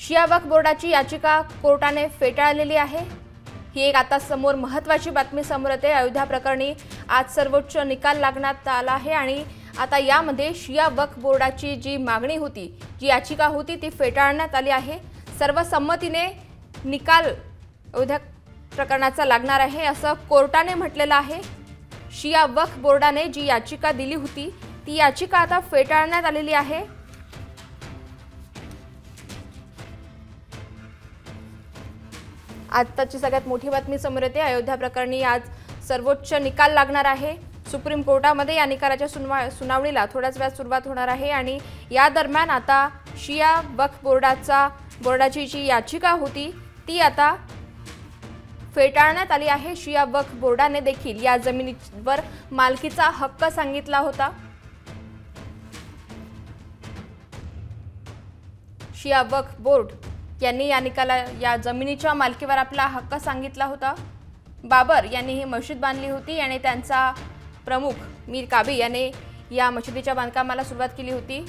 शिया वक्फ बोर्डाची याचिका कोर्टाने फेटाळलेली आहे. ही एक आता समोर महत्त्वाची बातमी समोर येते. अयोध्या प्रकरणी आज सर्वोच्च निकाल लागण्यात आला आहे आणि आता यामध्ये शिया वक्फ बोर्डाची जी मागणी होती जी याचिका होती ती फेटाळण्यात आली आहे. सर्वसंमतीने निकाल अयोध्या प्रकरणाचा लागणार आहे असं कोर्टाने म्हटलेलं आहे. शिया वक्फ बोर्डाने जी याचिका दिली होती ती याचिका आता फेटाळण्यात आलेली आहे. आत्ताची सगळ्यात मोठी बातमी समोर येते. अयोध्या प्रकरणी आज सर्वोच्च निकाल लागणार आहे. सुप्रीम कोर्टामध्ये या निकालाच्या सुनवा सुनावणीला थोड्याच वेळात सुरुवात होणार आहे आणि या दरम्यान आता शिया वक्फ बोर्डाचा बोर्डाची जी याचिका होती ती आता फेटाळण्यात आली आहे. शिया वक्फ बोर्डाने देखील या जमिनीवर मालकीचा हक्क सांगितला होता. शिया वक्फ बोर्ड यांनी या निकाला या जमिनीच्या मालकीवर आपला हक्क सांगितला होता. बाबर यांनी ही मशीद बांधली होती आणि त्यांचा प्रमुख मीर काबी याने या मशिदीच्या बांधकामाला सुरुवात केली होती.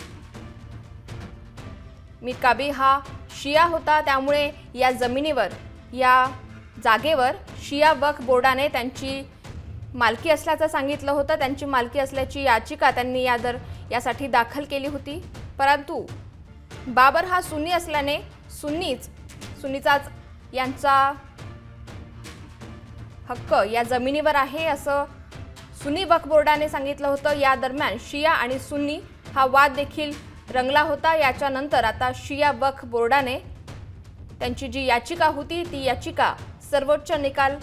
मीर काबी हा शिया होता त्यामुळे या जमिनीवर या जागेवर शिया वक्फ बोर्डाने त्यांची मालकी असल्याचं सांगितलं होतं. त्यांची मालकी असल्याची याचिका त्यांनी या दर यासाठी दाखल केली होती. परंतु बाबर हा सुनी असल्याने सुन्नीच सुन्नीचाच यांचा हक्क या जमिनीवर आहे असं सुन्नी वक्फ बोर्डाने सांगितलं होतं. या दरम्यान शिया आणि सुन्नी हा वाद देखील रंगला होता. याच्यानंतर आता शिया वक्फ बोर्डाने त्यांची जी याचिका होती ती याचिका सर्वोच्च निकाल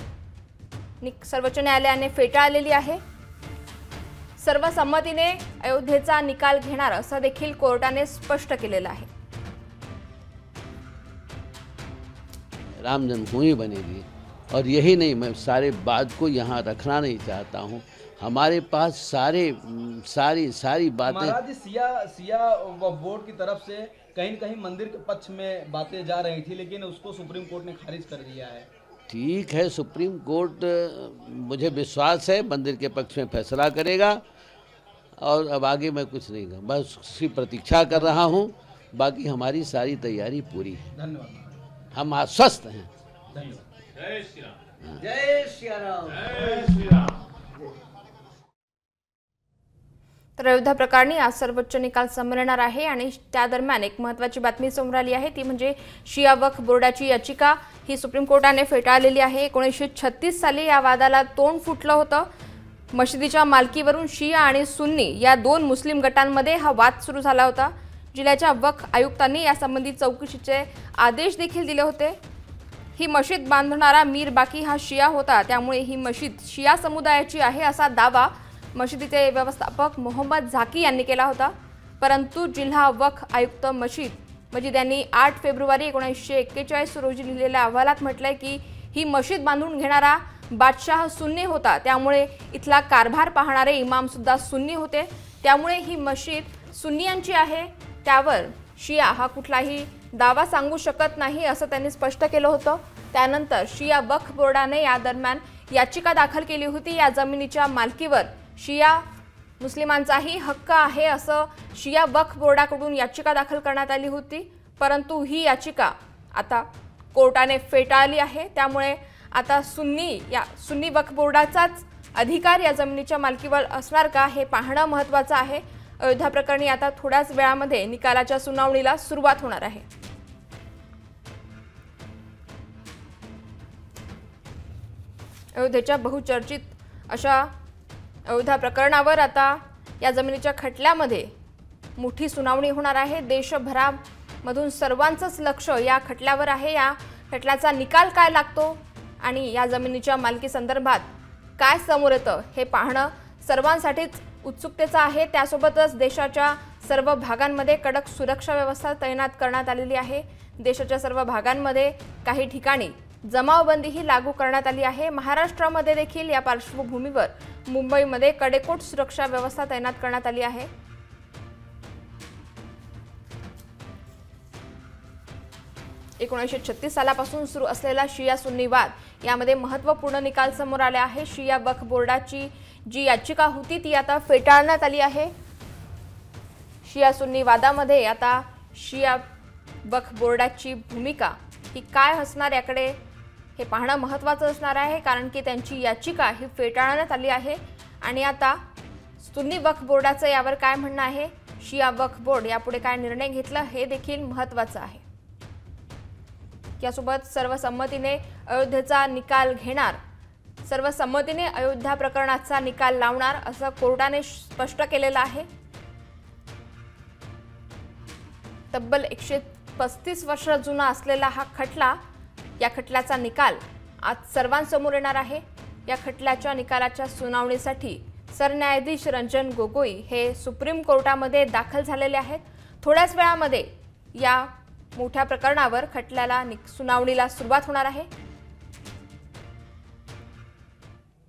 निक सर्वोच्च न्यायालयाने फेटाळलेली आहे. सर्वसंमतीने अयोध्येचा निकाल घेणार असं देखील कोर्टाने स्पष्ट केलेलं आहे. राम जन्मभूमि बनेगी। और यही नहीं मैं सारे बात को यहाँ रखना नहीं चाहता हूँ। हमारे पास सारे सारी सारी बातें सिया सिया व बोर्ड की तरफ़ से कहीं न कहीं मंदिर के पक्ष में बातें जा रही थी लेकिन उसको सुप्रीम कोर्ट ने खारिज कर दिया है। ठीक है सुप्रीम कोर्ट मुझे विश्वास है मंदिर के पक्ष में फैसला करेगा। और अब आगे मैं कुछ नहीं कहूँ बस उसकी प्रतीक्षा कर रहा हूँ। बाकी हमारी सारी तैयारी पूरी है। धन्यवाद। हम आश्वस्त हैं। धन्यवाद जय श्री राम तर अयोध्या प्रकरणी आज सर्वोच्च निकाल समोर आहे आणि त्या दरम्यान एक महत्त्वाची बातमी समोर आली आहे ती म्हणजे शिया वक्फ बोर्डाची याचिका. ही सुप्रीम कोर्टाने फेटाळलेली आहे. एकोणीसशे छत्तीस साली या वादाला तोंड फुटलं होतं. मशिदीच्या मालकीवरून शिया आणि सुन्नी या दोन मुस्लिम गटांमध्ये हा वाद सुरू झाला होता. जिल्ह्याच्या वक्फ आयुक्तांनी यासंबंधी चौकशीचे आदेश देखील दिले होते. ही मशीद बांधणारा मीर बाकी हा शिया होता त्यामुळे ही मशीद शिया समुदायाची आहे असा दावा मशिदीचे व्यवस्थापक मोहम्मद झाकी यांनी केला होता. परंतु जिल्हा वक्फ आयुक्त मशीद मजिद यांनी आठ फेब्रुवारी एकोणीसशे एक्केचाळीस रोजी लिहिलेल्या अहवालात म्हटलंय की ही मशीद बांधून घेणारा बादशाह सुन्नी होता त्यामुळे इथला कारभार पाहणारे इमाम सुद्धा सुन्नी होते. त्यामुळे ही मशीद सुन्नियांची आहे. त्यावर शिया हा कुठलाही दावा सांगू शकत नाही असं त्यांनी स्पष्ट केलं होतं. त्यानंतर शिया वक्फ बोर्डाने या दरम्यान याचिका दाखल केली होती. या जमिनीच्या मालकीवर शिया मुस्लिमांचाही हक्क आहे असं शिया वक्फ बोर्डाकडून याचिका दाखल करण्यात आली होती. परंतु ही याचिका आता कोर्टाने फेटाळली आहे. त्यामुळे आता सुन्नी या सुन्नी वक्फ बोर्डाचाच अधिकार या जमिनीच्या मालकीवर असणार का हे पाहणं महत्त्वाचं आहे. अयोध्या प्रकरणी आता थोड्याच वेळामध्ये निकालाच्या सुनावणीला सुरुवात होणार आहे. अयोध्येच्या बहुचर्चित अशा अयोध्या प्रकरणावर आता या जमिनीच्या खटल्यामध्ये मोठी सुनावणी होणार आहे. देशभरामधून सर्वांचंच लक्ष या खटल्यावर आहे. या खटल्याचा निकाल काय लागतो आणि या जमिनीच्या मालकी संदर्भात काय समोर येतं हे पाहणं सर्वांसाठीच उत्सुकतेचा आहे. त्यासोबतच देशाच्या सर्व भागांमध्ये कडक सुरक्षा व्यवस्था तैनात करण्यात आलेली आहे. देशाच्या सर्व भागांमध्ये काही ठिकाणी जमावबंदीही लागू करण्यात आली आहे. महाराष्ट्रामध्ये देखील या पार्श्वभूमीवर मुंबईमध्ये कडेकोट सुरक्षा व्यवस्था तैनात करण्यात आली आहे. एकोणीसशे छत्तीस सालापासून सुरू असलेला शिया सुन्नी वाद यामध्ये महत्त्वपूर्ण निकाल समोर आले आहे. शिया वक्फ बोर्डाची जी याचिका होती ती आता फेटाळण्यात आली आहे. शिया सुन्नी वादामध्ये आता शिया वक्फ बोर्डाची भूमिका ही काय असणार याकडे हे पाहणं महत्त्वाचं असणार आहे कारण की त्यांची याचिका ही फेटाळण्यात आली आहे. आणि आता सुन्नी वक्फ बोर्डाचं यावर काय म्हणणं आहे? शिया वक्फ बोर्ड यापुढे काय निर्णय घेतला हे देखील महत्त्वाचं आहे. यासोबत सर्वसंमतीने अयोध्येचा निकाल घेणार सर्व संमतीने अयोध्या प्रकरणाचा निकाल लावणार असं कोर्टाने स्पष्ट केलेलं आहे. तब्बल एकशे पस्तीस वर्ष जुना असलेला हा खटला या खटल्याचा निकाल आज सर्वांसमोर येणार आहे. या खटल्याच्या निकालाच्या सुनावणीसाठी सरन्यायाधीश रंजन गोगोई हे सुप्रीम कोर्टामध्ये दाखल झालेले आहेत. थोड्याच वेळामध्ये या मोठ्या प्रकरणावर खटल्याला नि- सुनावणीला सुरुवात होणार आहे.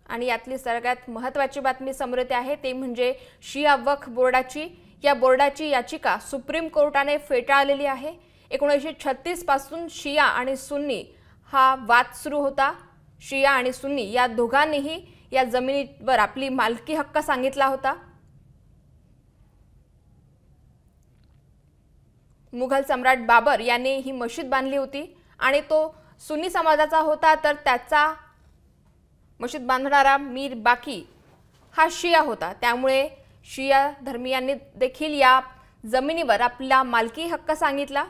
आणि यातली सगळ्यात महत्त्वाची बातमी समोर येते आहे ते म्हणजे शिया वक्फ बोर्डाची. या बोर्डाची याचिका सुप्रीम कोर्टाने फेटाळलेली आहे. एकोणीसशे छत्तीसपासून शिया आणि सुन्नी हा वाद सुरू होता. शिया आणि सुन्नी या दोघांनीही या जमिनीवर आपली मालकी हक्क सांगितला होता. मुघल सम्राट बाबर यांनी ही मशीद बांधली होती आणि तो सुन्नी समाजाचा होता तर त्याचा मशीद बांधणारा मीर बाकी हा शिया होता. त्यामुळे शिया धर्मियांनी देखील या जमिनीवर आपला मालकी हक्क सांगितला.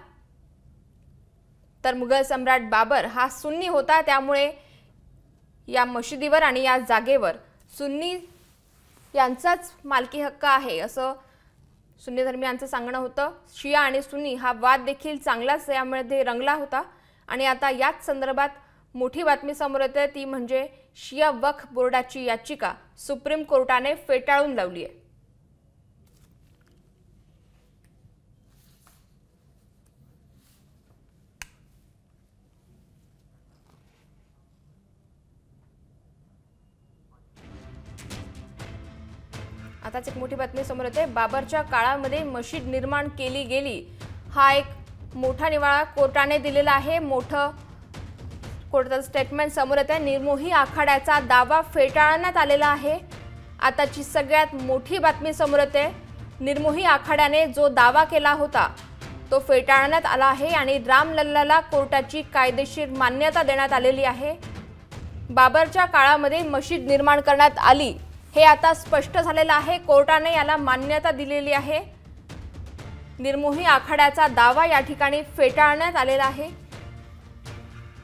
तर मुघल सम्राट बाबर हा सुन्नी होता. त्यामुळे या मशिदीवर आणि या जागेवर सुन्नी यांचाच मालकी हक्क आहे असं सुन्नी धर्मियांचं सांगणं होतं. शिया आणि सुन्नी हा वाद देखील चांगलाच यामध्ये रंगला होता. आणि आता याच संदर्भात मोठी बातमी समोर येते. ती म्हणजे शिया वक्फ बोर्डाची याचिका सुप्रीम कोर्टाने फेटाळून लावली आहे. आताच एक मोठी बातमी समोर येते. बाबरच्या काळामध्ये मशीद निर्माण केली गेली. हा एक मोठा निवाळा कोर्टाने दिलेला आहे. मोठं कोर्टाचं स्टेटमेंट समोर येते निर्मोही आखाड्याचा दावा फेटाळण्यात आलेला आहे. आताची सगळ्यात मोठी बातमी समोर येते. निर्मोही आखाड्याने जो दावा केला होता तो फेटाळण्यात आला आहे आणि रामलल्लाला कोर्टाची कायदेशीर मान्यता देण्यात आलेली आहे. बाबरच्या काळामध्ये मशीद निर्माण करण्यात आली हे आता स्पष्ट झालेलं आहे. कोर्टाने याला मान्यता दिलेली आहे. निर्मोही आखाड्याचा दावा या ठिकाणी फेटाळण्यात आलेला आहे.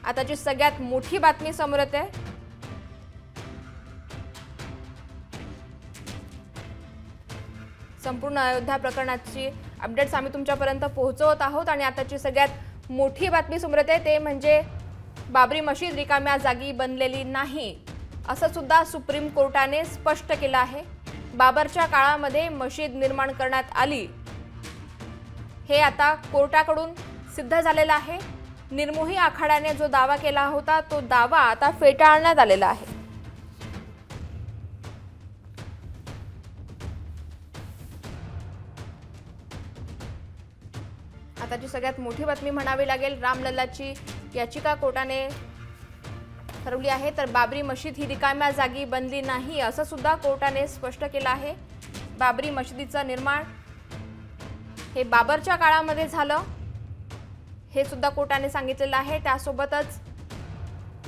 आताची सगळ्यात मोठी बातमी समोर येते. संपूर्ण अयोध्या प्रकरणाची अपडेट्स आम्ही तुमच्यापर्यंत पोहोचवत आहोत आणि आताची सगळ्यात मोठी बातमी समोर येते ते म्हणजे बाबरी मशीद रिकाम्या जागी बनलेली नाही असं सुद्धा सुप्रीम कोर्टाने स्पष्ट केलं आहे. बाबरच्या काळामध्ये मशीद निर्माण करण्यात आली. हे आता कोर्टाकडून सिद्ध झालेलं आहे. निर्मोही आखाड्याने जो दावा केला होता तो दावा आता फेटाळण्यात आलेला आहे. आताची सगळ्यात मोठी बातमी म्हणावी लागेल रामलल्लाची याचिका कोर्टाने ठरवली आहे तर बाबरी मशीद ही रिकाम्या जागी बनली नाही असं सुद्धा कोर्टाने स्पष्ट केलं आहे. बाबरी मशिदीचं निर्माण हे बाबरच्या काळामध्ये झालं. हे सुद्धा कोर्टाने सांगितलेलं आहे. त्यासोबतच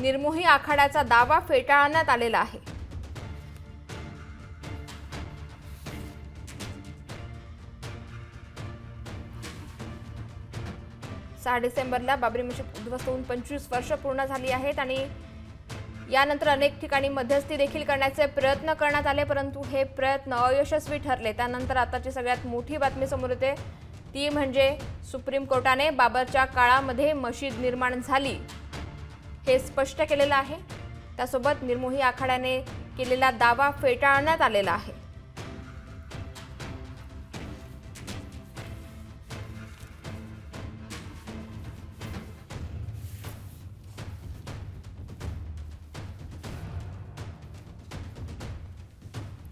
निर्मोही आखाड्याचा दावा फेटाळण्यात आलेला आहे. सहा डिसेंबरला बाबरी मशीद उद्ध्वस्त होऊन पंचवीस वर्ष पूर्ण झाली आहेत आणि यानंतर अनेक ठिकाणी मध्यस्थी देखील करण्याचे प्रयत्न करण्यात आले परंतु हे प्रयत्न अयशस्वी ठरले. त्यानंतर आताची सगळ्यात मोठी बातमी समोर येते. ती म्हणजे सुप्रीम कोर्टाने बाबरच्या काळामध्ये मशीद निर्माण झाली. हे स्पष्ट केलेलं आहे. त्यासोबत निर्मोही आखाड्याने केलेला दावा फेटाळण्यात आलेला आहे.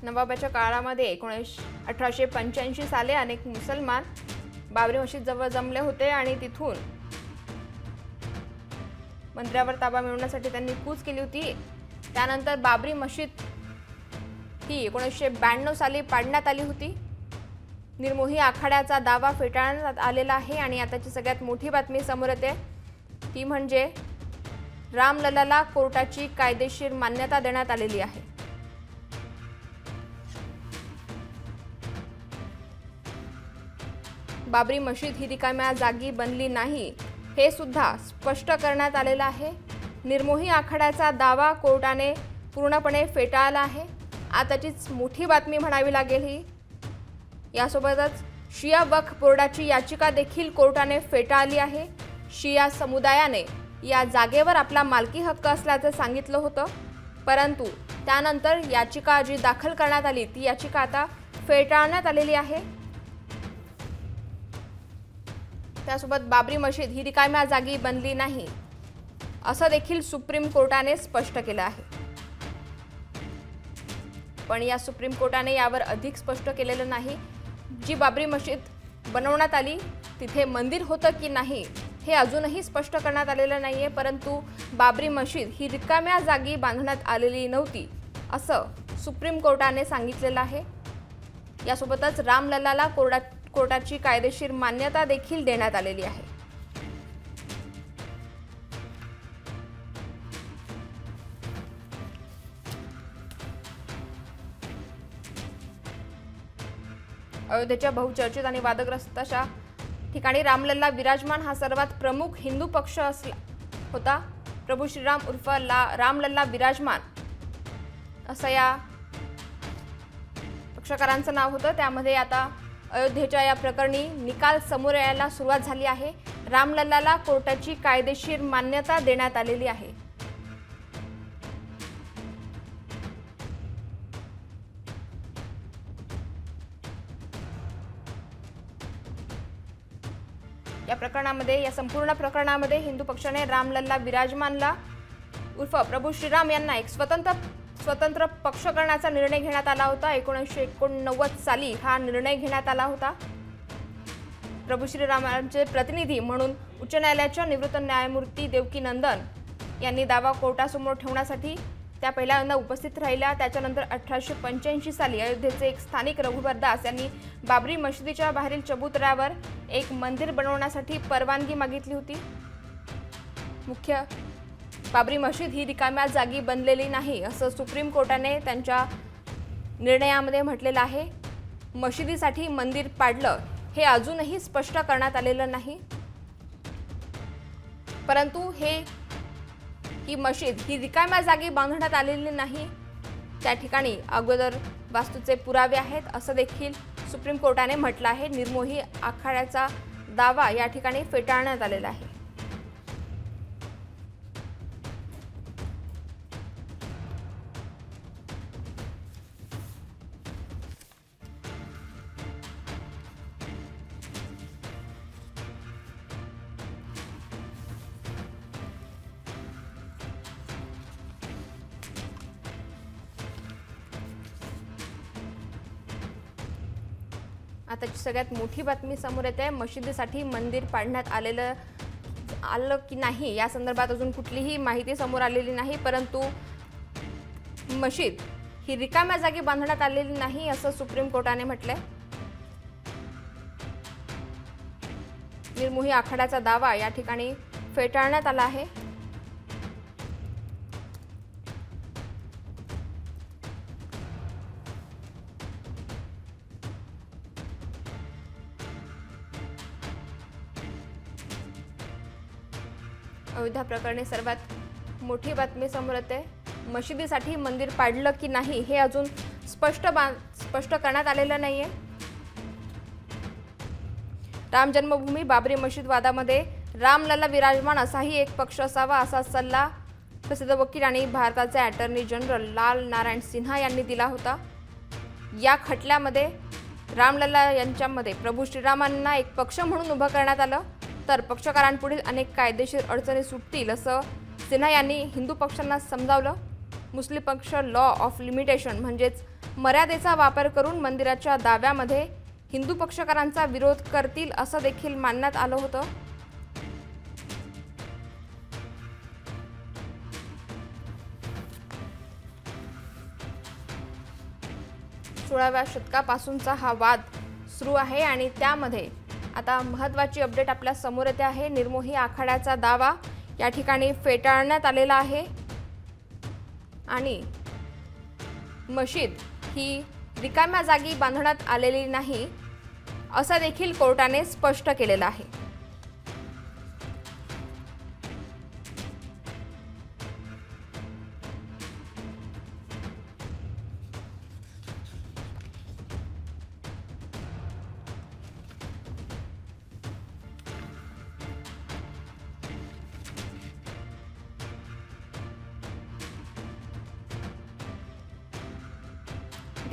नवाबाच्या काळामध्ये एकोणीस अठराशे पंच्याऐंशी साली अनेक मुसलमान बाबरी मशीद जवळ जमले होते आणि तिथून मंदिरावर ताबा मिळवण्यासाठी त्यांनी कूच केली होती. त्यानंतर बाबरी मशीद ही एकोणीसशे ब्याण्णव साली पाडण्यात आली होती. निर्मोही आखाड्याचा दावा फेटाळण्यात आलेला आहे आणि आताची सगळ्यात मोठी बातमी समोर येते. ती म्हणजे रामललाला कोर्टाची कायदेशीर मान्यता देण्यात आलेली आहे. बाबरी मशीद ही रिकाम्या जागी बनली नाही. हे सुद्धा स्पष्ट करण्यात आलेलं आहे. निर्मोही आखाड्याचा दावा कोर्टाने पूर्णपणे फेटाळला आहे. आताचीच मोठी बातमी म्हणावी लागेल ही. यासोबतच शिया वक्फ बोर्डाची याचिका देखील कोर्टाने फेटाळली आहे. शिया समुदायाने या जागेवर आपला मालकी हक्क असल्याचं सांगितलं होतं. परंतु त्यानंतर याचिका जी दाखल करण्यात आली ती याचिका आता फेटाळण्यात आलेली आहे. त्यासोबत बाबरी मशीद ही रिकाम्या जागी बनली नाही असं देखील सुप्रीम कोर्टाने स्पष्ट केलं आहे. पण या सुप्रीम कोर्टाने यावर अधिक स्पष्ट केलेलं नाही. जी बाबरी मशीद बनवण्यात आली तिथे मंदिर होतं की नाही हे अजूनही स्पष्ट करण्यात आलेलं नाही आहे परंतु बाबरी मशीद ही रिकाम्या जागी बांधण्यात आलेली नव्हती असं सुप्रीम कोर्टाने सांगितलेलं आहे. यासोबतच रामलल्लाला कोर्टात कोर्टाची कायदेशीर मान्यता देखील देण्यात आलेली आहे. अयोध्येच्या बहुचर्चित आणि वादग्रस्त अशा ठिकाणी रामलल्ला विराजमान हा सर्वात प्रमुख हिंदू पक्ष असला होता. प्रभू श्रीराम उर्फ ला रामलल्ला विराजमान असं या पक्षकारांचं नाव होतं. त्यामध्ये आता अयोध्येच्या या प्रकरणी निकाल समोर यायला सुरुवात झाली आहे. रामलल्लाला कोर्टाची कायदेशीर मान्यता देण्यात आलेली आहे. या प्रकरणामध्ये या संपूर्ण प्रकरणामध्ये हिंदू पक्षाने रामलल्ला विराजमानला. उर्फ प्रभू श्रीराम यांना एक स्वतंत्र स्वतंत्र पक्ष करण्याचा निर्णय घेण्यात आला होता. एकोणीसशे एकोणनव्वद साली हा निर्णय घेण्यात आला होता. प्रभू श्रीरामांचे प्रतिनिधी म्हणून उच्च न्यायालयाच्या निवृत्त न्यायमूर्ती देवकी नंदन यांनी दावा कोर्टासमोर ठेवण्यासाठी त्या पहिल्यांदा उपस्थित राहिल्या. त्याच्यानंतर अठराशे पंच्याऐंशी साली अयोध्येचे एक स्थानिक रघुबर दास यांनी बाबरी मशिदीच्या बाहेरील चबुतऱ्यावर एक मंदिर बनवण्यासाठी परवानगी मागितली होती. मुख्य बाबरी मशीद ही रिकाम्या जागी बनलेली नाही असं सुप्रीम कोर्टाने त्यांच्या निर्णयामध्ये म्हटलेलं आहे. मशिदीसाठी मंदिर पाडलं हे अजूनही स्पष्ट करण्यात आलेलं नाही. परंतु हे ही मशीद ही रिकाम्या जागी बांधण्यात आलेली नाही. त्या ठिकाणी अगोदर वास्तूचे पुरावे आहेत असं देखील सुप्रीम कोर्टाने म्हटलं आहे. निर्मोही आखाड्याचा दावा या ठिकाणी फेटाळण्यात आलेला आहे. आताची सगळ्यात मोठी बातमी समोर येते. मशिदीसाठी मंदिर पाडण्यात आलेलं आलं की नाही या संदर्भात अजून कुठलीही माहिती समोर आलेली नाही परंतु मशीद ही रिकाम्या जागी बांधण्यात आलेली नाही असं सुप्रीम कोर्टाने म्हटलंय. निर्मोही आखाड्याचा दावा या ठिकाणी फेटाळण्यात आला आहे. प्रकरणी सर्वात मोठी बातमी समोर येते. मशिदीसाठी मंदिर पाडलं की नाही हे अजून स्पष्ट बा स्पष्ट करण्यात आलेलं नाही आहे राम जन्मभूमी बाबरी मशीद वादामध्ये रामलला विराजमान असाही एक पक्ष असावा असा सल्ला प्रसिद्ध वकील आणि भारताचे अटर्नी जनरल लाल नारायण सिन्हा यांनी दिला होता. या खटल्यामध्ये रामलला यांच्यामध्ये प्रभू श्रीरामांना एक पक्ष म्हणून उभं करण्यात आलं. तर पक्षकारांपुढील अनेक कायदेशीर अडचणी सुटतील असं सिन्हा यांनी हिंदू पक्षांना समजावलं. मुस्लिम पक्ष लॉ ऑफ लिमिटेशन म्हणजेच मर्यादेचा वापर करून मंदिराच्या दाव्यामध्ये हिंदू पक्षकारांचा विरोध करतील असं देखील मानण्यात आलं होतं. सोळाव्या शतकापासूनचा हा वाद सुरू आहे आणि त्यामध्ये आता महत्त्वाची अपडेट आपल्यासमोर येते आहे. निर्मोही आखाड्याचा दावा या ठिकाणी फेटाळण्यात आलेला आहे. आणि मशीद ही रिकाम्या जागी बांधण्यात आलेली नाही असं देखील कोर्टाने स्पष्ट केलेलं आहे.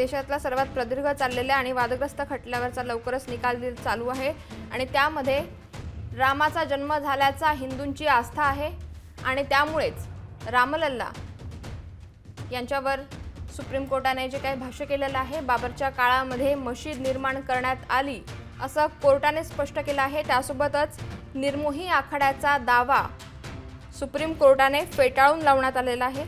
देशातला सर्वात प्रदीर्घ चाललेल्या आणि वादग्रस्त खटल्यावरचा लवकरच निकाल चालू आहे. आणि त्यामध्ये रामाचा जन्म झाल्याचा हिंदूंची आस्था आहे आणि त्यामुळेच रामलल्ला यांच्यावर सुप्रीम कोर्टाने जे काही भाष्य केलेलं आहे बाबरच्या काळामध्ये मशीद निर्माण करण्यात आली असं कोर्टाने स्पष्ट केलं आहे. त्यासोबतच निर्मोही आखाड्याचा दावा सुप्रीम कोर्टाने फेटाळून लावण्यात आलेला आहे.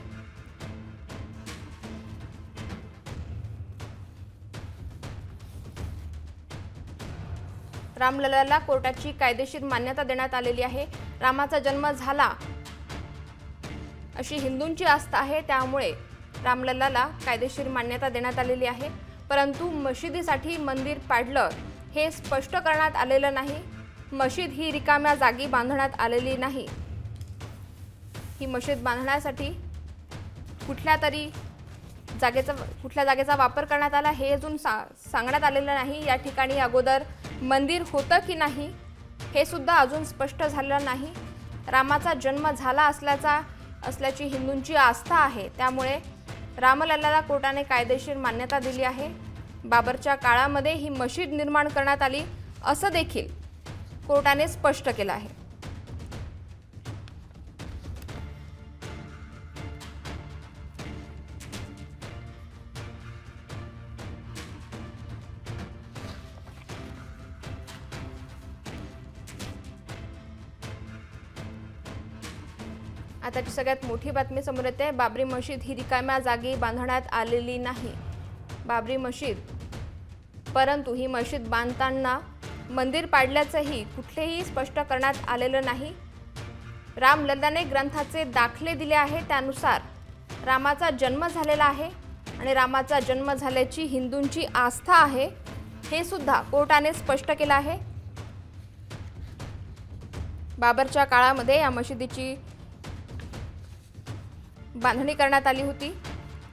रामललाला कोर्टाची कायदेशीर मान्यता देण्यात आलेली आहे. रामाचा जन्म झाला अशी हिंदूंची आस्था आहे त्यामुळे रामलल्लाला कायदेशीर मान्यता देण्यात आलेली आहे. परंतु मशिदीसाठी मंदिर पाडलं हे स्पष्ट करण्यात आलेलं नाही. मशीद ही रिकाम्या जागी बांधण्यात आलेली नाही. ही मशीद बांधण्यासाठी कुठल्या तरी जागेचा कुठल्या जागेचा वापर करण्यात आला हे अजून सा सांगण्यात आलेलं नाही. या ठिकाणी अगोदर मंदिर होतं की नाही हे सुद्धा अजून स्पष्ट झालेलं नाही. रामाचा जन्म झाला असल्याचा असल्याची हिंदूंची आस्था आहे. त्यामुळे रामलल्लाला कोर्टाने कायदेशीर मान्यता दिली आहे. बाबरच्या काळामध्ये ही मशीद निर्माण करण्यात आली असं देखील कोर्टाने स्पष्ट केलं आहे. आताची सगळ्यात मोठी बातमी समोर येते. बाबरी मशीद ही रिकाम्या जागी बांधण्यात आलेली नाही. बाबरी मशीद. परंतु ही मशीद बांधताना मंदिर पाडल्याचंही कुठलेही स्पष्ट करण्यात आलेलं नाही. रामलल्लाने ग्रंथाचे दाखले दिले आहे त्यानुसार रामाचा जन्म झालेला आहे आणि रामाचा जन्म झाल्याची हिंदूंची आस्था आहे हे सुद्धा कोर्टाने स्पष्ट केलं आहे. बाबरच्या काळामध्ये या मशिदीची बांधणी करण्यात आली होती.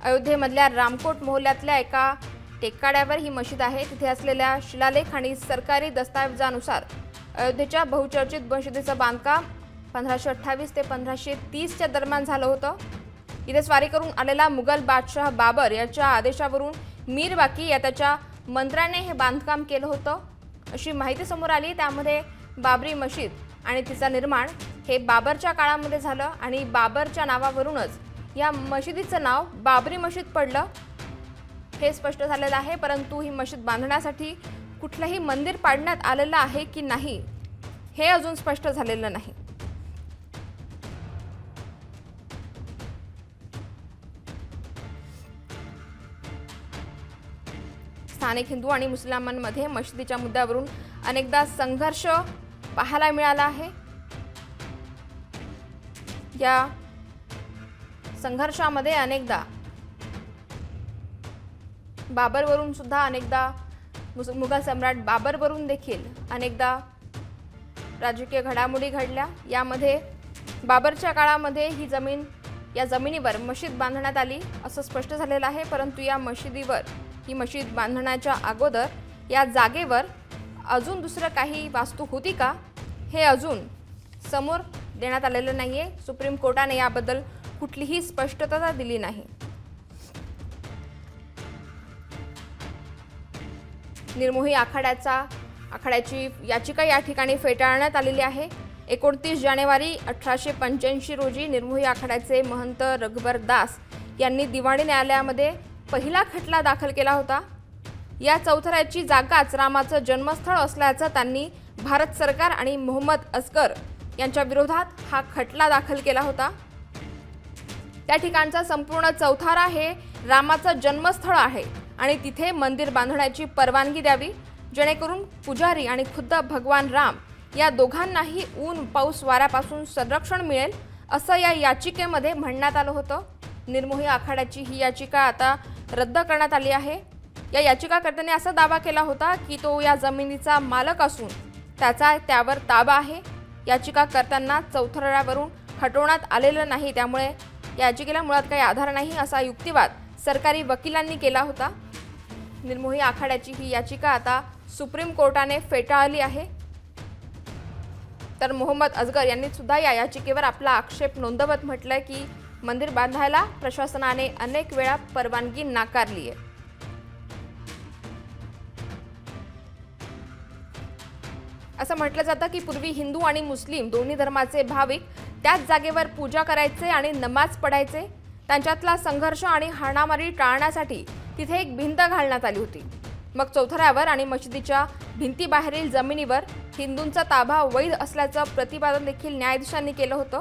अयोध्येमधल्या रामकोट मोहल्ल्यातल्या एका टेकाड्यावर ही मशीद आहे. तिथे असलेल्या शिलालेख आणि सरकारी दस्तावेजानुसार अयोध्येच्या बहुचर्चित मशिदीचं बांधकाम पंधराशे अठ्ठावीस ते पंधराशे तीसच्या दरम्यान झालं होतं. इथे स्वारी करून आलेला मुघल बादशाह बाबर याच्या आदेशावरून मीर बाकी या त्याच्या मंत्र्याने हे बांधकाम केलं होतं. अशी माहिती समोर आली. त्यामध्ये बाबरी मशीद आणि तिचं निर्माण हे बाबरच्या काळामध्ये झालं आणि बाबरच्या नावावरूनच या मशिदीचं नाव बाबरी मशीद पडलं. हे स्पष्ट झालेलं आहे परंतु ही मशीद बांधण्यासाठी कुठलंही मंदिर पाडण्यात आलेलं आहे की नाही हे अजून स्पष्ट झालेलं नाही. स्थानिक हिंदू आणि मुस्लिमांमध्ये मशिदीच्या मुद्द्यावरून अनेकदा संघर्ष पाहायला मिळाला आहे. या संघर्षामध्ये अनेकदा. बाबरवरून सुद्धा अनेकदा मुघल सम्राट बाबरवरून देखील अनेकदा राजकीय घडामोडी घडल्या. यामध्ये बाबरच्या काळामध्ये ही जमीन या जमिनीवर मशीद बांधण्यात आली असं स्पष्ट झालेलं आहे. परंतु या मशिदीवर ही मशीद बांधण्याच्या अगोदर या जागेवर अजून दुसरं काही वास्तू होती का? हे अजून समोर देण्यात आलेलं नाही आहे सुप्रीम कोर्टाने याबद्दल कुठलीही स्पष्टता दिली नाही. निर्मोही आखाड्याचा आखाड्याची याचिका या ठिकाणी फेटाळण्यात आलेली आहे. एकोणतीस जानेवारी अठराशे पंच्याऐंशी रोजी निर्मोही आखाड्याचे महंत रघुबर दास यांनी दिवाणी न्यायालयामध्ये पहिला खटला दाखल केला होता. या चौथऱ्याची जागाच रामाचं जन्मस्थळ असल्याचं त्यांनी भारत सरकार आणि मोहम्मद अस्कर यांच्या विरोधात हा खटला दाखल केला होता. त्या ठिकाणचा संपूर्ण चौथारा हे रामाचं जन्मस्थळ आहे आणि तिथे मंदिर बांधण्याची परवानगी द्यावी जेणेकरून पुजारी आणि खुद्द भगवान राम या दोघांनाही ऊन पाऊस वाऱ्यापासून संरक्षण मिळेल असं या याचिकेमध्ये म्हणण्यात आलं होतं. निर्मोही आखाड्याची ही याचिका आता रद्द करण्यात आली आहे. या याचिकाकर्त्याने असा दावा केला होता की तो या जमिनीचा मालक असून त्याचा त्यावर ताबा आहे. याचिकाकर्त्यांना चौथऱ्यावरून हटवण्यात आलेलं नाही त्यामुळे याचिकेला मुळात काही आधार नाही असा युक्तिवाद सरकारी वकिलांनी केला होता. निर्मोही आखाड्याची ही याचिका आता सुप्रीम कोर्टाने फेटाळली आहे. तर मोहम्मद अजगर यांनी सुद्धा या याचिकेवर आपला आक्षेप नोंदवत म्हटलंय की मंदिर बांधायला प्रशासनाने अनेक वेळा परवानगी नाकारली आहे. असं म्हटलं जातं की पूर्वी हिंदू आणि मुस्लिम दोन्ही धर्माचे भाविक त्याच जागेवर पूजा करायचे आणि नमाज पढायचे त्यांच्यातला संघर्ष आणि हाणामारी टाळण्यासाठी तिथे एक भिंत घालण्यात आली होती. मग चौथऱ्यावर आणि मशिदीच्या भिंतीबाहेरील जमिनीवर हिंदूंचा ताबा वैध असल्याचं प्रतिपादन देखील न्यायाधीशांनी केलं होतं.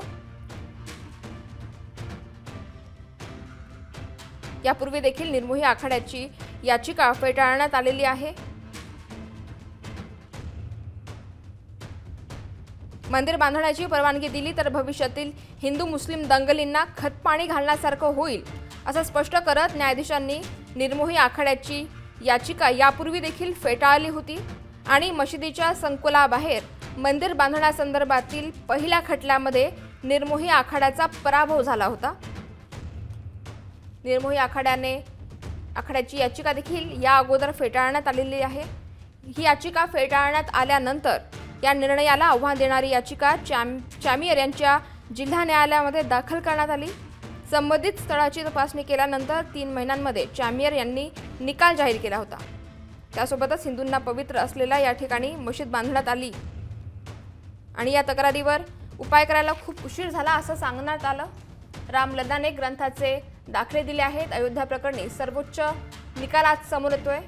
यापूर्वी देखील निर्मोही आखाड्याची याचिका फेटाळण्यात आलेली आहे. मंदिर बांधण्याची परवानगी दिली तर भविष्यातील हिंदू मुस्लिम दंगलींना खतपाणी घालण्यासारखं होईल असं स्पष्ट करत न्यायाधीशांनी निर्मोही आखाड्याची याचिका यापूर्वी देखील फेटाळली होती आणि मशिदीच्या संकुलाबाहेर मंदिर बांधण्यासंदर्भातील पहिल्या खटल्यामध्ये निर्मोही आखाड्याचा पराभव झाला होता. निर्मोही आखाड्याने आखाड्याची याचिका देखील या अगोदर फेटाळण्यात आलेली आहे. ही याचिका फेटाळण्यात आल्यानंतर या निर्णयाला आव्हान देणारी याचिका चॅम चॅमियर यांच्या जिल्हा न्यायालयामध्ये दाखल करण्यात आली. संबंधित स्थळाची तपासणी केल्यानंतर तीन महिन्यांमध्ये चॅमियर यांनी निकाल जाहीर केला होता. त्यासोबतच हिंदूंना पवित्र असलेल्या या ठिकाणी मशीद बांधण्यात आली. आणि या तक्रारीवर उपाय करायला खूप उशीर झाला असं सांगण्यात आलं. रामलल्लाने ग्रंथाचे दाखले दिले आहेत. अयोध्या प्रकरणी सर्वोच्च निकाल आज समोर येतोय.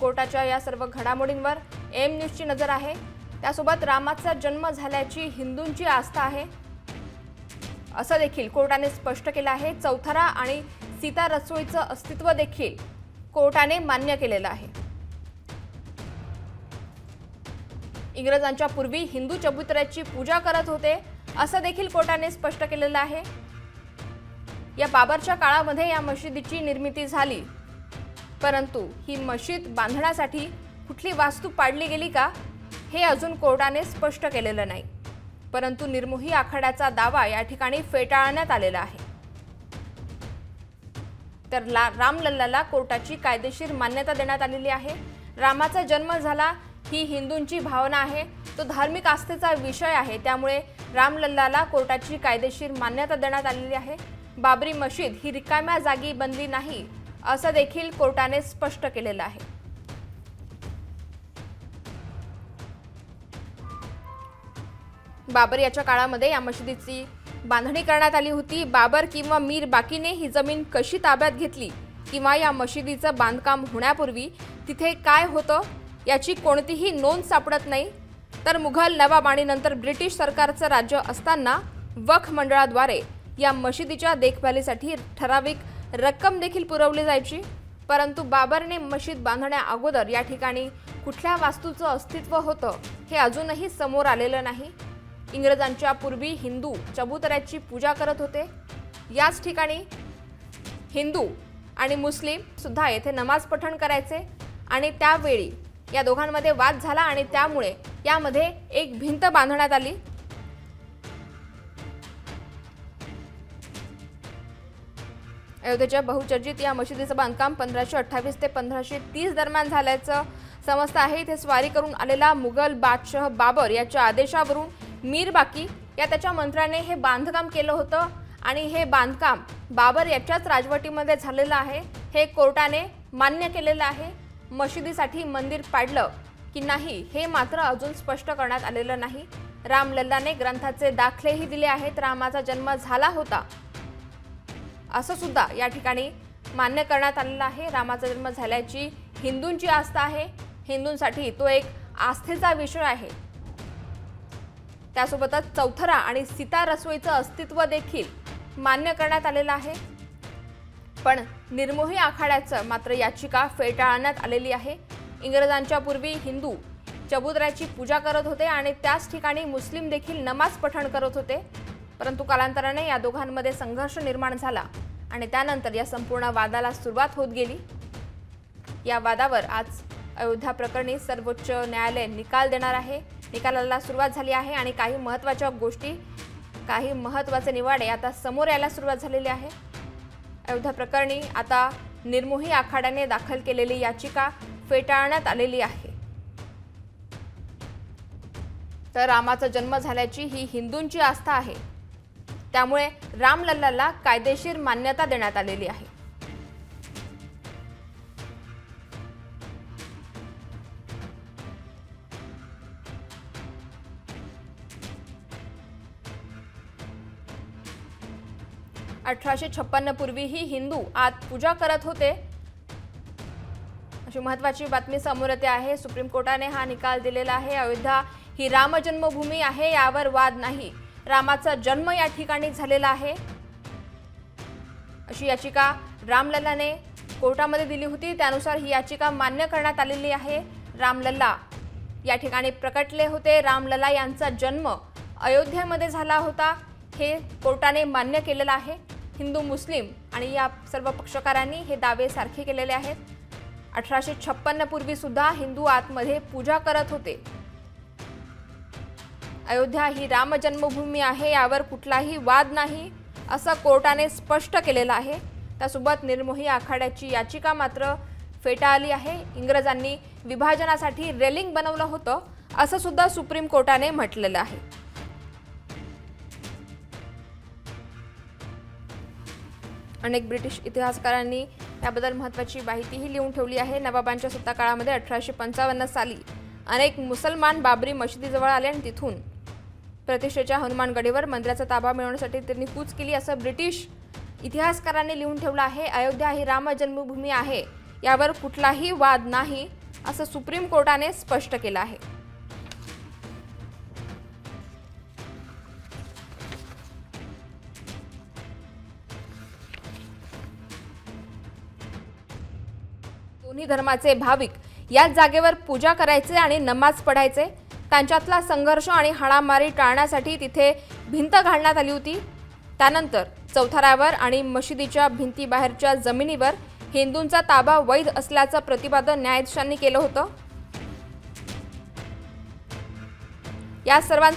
कोर्टाच्या या सर्व घडामोडींवर एम न्यूजची नजर आहे. त्यासोबत रामाचा जन्म झाल्याची हिंदूंची आस्था आहे. असं देखील कोर्टाने स्पष्ट केलं आहे. चौथरा आणि सीता रसोईचं अस्तित्व देखील कोर्टाने मान्य केलेलं आहे. इंग्रजांच्या पूर्वी हिंदू चबुतऱ्याची पूजा करत होते असं देखील कोर्टाने स्पष्ट केलेलं आहे. या बाबरच्या काळामध्ये या मशिदीची निर्मिती झाली. परंतु ही मशीद बांधण्यासाठी कुठली वास्तू पाडली गेली का? हे अजून कोर्टाने स्पष्ट केलेलं नाही. परंतु निर्मोही आखाड्याचा दावा या ठिकाणी फेटाळण्यात आलेला आहे. तर ला रामलल्लाला कोर्टाची कायदेशीर मान्यता देण्यात आलेली आहे. रामाचा जन्म झाला ही हिंदूंची भावना आहे. तो धार्मिक आस्थेचा विषय आहे. त्यामुळे रामलल्लाला कोर्टाची कायदेशीर मान्यता देण्यात आलेली आहे. बाबरी मशीद ही रिकाम्या जागी बनली नाही असं देखील कोर्टाने स्पष्ट केलेलं आहे. बाबर याच्या काळामध्ये या मशिदीची बांधणी करण्यात आली होती. बाबर किंवा मीर बाकीने ही जमीन कशी ताब्यात घेतली किंवा या मशिदीचं बांधकाम होण्यापूर्वी तिथे काय होतं याची कोणतीही नोंद सापडत नाही. तर मुघल नवाब आणि नंतर ब्रिटिश सरकारचं राज्य असताना वख मंडळाद्वारे या मशिदीच्या देखभालीसाठी ठराविक रक्कम देखील पुरवली जायची. परंतु बाबरने मशीद बांधण्या अगोदर या ठिकाणी कुठल्या वास्तूचं अस्तित्व होतं हे अजूनही समोर आलेलं नाही. इंग्रजांच्या पूर्वी हिंदू चबुतऱ्याची पूजा करत होते. याच ठिकाणी हिंदू आणि मुस्लिम सुद्धा येथे नमाज पठण करायचे आणि त्यावेळी या दोघांमध्ये वाद झाला आणि त्यामुळे यामध्ये एक भिंत बांधण्यात आली. अयोध्येच्या बहुचर्चित या मशिदीचं बांधकाम पंधराशे अठ्ठावीस ते पंधराशे तीस दरम्यान झाल्याचं समजतं आहे. इथे स्वारी करून आलेला मुघल बादशाह बाबर याच्या आदेशावरून मीर बाकी या त्याच्या मंत्र्याने हे बांधकाम केलं होतं आणि हे बांधकाम बाबर याच्याच राजवटीमध्ये झालेलं आहे. हे कोर्टाने मान्य केलेलं आहे. मशिदीसाठी मंदिर पाडलं की नाही हे मात्र अजून स्पष्ट करण्यात आलेलं नाही. रामलल्लाने ग्रंथाचे दाखलेही दिले आहेत. रामाचा जन्म झाला होता. असं सुद्धा या ठिकाणी मान्य करण्यात आलेलं आहे. रामाचा जन्म झाल्याची हिंदूंची आस्था आहे. हिंदूंसाठी तो एक आस्थेचा विषय आहे. त्यासोबतच चौथरा आणि सीता रसोईचं अस्तित्व देखील मान्य करण्यात आलेलं आहे. पण निर्मोही आखाड्याचं मात्र याचिका फेटाळण्यात आलेली आहे. इंग्रजांच्या पूर्वी हिंदू चबुतऱ्याची पूजा करत होते आणि त्याच ठिकाणी मुस्लिम देखील नमाज पठण करत होते. परंतु कालांतराने या दोघांमध्ये संघर्ष निर्माण झाला आणि त्यानंतर या संपूर्ण वादाला सुरुवात होत गेली. या वादावर आज अयोध्या प्रकरणी सर्वोच्च न्यायालय निकाल देणार आहे. निकालाला सुरुवात झाली आहे आणि काही महत्त्वाच्या गोष्टी काही महत्त्वाचे निवाडे आता समोर यायला सुरुवात झालेली आहे. अयोध्या प्रकरणी आता निर्मोही आखाड्याने दाखल केलेली याचिका फेटाळण्यात आलेली आहे. तर रामाचा जन्म झाल्याची ही हिंदूंची आस्था आहे. त्यामुळे रामलल्लाला कायदेशीर मान्यता देण्यात आलेली आहे. अठराशे छप्पन्न पूर्वीही हिंदू आत पूजा करत होते. अशी महत्वाची बातमी समोर येते आहे. सुप्रीम कोर्टाने हा निकाल दिलेला आहे. अयोध्या ही राम जन्मभूमी आहे यावर वाद नाही. रामाचा जन्म या ठिकाणी झालेला आहे. अशी याचिका रामलल्लाने कोर्टामध्ये दिली होती. त्यानुसार ही याचिका मान्य करण्यात आलेली आहे. रामलल्ला या ठिकाणी प्रकटले होते. रामलल्ला यांचा जन्म अयोध्येमध्ये झाला होता. हे कोर्टाने मान्य केलेलं आहे. हिंदू मुस्लिम आणि या सर्व पक्षकारांनी हे दावे सारखे केलेले आहेत. अठराशे छप्पन्न पूर्वी सुद्धा हिंदू आतमध्ये पूजा करत होते. अयोध्या ही राम जन्मभूमी आहे यावर कुठलाही वाद नाही असं कोर्टाने स्पष्ट केलेलं आहे. त्यासोबत निर्मोही आखाड्याची याचिका मात्र फेटाळली आहे. इंग्रजांनी विभाजनासाठी रेलिंग बनवलं होतं असं सुद्धा सुप्रीम कोर्टाने म्हटलेलं आहे. अनेक ब्रिटिश इतिहासकारांनी याबद्दल महत्त्वाची माहितीही लिहून ठेवली आहे. नवाबांच्या सत्ताकाळामध्ये अठराशे पंचावन्न साली अनेक मुसलमान बाबरी मशिदीजवळ आले आणि तिथून प्रतिष्ठेच्या हनुमानगडीवर मंदिराचा ताबा मिळवण्यासाठी त्यांनी कूच केली असं ब्रिटिश इतिहासकारांनी लिहून ठेवलं आहे. अयोध्या ही राम जन्मभूमी आहे. यावर कुठलाही वाद नाही असं सुप्रीम कोर्टाने स्पष्ट केलं आहे. दोन्ही धर्माचे भाविक याच जागेवर पूजा करायचे आणि नमाज पढायचे. त्यांच्यातला संघर्ष आणि हाणामारी टाळण्यासाठी तिथे भिंत घालण्यात आली होती. त्यानंतर चौथाऱ्यावर आणि मशिदीच्या भिंतीबाहेरच्या जमिनीवर हिंदूंचा ताबा वैध असल्याचं प्रतिपादन न्यायाधीशांनी केलं होतं. या सर्वां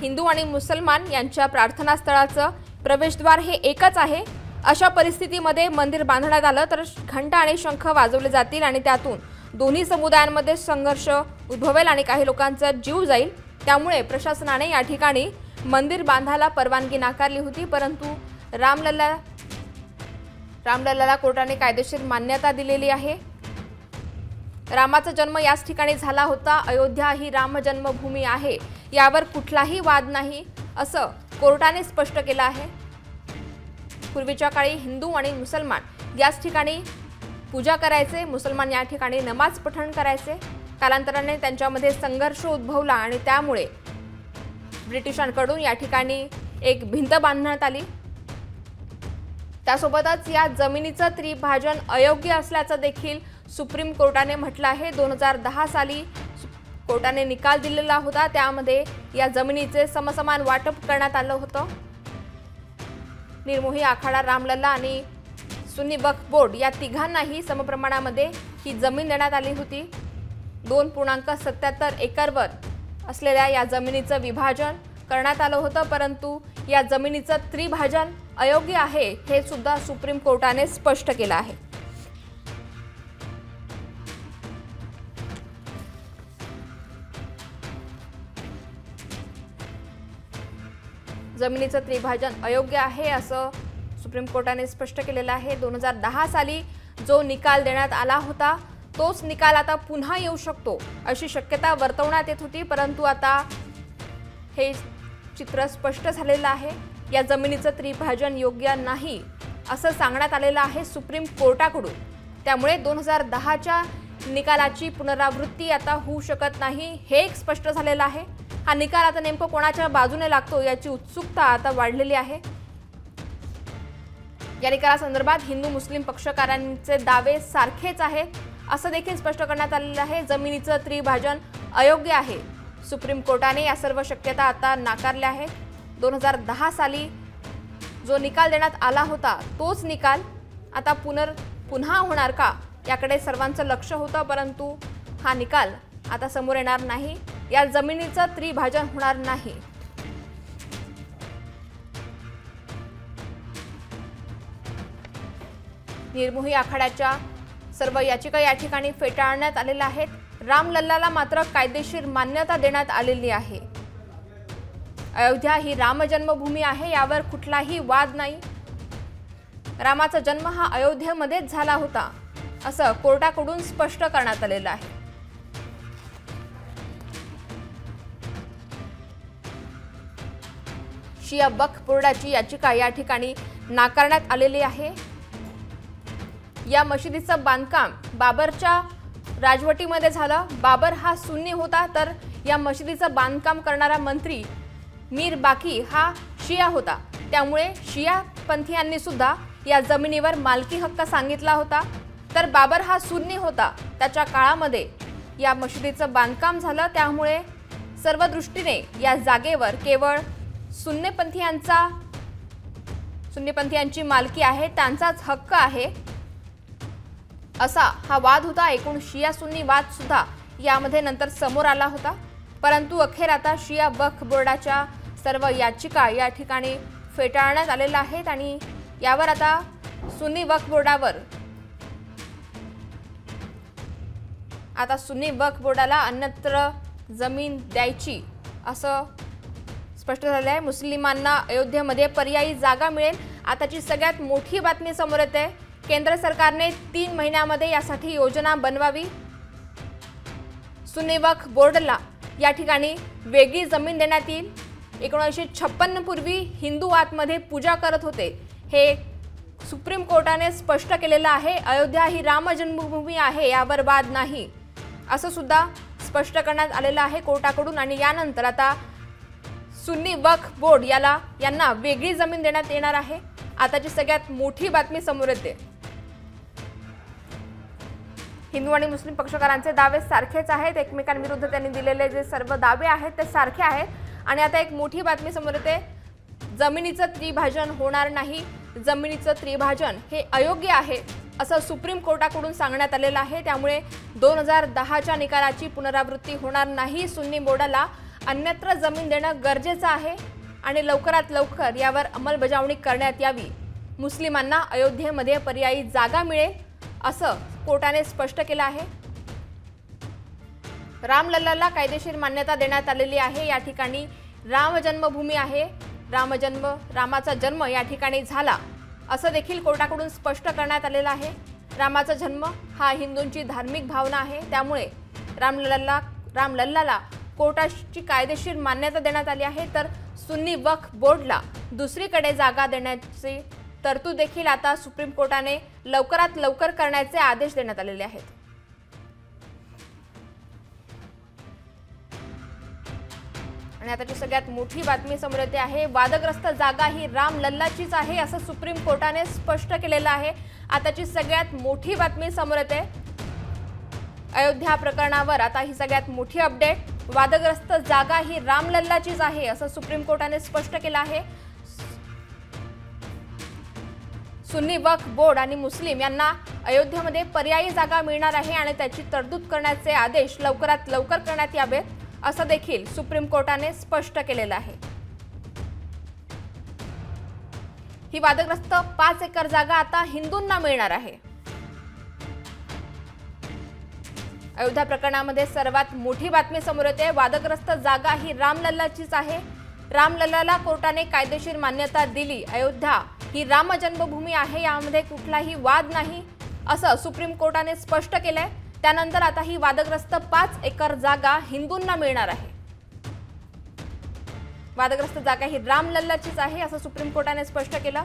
हिंदू आणि मुसलमान यांच्या प्रार्थनास्थळाचं प्रवेशद्वार हे एकच आहे. अशा परिस्थितीमध्ये मंदिर बांधण्यात आलं तर घंटा आणि शंख वाजवले जातील आणि त्यातून दोन्ही समुदायांमध्ये संघर्ष उद्भवेल आणि काही लोकांचा जीव जाईल. त्यामुळे प्रशासनाने या ठिकाणी मंदिर बांधायला परवानगी नाकारली होती परंतु रामलल्ला रामलल्लाला कोर्टाने कायदेशीर मान्यता दिलेली आहे. रामाचा जन्म याच ठिकाणी झाला होता. अयोध्या ही रामजन्मभूमी आहे. यावर कुठलाही वाद नाही असं कोर्टाने स्पष्ट केलं आहे. पूर्वीच्या काळी हिंदू आणि मुसलमान याच ठिकाणी पूजा करायचे मुसलमान या ठिकाणी नमाज पठण करायचे. कालांतराने त्यांच्यामध्ये संघर्ष उद्भवला आणि त्यामुळे ब्रिटिशांकडून या ठिकाणी एक भिंत बांधण्यात आली. त्यासोबतच या जमिनीचं त्रिभाजन अयोग्य असल्याचं देखील सुप्रीम कोर्टाने म्हटलं आहे. दोन हजार दहा साली कोर्टाने निकाल दिलेला होता. त्यामध्ये या जमिनीचे समसमान वाटप करण्यात आलं होतं. निर्मोही आखाडा रामलल्ला आणि सुन्नी वक्फ बोर्ड या तिघांनाही समप्रमाणामध्ये ही जमीन देण्यात आली होती. दोन पूर्णांक सत्याहत्तर एकरवर असलेल्या या जमिनीचं विभाजन करण्यात आलं होतं परंतु या जमिनीचं त्रिभाजन अयोग्य आहे हे सुद्धा सुप्रीम कोर्टाने स्पष्ट केलं आहे. जमिनीचं त्रिभाजन अयोग्य आहे असं सुप्रीम कोर्टाने स्पष्ट केलेलं आहे. दोन हजार दहा साली जो निकाल देण्यात आला होता तोच निकाल आता पुन्हा येऊ शकतो अशी शक्यता वर्तवण्यात येत होती. परंतु आता हे चित्र स्पष्ट झालेलं आहे. या जमिनीचं त्रिभाजन योग्य नाही असं सांगण्यात आलेलं आहे सुप्रीम कोर्टाकडून. त्यामुळे दोन हजार दहाच्या निकालाची पुनरावृत्ती आता होऊ शकत नाही हे एक स्पष्ट झालेलं आहे. हा निकाल आता नेमकं कोणाच्या बाजूने लागतो याची उत्सुकता आता वाढलेली आहे. या निकालासंदर्भात हिंदू मुस्लिम पक्षकारांचे दावे सारखेच आहेत असं देखील स्पष्ट करण्यात आलेलं आहे. जमिनीचं त्रिभाजन अयोग्य आहे. सुप्रीम कोर्टाने या सर्व शक्यता आता नाकारल्या आहेत. दोन हजार दहा साली जो निकाल देण्यात आला होता तोच निकाल आता पुनर पुन्हा होणार का? याकडे सर्वांचं लक्ष होतं परंतु हा निकाल आता समोर येणार नाही. या जमिनीचं त्रिभाजन होणार नाही. निर्मोही आखाड्याच्या सर्व याचिका या ठिकाणी फेटाळण्यात आलेल्या आहेत. रामलल्लाला मात्र कायदेशीर मान्यता देण्यात आलेली आहे. अयोध्या ही रामजन्मभूमी आहे यावर कुठलाही वाद नाही. रामाचा जन्म हा अयोध्येमध्येच झाला होता असं कोर्टाकडून स्पष्ट करण्यात आलेलं आहे. शिया वक्फ बोर्डाची याचिका या ठिकाणी नाकारण्यात आलेली आहे. या मशिदीचं बांधकाम बाबरच्या राजवटीमध्ये झालं. बाबर हा सुन्नी होता तर या मशिदीचं बांधकाम करणारा मंत्री मीर बाकी हा शिया होता. त्यामुळे शिया पंथीयांनी सुद्धा या जमिनीवर मालकी हक्क सांगितला होता. तर बाबर हा सुन्नी होता. त्याच्या काळामध्ये या मशिदीचं बांधकाम झालं. त्यामुळे सर्व दृष्टीने या जागेवर केवळ सुन्नेपंथीयांचा सुन्नेपंथीयांची मालकी आहे त्यांचाच हक्क आहे. असा हा वाद होता. एकूण शिया सुन्नी वाद सुद्धा यामध्ये नंतर समोर आला होता. परंतु अखेर आता शिया वक्फ बोर्डाच्या सर्व याचिका या ठिकाणी फेटाळण्यात आलेल्या आहेत आणि यावर आता सुन्नी वक्फ बोर्डावर आता सुन्नी वक्फ बोर्डाला अन्यत्र जमीन द्यायची असं स्पष्ट झालं आहे. मुस्लिमांना अयोध्येमध्ये पर्यायी जागा मिळेल. आताची सगळ्यात मोठी बातमी समोर येते. केंद्र सरकारने तीन महिन्यामध्ये यासाठी योजना बनवावी. सुन्नी बोर्डला या ठिकाणी वेगळी जमीन देण्यात येईल. एकोणीसशे छप्पन्नपूर्वी हिंदू आतमध्ये पूजा करत होते. हे सुप्रीम कोर्टाने स्पष्ट केलेलं आहे. अयोध्या ही राम जन्मभूमी आहे यावर वाद नाही. असं सुद्धा स्पष्ट करण्यात आलेलं आहे कोर्टाकडून आणि यानंतर आता सुन्नी वक्फ बोर्ड याला यांना वेगळी जमीन देण्यात येणार आहे. आताची सगळ्यात मोठी बातमी समोर येते. हिंदू आणि मुस्लिम पक्षकारांचे दावे सारखेच आहेत. एकमेकांविरुद्ध त्यांनी दिलेले जे सर्व दावे आहेत ते सारखे आहेत. आणि आता एक मोठी बातमी समोर येते. जमिनीचं त्रिभाजन होणार नाही. जमिनीचं त्रिभाजन हे अयोग्य आहे असं सुप्रीम कोर्टाकडून सांगण्यात आलेलं आहे. त्यामुळे दोन हजार दहाच्या निकालाची पुनरावृत्ती होणार नाही सुन्नी बोर्डाला. अन्यत्र जमीन देणं गरजेचं आहे आणि लवकरात लवकर यावर अंमलबजावणी करण्यात यावी. मुस्लिमांना अयोध्येमध्ये पर्यायी जागा मिळेल असं कोर्टाने स्पष्ट केलं आहे. रामलल्लाला कायदेशीर मान्यता देण्यात आलेली आहे. या ठिकाणी राम जन्मभूमी आहे. रामजन्म रामाचा जन्म या ठिकाणी झाला असं देखील कोर्टाकडून स्पष्ट करण्यात आलेलं आहे. रामाचा जन्म हा हिंदूंची धार्मिक भावना आहे. त्यामुळे रामलल्ला रामलल्लाला कोर्टाची कायदेशीर मान्यता देण्यात आली आहे. तर सुन्नी वक्फ बोर्डला दुसरीकडे जागा देण्याची तरतूद देखील आता सुप्रीम कोर्टाने लवकरात लवकर करण्याचे आदेश देण्यात आलेले आहेत. आणि आताची सगळ्यात मोठी बातमी समोर येते आहे वादग्रस्त जागा ही राम लल्लाचीच आहे असं सुप्रीम कोर्टाने स्पष्ट केलेलं आहे. आताची सगळ्यात मोठी बातमी समोर येते अयोध्या प्रकरणावर आता ही सगळ्यात मोठी अपडेट. वादग्रस्त जागा ही रामलल्लाचीच आहे असं सुप्रीम कोर्टाने स्पष्ट केलं आहे. सुन्नी वक्फ बोर्ड आणि मुस्लिम यांना अयोध्येमध्ये पर्यायी जागा मिळणार आहे आणि त्याची तरतूद करण्याचे आदेश लवकरात लवकर करण्यात यावेत असं देखील सुप्रीम कोर्टाने स्पष्ट केलेलं आहे. ही वादग्रस्त पाच एकर जागा आता हिंदूंना मिळणार आहे. अयोध्या प्रकरणामध्ये सर्वात मोठी बातमी समोर येते. वादग्रस्त जागा ही रामलल्लाचीच आहे. रामलल्लाला कोर्टाने कायदेशीर मान्यता दिली. अयोध्या ही राम जन्मभूमी आहे यामध्ये कुठलाही वाद नाही असं सुप्रीम कोर्टाने स्पष्ट केलंय. त्यानंतर आता ही वादग्रस्त पाच एकर जागा हिंदूंना मिळणार आहे. वादग्रस्त जागा ही रामलल्लाचीच आहे असं सुप्रीम कोर्टाने स्पष्ट केलं.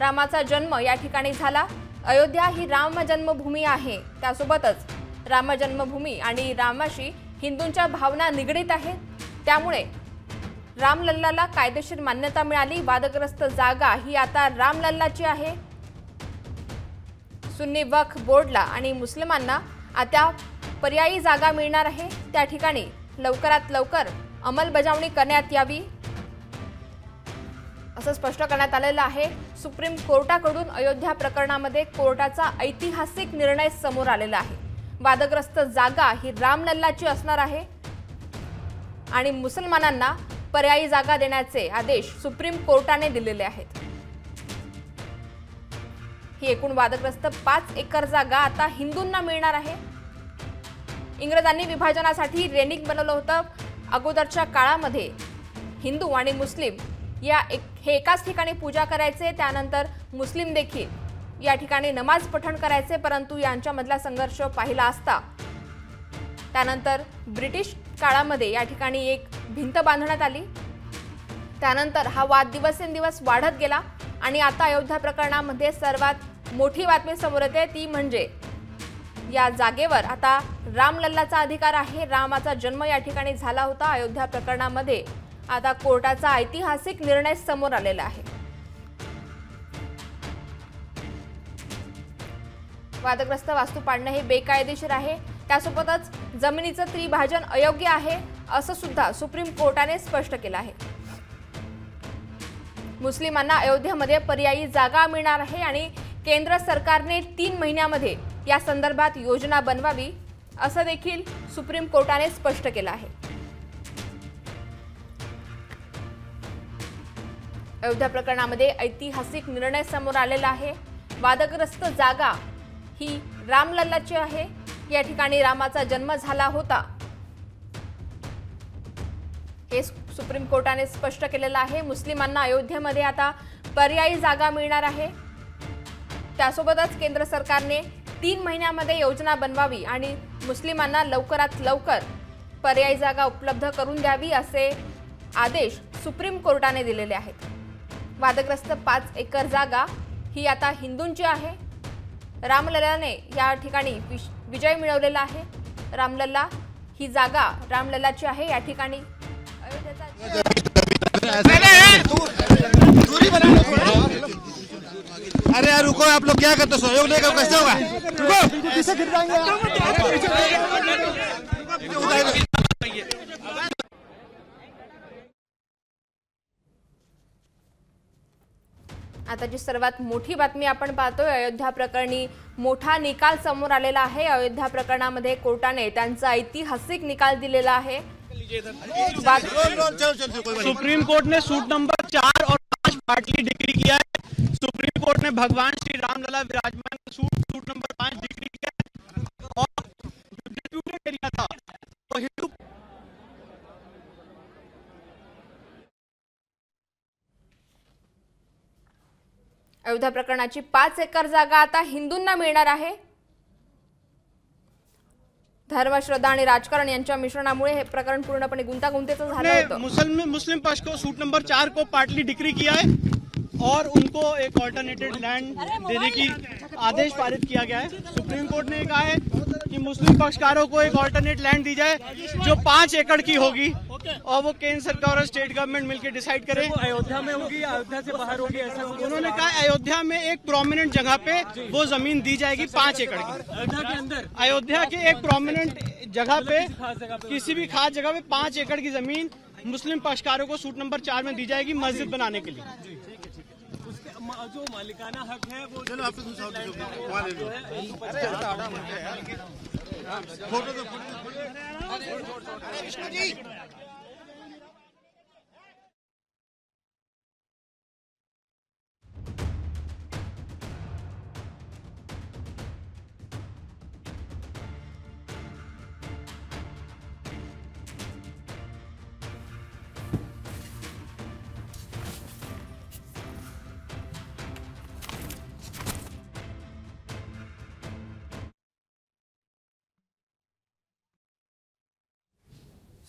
रामाचा जन्म या ठिकाणी झाला. अयोध्या ही राम जन्मभूमी आहे. त्यासोबतच रामजन्मभूमी आणि रामाशी हिंदूंच्या भावना निगडीत आहेत. त्यामुळे रामलल्लाला कायदेशीर मान्यता मिळाली. वादग्रस्त जागा ही आता रामलल्लाची आहे. सुन्नी वक्फ बोर्डला आणि मुस्लिमांना आता पर्यायी जागा मिळणार आहे. त्या ठिकाणी लवकरात लवकर अंमलबजावणी करण्यात यावी असं स्पष्ट करण्यात आलेलं आहे. सुप्रीम कोर्टाकडून अयोध्या प्रकरणामध्ये कोर्टाचा ऐतिहासिक निर्णय समोर आलेला आहे. वादग्रस्त जागा ही रामलल्लाची असणार आहे. आणि मुसलमानांना पर्यायी जागा देण्याचे आदेश सुप्रीम कोर्टाने दिलेले आहेत. ही एकूण वादग्रस्त पाच एकर जागा आता हिंदूंना मिळणार आहे. इंग्रजांनी विभाजनासाठी रेनिक बनवलं होतं. अगोदरच्या काळामध्ये हिंदू आणि मुस्लिम या एक हे एकाच ठिकाणी पूजा करायचे. त्यानंतर मुस्लिम देखील या ठिकाणी नमाज पठण करायचे परंतु यांच्यामधला संघर्ष पाहिला असता. त्यानंतर ब्रिटिश काळामध्ये या ठिकाणी एक भिंत बांधण्यात आली. त्यानंतर हा वाद दिवसेंदिवस वाढत गेला आणि आता अयोध्या प्रकरणामध्ये सर्वात मोठी बातमी समोर येते ती म्हणजे या जागेवर आता रामलल्लाचा अधिकार आहे. रामाचा जन्म या ठिकाणी झाला होता. अयोध्या प्रकरणामध्ये आता कोर्टाचा ऐतिहासिक निर्णय समोर आलेला आहे. वादग्रस्त वास्तू पाडणं हे बेकायदेशीर आहे. त्यासोबतच जमिनीचं त्रिभाजन अयोग्य आहे असं सुद्धा सुप्रीम कोर्टाने स्पष्ट केलं आहे. मुस्लिमांना अयोध्येमध्ये पर्यायी जागा मिळणार आहे आणि केंद्र सरकारने तीन महिन्यामध्ये या संदर्भात योजना बनवावी असं देखील सुप्रीम कोर्टाने स्पष्ट केलं आहे. अयोध्या प्रकरणामध्ये ऐतिहासिक निर्णय समोर आलेला आहे. वादग्रस्त जागा ही रामलल्लाची आहे. या ठिकाणी रामाचा जन्म झाला होता. हे सुप्रीम कोर्टाने स्पष्ट केलेलं आहे. मुस्लिमांना अयोध्येमध्ये आता पर्यायी जागा मिळणार आहे. त्यासोबतच केंद्र सरकारने तीन महिन्यामध्ये योजना बनवावी आणि मुस्लिमांना लवकरात लवकर पर्यायी जागा उपलब्ध करून द्यावी असे आदेश सुप्रीम कोर्टाने दिलेले आहेत. वादग्रस्त पाच एकर जागा ही आता हिंदूंची आहे. रामलल्लाने या ठिकाणी विश- विजय मिळवलेला आहे. रामलल्ला ही जागा रामलल्लाची आहे या ठिकाणी. अयोध्येचा अरे यार रुको आप लोग क्या करते हो? सहयोग नहीं करो कैसे होगा? रुको। आता जी सर्वात मोठी बातमी आपण पाहतोय, अयोध्या प्रकरणी मोठा निकाल समोर आलेला आहे. अयोध्या प्रकरणामध्ये कोर्टाने त्यांचा ऐतिहासिक निकाल दिलेला आहे। सुप्रीम कोर्ट ने सूट नंबर चार और पाँच पार्टली डिग्री किया है। सुप्रीम कोर्ट ने Bhagwan Shri Ramlalla Virajman suit suit number पाँच डिग्री किया और जो डिस्प्यूटेड एरिया था, वो हिंदू अयोध्या प्रकरणाची पाच एकर जागा आता हिंदूंना मिळणार आहे. धर्मश्रद्धा आणि राजकारण यांच्या मिश्रणामुळे हे प्रकरण पूर्णपणे गुंतागुंतीचं झालं होतं. मुस्लिम मुस्लिम पक्ष को सूट नंबर चार को पार्टली डिग्री किया है। और उनको एक ऑल्टरनेटेड लैंड देने की आदेश पारित किया गया है। सुप्रीम कोर्ट ने कहा है कि मुस्लिम पक्षकारों को एक ऑल्टरनेट लैंड दी जाए जो पाँच एकड़ की होगी और वो केंद्र सरकार और स्टेट गवर्नमेंट मिलकर डिसाइड करें। अयोध्या में होगी अयोध्या से बाहर होगी ऐसा उन्होंने कहा अयोध्या में एक प्रोमिनेंट जगह पे वो ज़मीन दी जाएगी पाँच एकड़ की। अयोध्या के अंदर? अयोध्या के एक प्रोमिनेंट जगह पे? किसी भी खास जगह पे पाँच एकड़ की ज़मीन मुस्लिम पक्षकारों को सूट नंबर चार में दी जाएगी मस्जिद बनाने के लिए। चलो आप तो दूसरा दूसरा वहाँ ले लो। फोटो तो फोटो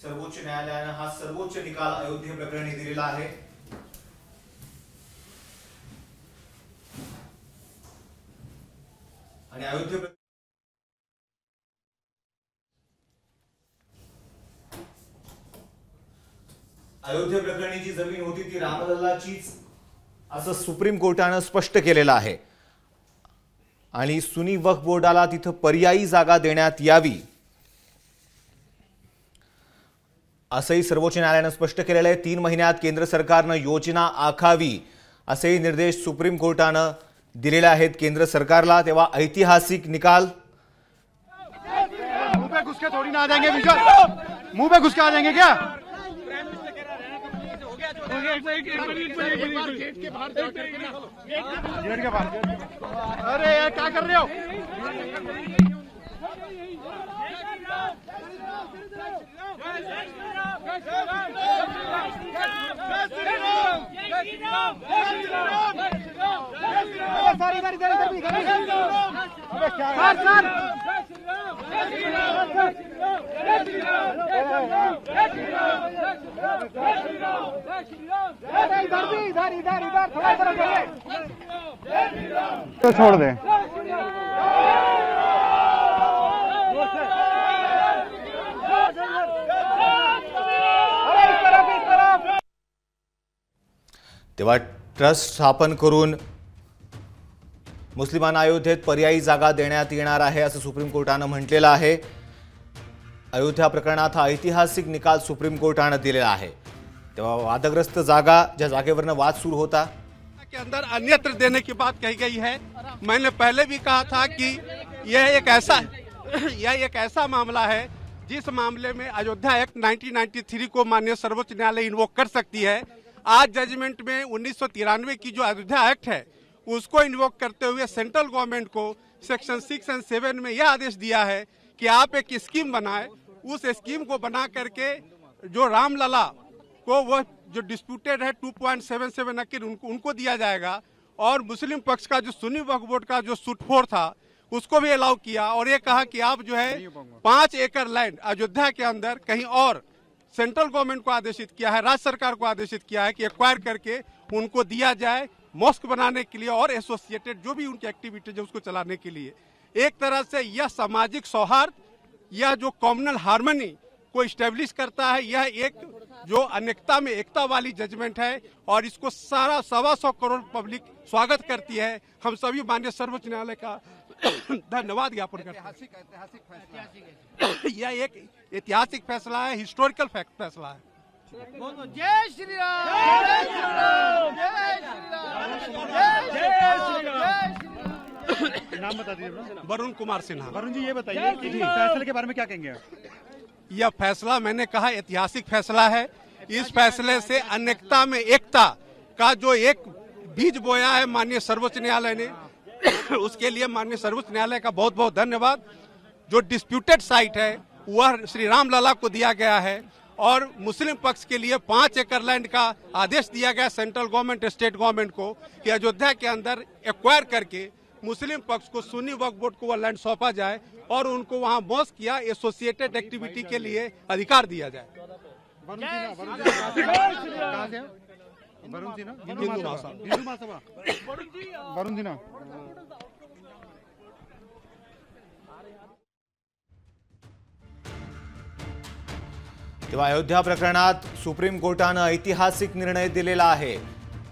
सर्वोच्च न्यायालयानं हा सर्वोच्च निकाल अयोध्ये प्रकरणी दिलेला आहे. आणि अयोध्ये अयोध्या प्रकरणी जी जमीन होती ती रामलल्लाचीच असं सुप्रीम कोर्टानं स्पष्ट केलेलं आहे. आणि सुनी वक्फ बोर्डाला तिथं पर्यायी जागा देण्यात यावी. असंही सर्वोच्च न्यायालयानं स्पष्ट केलेलं आहे तीन महिन्यात केंद्र सरकारनं योजना आखावी असेही निर्देश सुप्रीम कोर्टानं दिलेले आहेत. केंद्र सरकारला तेव्हा ऐतिहासिक निकाल मुँह पे घुस के थोड़ी ना आ जाएँगे विशाल मुँह पे घुस के आ जाएँगे क्या? गेट के बाहर अरे यार क्या कर रहे हो? सर इधर इधर इधर भी इधर भी। अबे क्या सर सर इधर भी इधर इधर इधर थोड़ा इधर जाइए तो छोड़ दे तेव्हा ट्रस्ट स्थापन करून मुस्लिमांना अयोध्येत पर्यायी जागा देण्यात येणार आहे असं सुप्रीम कोर्टानं म्हटलेलं आहे. अयोध्या प्रकरणात हा ऐतिहासिक निकाल सुप्रीम कोर्टानं दिलेला आहे. तेव्हा वादग्रस्त जागा ज्या जागेवरनं वाद सुरू होता. के अंदर अन्यत्र देने की बात कही गई है. मैंने पहले भी कहा था कि यह एक ऐसा यह एक ऐसा मामला है जिस मामले में अयोध्या एक्ट 1993 को माननीय सर्वोच्च न्यायालय इन्वोक कर सकती है, आज जजमेंट में उन्नीस सौ तिरानवे की जो अयोध्या एक्ट है, उसको इन्वोक करते हुए सेंट्रल गवर्नमेंट को सेक्शन सिक्स एंड सेवन में यह आदेश दिया है कि आप एक स्कीम बनाए। उस स्कीम को बना करके जो रामलला को वो जो डिस्प्यूटेड है 2.77 एकड़ उनको उनको दिया जाएगा और मुस्लिम पक्ष का जो सुन्नी वक्फ बोर्ड का जो सुटफोर था उसको भी अलाउ किया और ये कहा कि आप जो है पाँच एकड़ लैंड अयोध्या के अंदर कहीं और सेंट्रल गवर्नमेंट को आदेशित किया है राज्य सरकार को आदेशित किया है कि एक्वायर करके उनको दिया जाए मॉस्क बनाने के लिए और एसोसिएटेड जो भी उनकी एक्टिविटीज़ है उसको चलाने के लिए। एक तरह से यह सामाजिक सौहार्द यह जो कॉमनल हारमोनी को स्टेब्लिश करता है यह एक जो अनेकता में एकता वाली जजमेंट है और इसको सारा सवा सौ करोड़ पब्लिक स्वागत करती है। हम सभी माननीय सर्वोच्च न्यायालय का धन्यवाद ज्ञापन करते हैं। यह एक ऐतिहासिक फैसला है हिस्टोरिकल फैसला है। जय श्री राम जय श्री राम जय श्री राम जय श्री राम नाम बता दीजिए वरुण कुमार सिन्हा। वरुण जी ये बताइए कि फैसले के बारे में क्या कहेंगे यह फैसला मैंने कहा ऐतिहासिक फैसला है। इस फैसले से अनेकता में एकता का जो एक बीज बोया है माननीय सर्वोच्च न्यायालय ने उसके लिए माननीय सर्वोच्च न्यायालय का बहुत बहुत धन्यवाद। जो डिस्प्यूटेड साइट है, वह श्री राम लला को दिया गया है और मुस्लिम पक्ष के लिए पाँच एकड़ लैंड का आदेश दिया गया सेंट्रल गवर्नमेंट स्टेट गवर्नमेंट को कि अयोध्या के अंदर एक्वायर करके मुस्लिम पक्ष को सुन्नी वक्फ बोर्ड को वह लैंड सौंपा जाए और उनको वहाँ मॉस किया एसोसिएटेड एक्टिविटी के लिए अधिकार दिया जाए। वरुण तेव्हा अयोध्या प्रकरणात सुप्रीम कोर्टानं ऐतिहासिक निर्णय दिलेला आहे.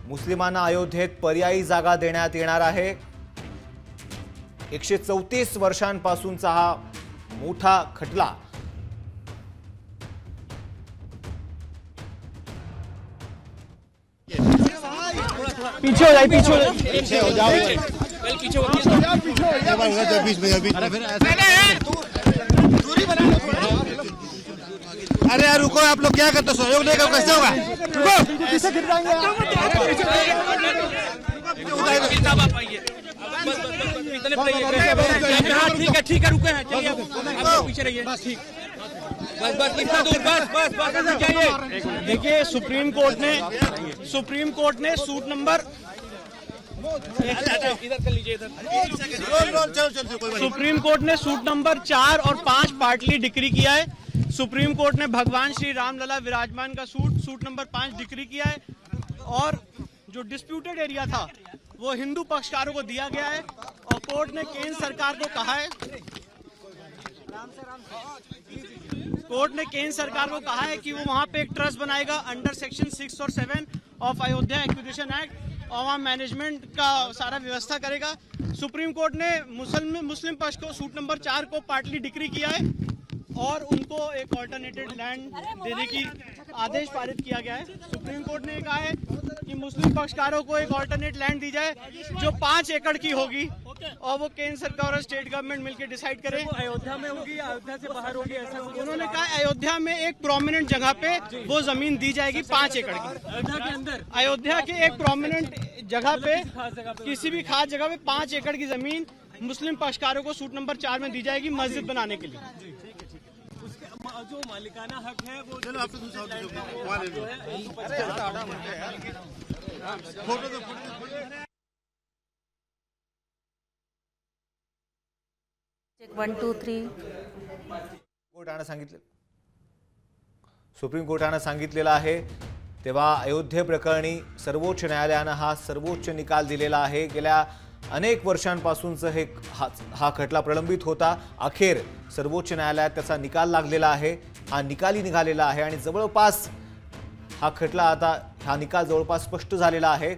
मुस्लिमांना अयोध्येत पर्यायी जागा देण्यात येणार आहे. एकशे चौतीस वर्षांपासूनचा हा मोठा खटला. पीछे हो जाए पीछे हो जाए अरे यार रुको आप लोग क्या करते हो सहयोग नहीं करो कैसे होगा रुको पीछे गिर जाएँगे हाँ ठीक है ठीक है रुके हैं चलिए पीछे रहिए बस ठीक बस बस, इतना दूर, बस बस बस जाइए। देखिए, सुप्रीम कोर्ट ने, सुप्रीम कोर्ट ने सूट नंबर सुप्रीम कोर्ट ने सूट नंबर चार और पाँच पार्टली डिक्री किया है। सुप्रीम कोर्ट ने भगवान श्री रामलला विराजमान का सूट सूट नंबर पाँच डिक्री किया है। और जो डिस्प्यूटेड एरिया था, वो हिंदू पक्षकारों को दिया गया है। और कोर्ट ने केंद्र सरकार को कहा है। कोर्ट ने केंद्र सरकार को कहा है कि वो वहाँ पे एक ट्रस्ट बनाएगा अंडर सेक्शन सिक्स और seven of Ayodhya acquisition act, और वहाँ मैनेजमेंट का सारा व्यवस्था करेगा। सुप्रीम कोर्ट ने मुस्लिम मुस्लिम पक्ष को सूट नंबर चार को पार्टली डिक्री किया है। और उनको एक ऑल्टरनेटेड लैंड देने की आदेश पारित किया गया है। सुप्रीम कोर्ट ने कहा है कि मुस्लिम पक्षकारों को एक ऑल्टरनेट लैंड दी जाए जो पाँच एकड़ की होगी और वो केंद्र सरकार और स्टेट गवर्नमेंट मिलकर डिसाइड करें। अयोध्या में होगी अयोध्या से बाहर होगी ऐसा उन्होंने कहा अयोध्या में एक प्रोमिनेंट जगह पे वो ज़मीन दी जाएगी पाँच एकड़ की। अयोध्या के अंदर? अयोध्या के एक प्रोमिनेंट जगह पे किसी भी खास जगह पे? पाँच एकड़ की ज़मीन मुस्लिम पक्षकारों को सूट नंबर चार में दी जाएगी मस्जिद बनाने के लिए। जो मालिकाना हक है वो वन टू थ्री कोर्टानं सांगितलं सुप्रीम कोर्टानं सांगितलेलं आहे. तेव्हा अयोध्ये प्रकरणी सर्वोच्च न्यायालयानं हा सर्वोच्च निकाल दिलेला आहे. गेल्या अनेक वर्षांपासूनचं हे हा हा खटला प्रलंबित होता. अखेर सर्वोच्च न्यायालयात त्याचा निकाल लागलेला आहे. हा निकाली निघालेला आहे आणि जवळपास हा खटला आता हा निकाल जवळपास स्पष्ट झालेला आहे.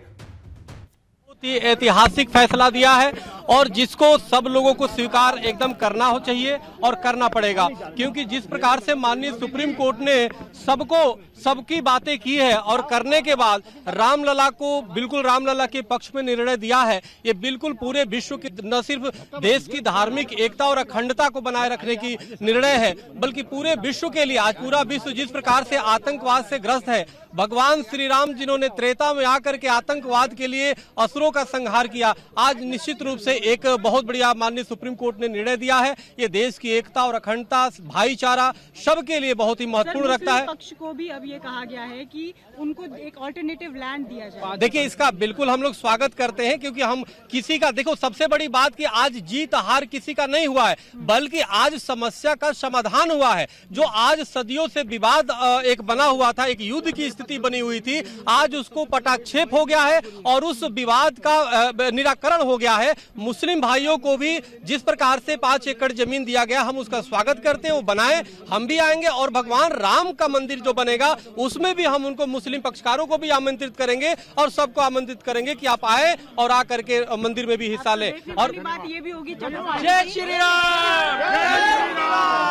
ऐतिहासिक फैसला दिया है और जिसको सब लोगों को स्वीकार एकदम करना हो चाहिए और करना पड़ेगा। क्योंकि जिस प्रकार से माननीय सुप्रीम कोर्ट ने सबको, सबकी बातें की है और करने के बाद रामलला को बिल्कुल रामलला के पक्ष में निर्णय दिया है, ये बिल्कुल पूरे विश्व की, न सिर्फ़ देश की धार्मिक एकता और अखंडता को बनाए रखने की निर्णय है, बल्कि पूरे विश्व के लिए, आज पूरा विश्व जिस प्रकार से आतंकवाद से ग्रस्त है, भगवान श्री राम जिन्होंने त्रेता में आकर के आतंकवाद के लिए असुरों का संहार किया। आज निश्चित रूप से एक बहुत बढ़िया माननीय सुप्रीम कोर्ट ने निर्णय दिया है। ये देश की एकता और अखंडता भाईचारा सबके लिए बहुत ही महत्वपूर्ण रखता है। पक्ष को भी अब ये कहा गया है कि उनको एक ऑल्टरनेटिव लैंड दिया जाए। देखिए इसका बिल्कुल हम लोग स्वागत करते हैं क्योंकि हम किसी का देखो सबसे बड़ी बात कि आज जीत हार किसी का नहीं हुआ है बल्कि आज समस्या का समाधान हुआ है जो आज सदियों से विवाद एक बना हुआ था एक युद्ध की स्थिति बनी हुई थी। आज उसको पटाक्षेप हो गया है और उस विवाद का निराकरण हो गया है। मुस्लिम भाइयों को भी जिस प्रकार से पाँच एकड़ ज़मीन दिया गया हम उसका स्वागत करते हैं वो बनाए हम भी आएँगे और भगवान राम का मंदिर जो बनेगा उसमें भी हम उनको मुस्लिम पक्षकारों को भी आमंत्रित करेंगे और सबको आमंत्रित करेंगे कि आप आए और आकर के मंदिर में भी हिस्सा लें। और और बात ये भी होगी जब जय श्री राम!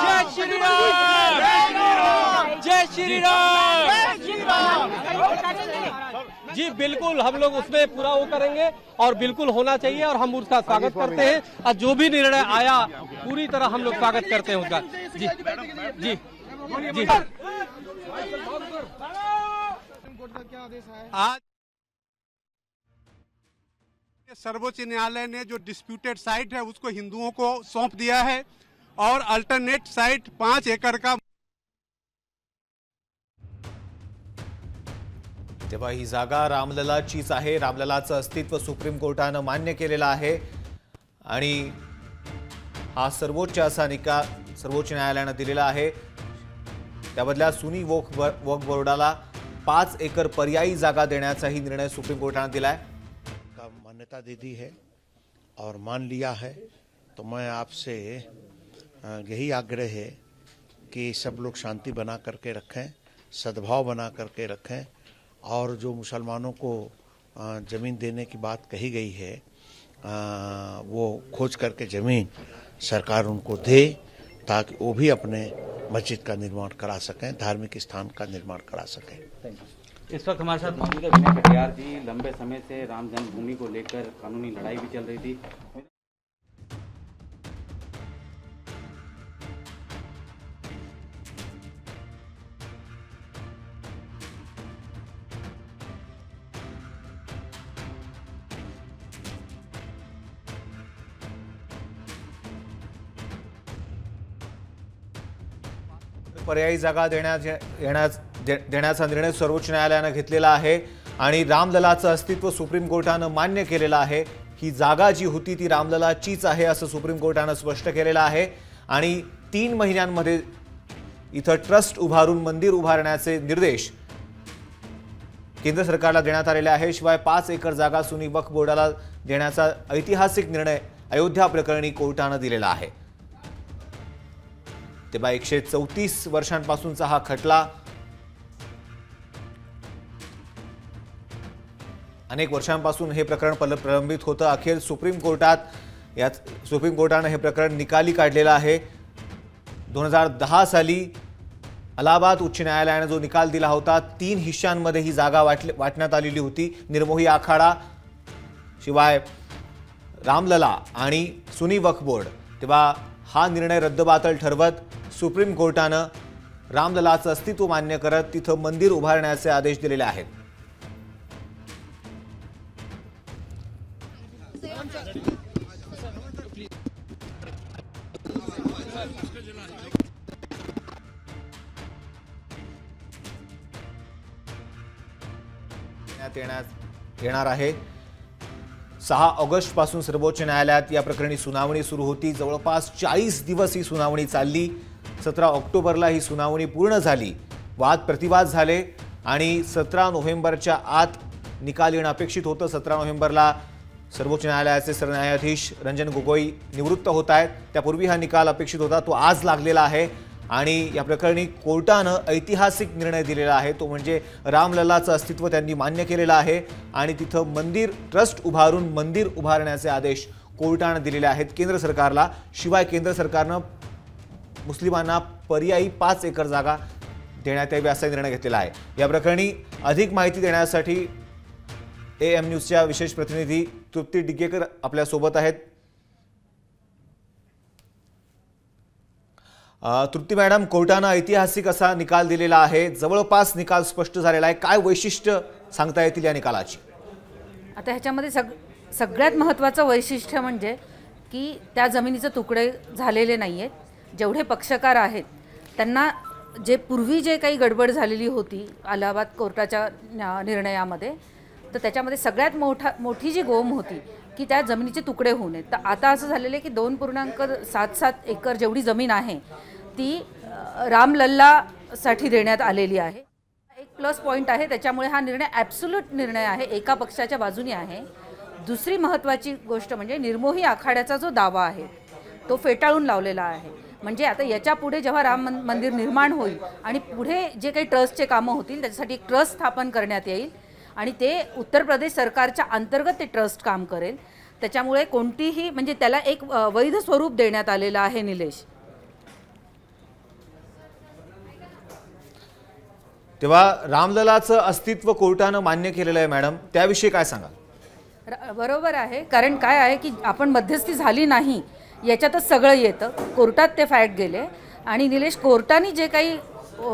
जय श्री राम! जय श्री राम! जी बिल्कुल हम लोग उसमें पूरा वो करेंगे और बिल्कुल होना चाहिए और हम उसका स्वागत करते हैं। और जो भी निर्णय आया पूरी तरह हम लोग स्वागत करते हैं उसका। जी जी जी। आज सर्वोच्च न्यायालय ने जो डिस्प्यूटेड साइट है उसको हिंदुओं को सौंप दिया है और अल्टरनेट साइट पाँच एकड़ का तेव्हा ही जागा रामललाचीच आहे. रामललाचं अस्तित्व सुप्रीम कोर्टानं मान्य आहे. आणि हा सर्वोच्च असा निकाल, सर्वोच्च न्यायालयानं दिलेला आहे. त्याबदल्यात सुनी वोक वक्फ बोर्डाला पाच एकर पर्यायी जागा देण्याचाही निर्णय सुप्रीम कोर्टानं दिलाय. का मान्यता दे दी है और मान लिया है तो मैं आपसे यही आग्रह है कि सब लोग शांति बना करके रखें, सद्भाव बना करके रखें और जो मुसलमानों को ज़मीन देने की बात कही गई है वो खोज करके ज़मीन सरकार उनको दे, ताकि वो भी अपने मस्जिद का निर्माण करा सकें, धार्मिक स्थान का निर्माण करा सकें। इस वक्त हमारे साथ मौजूद है विनय कटियार जी। लंबे समय से राम जन्मभूमि को लेकर कानूनी लड़ाई भी चल रही थी। पर्यायी जागा देण्यात येण्यास दे- देण्याचा निर्णय सर्वोच्च न्यायालयानं घेतलेला आहे आणि रामललाचं अस्तित्व सुप्रीम कोर्टानं मान्य केलेलं आहे. ही जागा जी होती ती रामललाचीच आहे असं सुप्रीम कोर्टानं स्पष्ट केलेलं आहे. आणि तीन महिन्यांमध्ये इथं ट्रस्ट उभारून मंदिर उभारण्याचे निर्देश केंद्र सरकारला देण्यात आलेले आहे. शिवाय पाच एकर जागा सुनी वक्फ बोर्डाला देण्याचा ऐतिहासिक निर्णय अयोध्या प्रकरणी कोर्टानं दिलेला आहे. तेव्हा एकशे चौतीस वर्षांपासूनचा हा खटला अनेक वर्षांपासून हे प्रकरण पल प्रलंबित होतं. अखेर सुप्रीम कोर्टात यात सुप्रीम कोर्टानं हे प्रकरण निकाली काढलेलं आहे. दोन हजार दहा साली अलाहाबाद उच्च न्यायालयानं जो निकाल दिला होता तीन हिश्श्यांमध्ये ही जागा वाटली वाटण्यात आलेली होती. निर्मोही आखाडा शिवाय रामलला आणि सुनी वक्फ बोर्ड. तेव्हा हा निर्णय रद्दबातल ठरवत सुप्रीम कोर्टानं रामललाचं अस्तित्व मान्य करत तिथं मंदिर उभारण्याचे आदेश दिलेले आहेत. येण्यात येणार आहे. सहा ऑगस्टपासून सर्वोच्च न्यायालयात या प्रकरणी सुनावणी सुरू होती. जवळपास चाळीस दिवस ही सुनावणी चालली. सतरा ऑक्टोबरला ही सुनावणी पूर्ण झाली. वाद प्रतिवाद झाले आणि सतरा नोव्हेंबरच्या आत निकाल येणं अपेक्षित होतं. सतरा नोव्हेंबरला सर्वोच्च न्यायालयाचे सरन्यायाधीश रंजन गोगोई निवृत्त होत आहेत. त्यापूर्वी हा निकाल अपेक्षित होता. तो आज लागलेला आहे. आणि या प्रकरणी कोर्टानं ऐतिहासिक निर्णय दिलेला आहे. तो म्हणजे रामलल्लाचं अस्तित्व त्यांनी मान्य केलेलं आहे आणि तिथं मंदिर ट्रस्ट उभारून मंदिर उभारण्याचे आदेश कोर्टानं दिलेले आहेत. केंद्र सरकारला शिवाय केंद्र सरकारनं मुस्लिमांना पर्यायी पाच एकर जागा देण्यात यावी असा निर्णय घेतलेला आहे. या प्रकरणी अधिक माहिती देण्यासाठी ए एम न्यूजच्या विशेष प्रतिनिधी तृप्ती डिग्गेकर आपल्यासोबत आहेत. तृप्ती मॅडम कोर्टानं ऐतिहासिक असा निकाल दिलेला आहे. जवळपास निकाल स्पष्ट झालेला आहे. काय वैशिष्ट्य सांगता येतील या निकालाची? आता ह्याच्यामध्ये सग सगळ्यात महत्त्वाचं वैशिष्ट्य म्हणजे की त्या जमिनीचे तुकडे झालेले नाही आहेत जेवढे पक्षकार आहेत त्यांना जे पूर्वी जे काही गडबड झालेली होती अलाहाबाद कोर्टाच्या न्या- निर्णयामध्ये तर त्याच्यामध्ये सगळ्यात मोठा मोठी जी गोम होती की त्या जमिनीचे तुकडे होऊ नयेत तर आता असं झालेलं आहे की दोन पूर्णांक सात सात एकर जेवढी जमीन आहे ती रामलल्लासाठी देण्यात आलेली आहे. एक प्लस पॉईंट आहे त्याच्यामुळे हा निर्णय ॲब्सोल्यूट निर्णय आहे एका पक्षाच्या बाजूने आहे. दुसरी महत्त्वाची गोष्ट म्हणजे निर्मोही आखाड्याचा जो दावा आहे तो फेटाळून लावलेला आहे. म्हणजे आता याच्यापुढे जेव्हा राम मंदिर निर्माण होईल आणि पुढे जे काही ट्रस्टचे कामं होतील त्याच्यासाठी एक ट्रस्ट स्थापन करण्यात येईल आणि ते उत्तर प्रदेश सरकारच्या अंतर्गत ते ट्रस्ट काम करेल. त्याच्यामुळे कोणतीही म्हणजे त्याला एक वैध स्वरूप देण्यात आलेलं आहे निलेश. तेव्हा रामललाचं अस्तित्व कोर्टानं मान्य केलेलं आहे मॅडम. त्याविषयी काय सांगाल? बरोबर आहे. कारण काय आहे की आपण मध्यस्थी झाली नाही याच्यातच सगळं येतं. कोर्टात ते फॅक्ट गेले. आणि निलेश कोर्टाने जे काही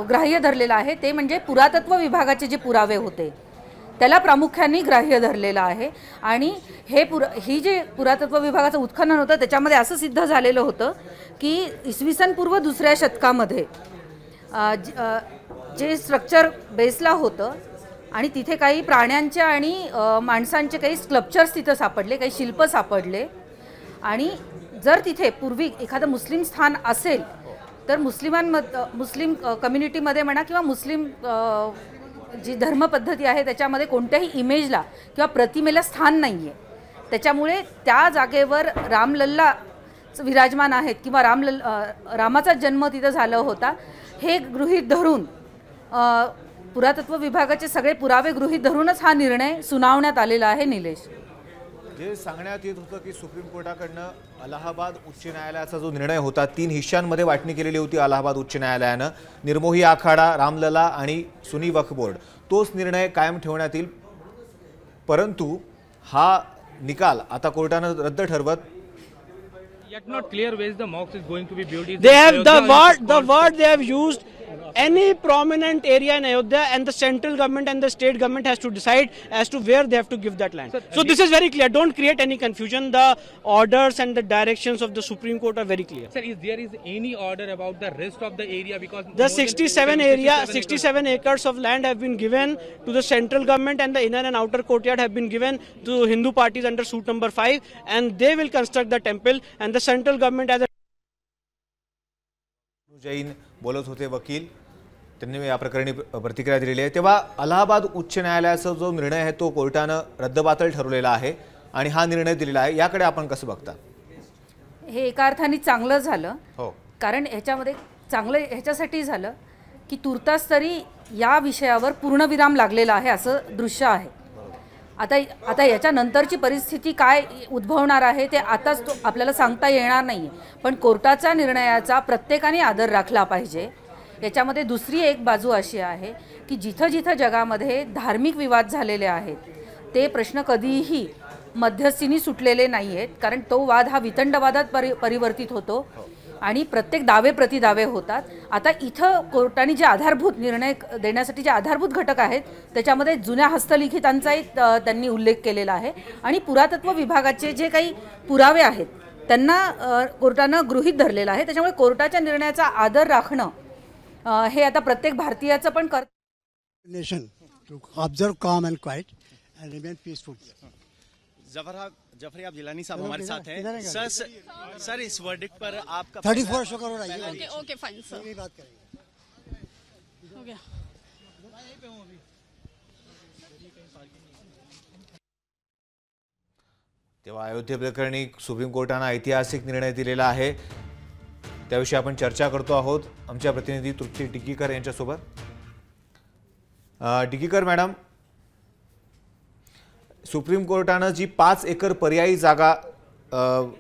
ग्राह्य धरलेलं आहे ते म्हणजे पुरातत्व विभागाचे जे पुरावे होते त्याला प्रामुख्याने ग्राह्य धरलेलं आहे. आणि हे पुर ही जे पुरातत्व विभागाचं उत्खनन होतं त्याच्यामध्ये असं सिद्ध झालेलं होतं की इसवी सन पूर्व दुसऱ्या शतकामध्ये ज- जे स्ट्रक्चर बेसला होतं आणि तिथे काही प्राण्यांचे आणि माणसांचे काही स्क्लप्चर्स तिथं सापडले काही शिल्प सापडले. आणि जर तिथे पूर्वी एखादं मुस्लिम स्थान असेल तर मुस्लिमांमध मुस्लिम कम्युनिटीमध्ये म्हणा किंवा मुस्लिम जी धर्मपद्धती आहे त्याच्यामध्ये कोणत्याही इमेजला किंवा प्रतिमेला स्थान नाही आहे त्याच्यामुळे त्या जागेवर रामलल्ला विराजमान आहेत किंवा रामलल रामाचा जन्म तिथं झाला होता हे गृहीत धरून पुरातत्व विभागाचे सगळे पुरावे गृहीत धरूनच हा निर्णय सुनावण्यात आलेला आहे निलेश. जे सांगण्यात येत होतं की सुप्रीम कोर्टाकडनं अलाहाबाद उच्च न्यायालयाचा जो निर्णय होता तीन हिस्सांमध्ये वाटणी केलेली होती अलाहाबाद उच्च न्यायालयानं. निर्मोही आखाडा रामलला आणि सुनी वक्फ बोर्ड तोच निर्णय कायम ठेवण्यात येईल. परंतु हा निकाल आता कोर्टानं रद्द ठरवत Yet not clear where the mosque is going to be built. They have the word the word they have used any prominent area in Ayodhya and the central government and the state government has to decide as to where they have to give that land. So this is very clear. Don't create any confusion. The orders and the directions of the Supreme Court are very clear. Sir, is there is any order about the rest of the area because The more than 67 67 area, acres- 67 acres of land have been given to the central government and the inner and outer courtyard have been given to Hindu parties under suit number 5 and they will construct the temple and the central government as a Jain बोलत होते वकील. त्यांनी या प्रकरणी प्रतिक्रिया दिलेली आहे. तेव्हा अलाहाबाद उच्च न्यायालयाचा जो निर्णय आहे तो कोर्टानं रद्दबातल ठरवलेला आहे आणि हा निर्णय दिलेला आहे. याकडे आपण कसं बघता? हे एका अर्थाने चांगलं झालं. हो. कारण ह्याच्यामध्ये चांगलं ह्याच्यासाठी झालं की तुर्तास तरी या विषयावर पूर्णविराम लागलेला आहे असं दृश्य आहे. आता आता याच्यानंतरची परिस्थिती काय उद्भवणार आहे ते आताच तो आपल्याला सांगता येणार नाही पण कोर्टाच्या निर्णयाचा प्रत्येकाने आदर राखला पाहिजे. याच्यामध्ये दुसरी एक बाजू अशी आहे की जिथं जिथं जगामध्ये धार्मिक विवाद झालेले आहेत ते प्रश्न कधीही मध्यस्थीने सुटलेले नाही आहेत कारण तो वाद हा वितंडवादात परि परिवर्तित होतो. आणि प्रत्येक दावे प्रतिदावे होतात. आता इथं कोर्टाने जे आधारभूत निर्णय देण्यासाठी जे आधारभूत घटक आहेत त्याच्यामध्ये जुन्या हस्तलिखितांचाही त्यांनी उल्लेख केलेला आहे. आणि पुरातत्व विभागाचे जे काही पुरावे आहेत त्यांना कोर्टानं गृहीत धरलेलं आहे. त्याच्यामुळे कोर्टाच्या निर्णयाचा आदर राखणं हे आता प्रत्येक भारतीयाचं पण कर nation to observe calm and quiet and remain peaceful. Zafar आप जिलानी साहब हमारे साथ हैं। सर सर इस वर्डिक्ट पर आपका थर्टी फोर शो करोड़ आइए ओके ओके फाइन सर यही बात करेंगे हो गया। तेव्हा अयोध्ये प्रकरणी सुप्रीम कोर्टानं ऐतिहासिक निर्णय दिलेला आहे. त्याविषयी आपण चर्चा करतो आहोत. आमच्या प्रतिनिधी तृप्ती टिकीकर यांच्यासोबत. टिकीकर मॅडम सुप्रीम कोर्टानं जी पाच एकर पर्यायी जागा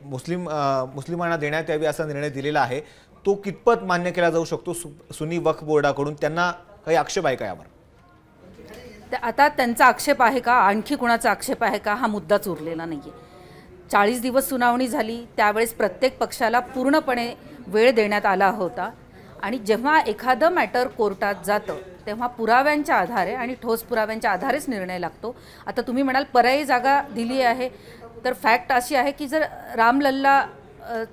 मुस्लिम मुस्लिमांना देण्यात यावी असा निर्णय दिलेला आहे तो कितपत मान्य केला जाऊ शकतो सु- सुनी वक्फ बोर्डाकडून? त्यांना काही आक्षेप आहे का यावर? आता त्यांचा आक्षेप आहे का? आणखी कुणाचा आक्षेप आहे का? हा मुद्दाच उरलेला नाही आहे चाळीस दिवस सुनावणी झाली त्यावेळेस प्रत्येक पक्षाला पूर्णपणे वेळ देण्यात आला होता. आणि जेव्हा एखादं मॅटर कोर्टात जातं तेव्हा पुराव्यांच्या आधारे आणि ठोस पुराव्यांच्या आधारेच निर्णय लागतो. आता तुम्ही म्हणाल पर्यायी जागा दिली आहे. तर फॅक्ट अशी आहे की जर रामलल्ला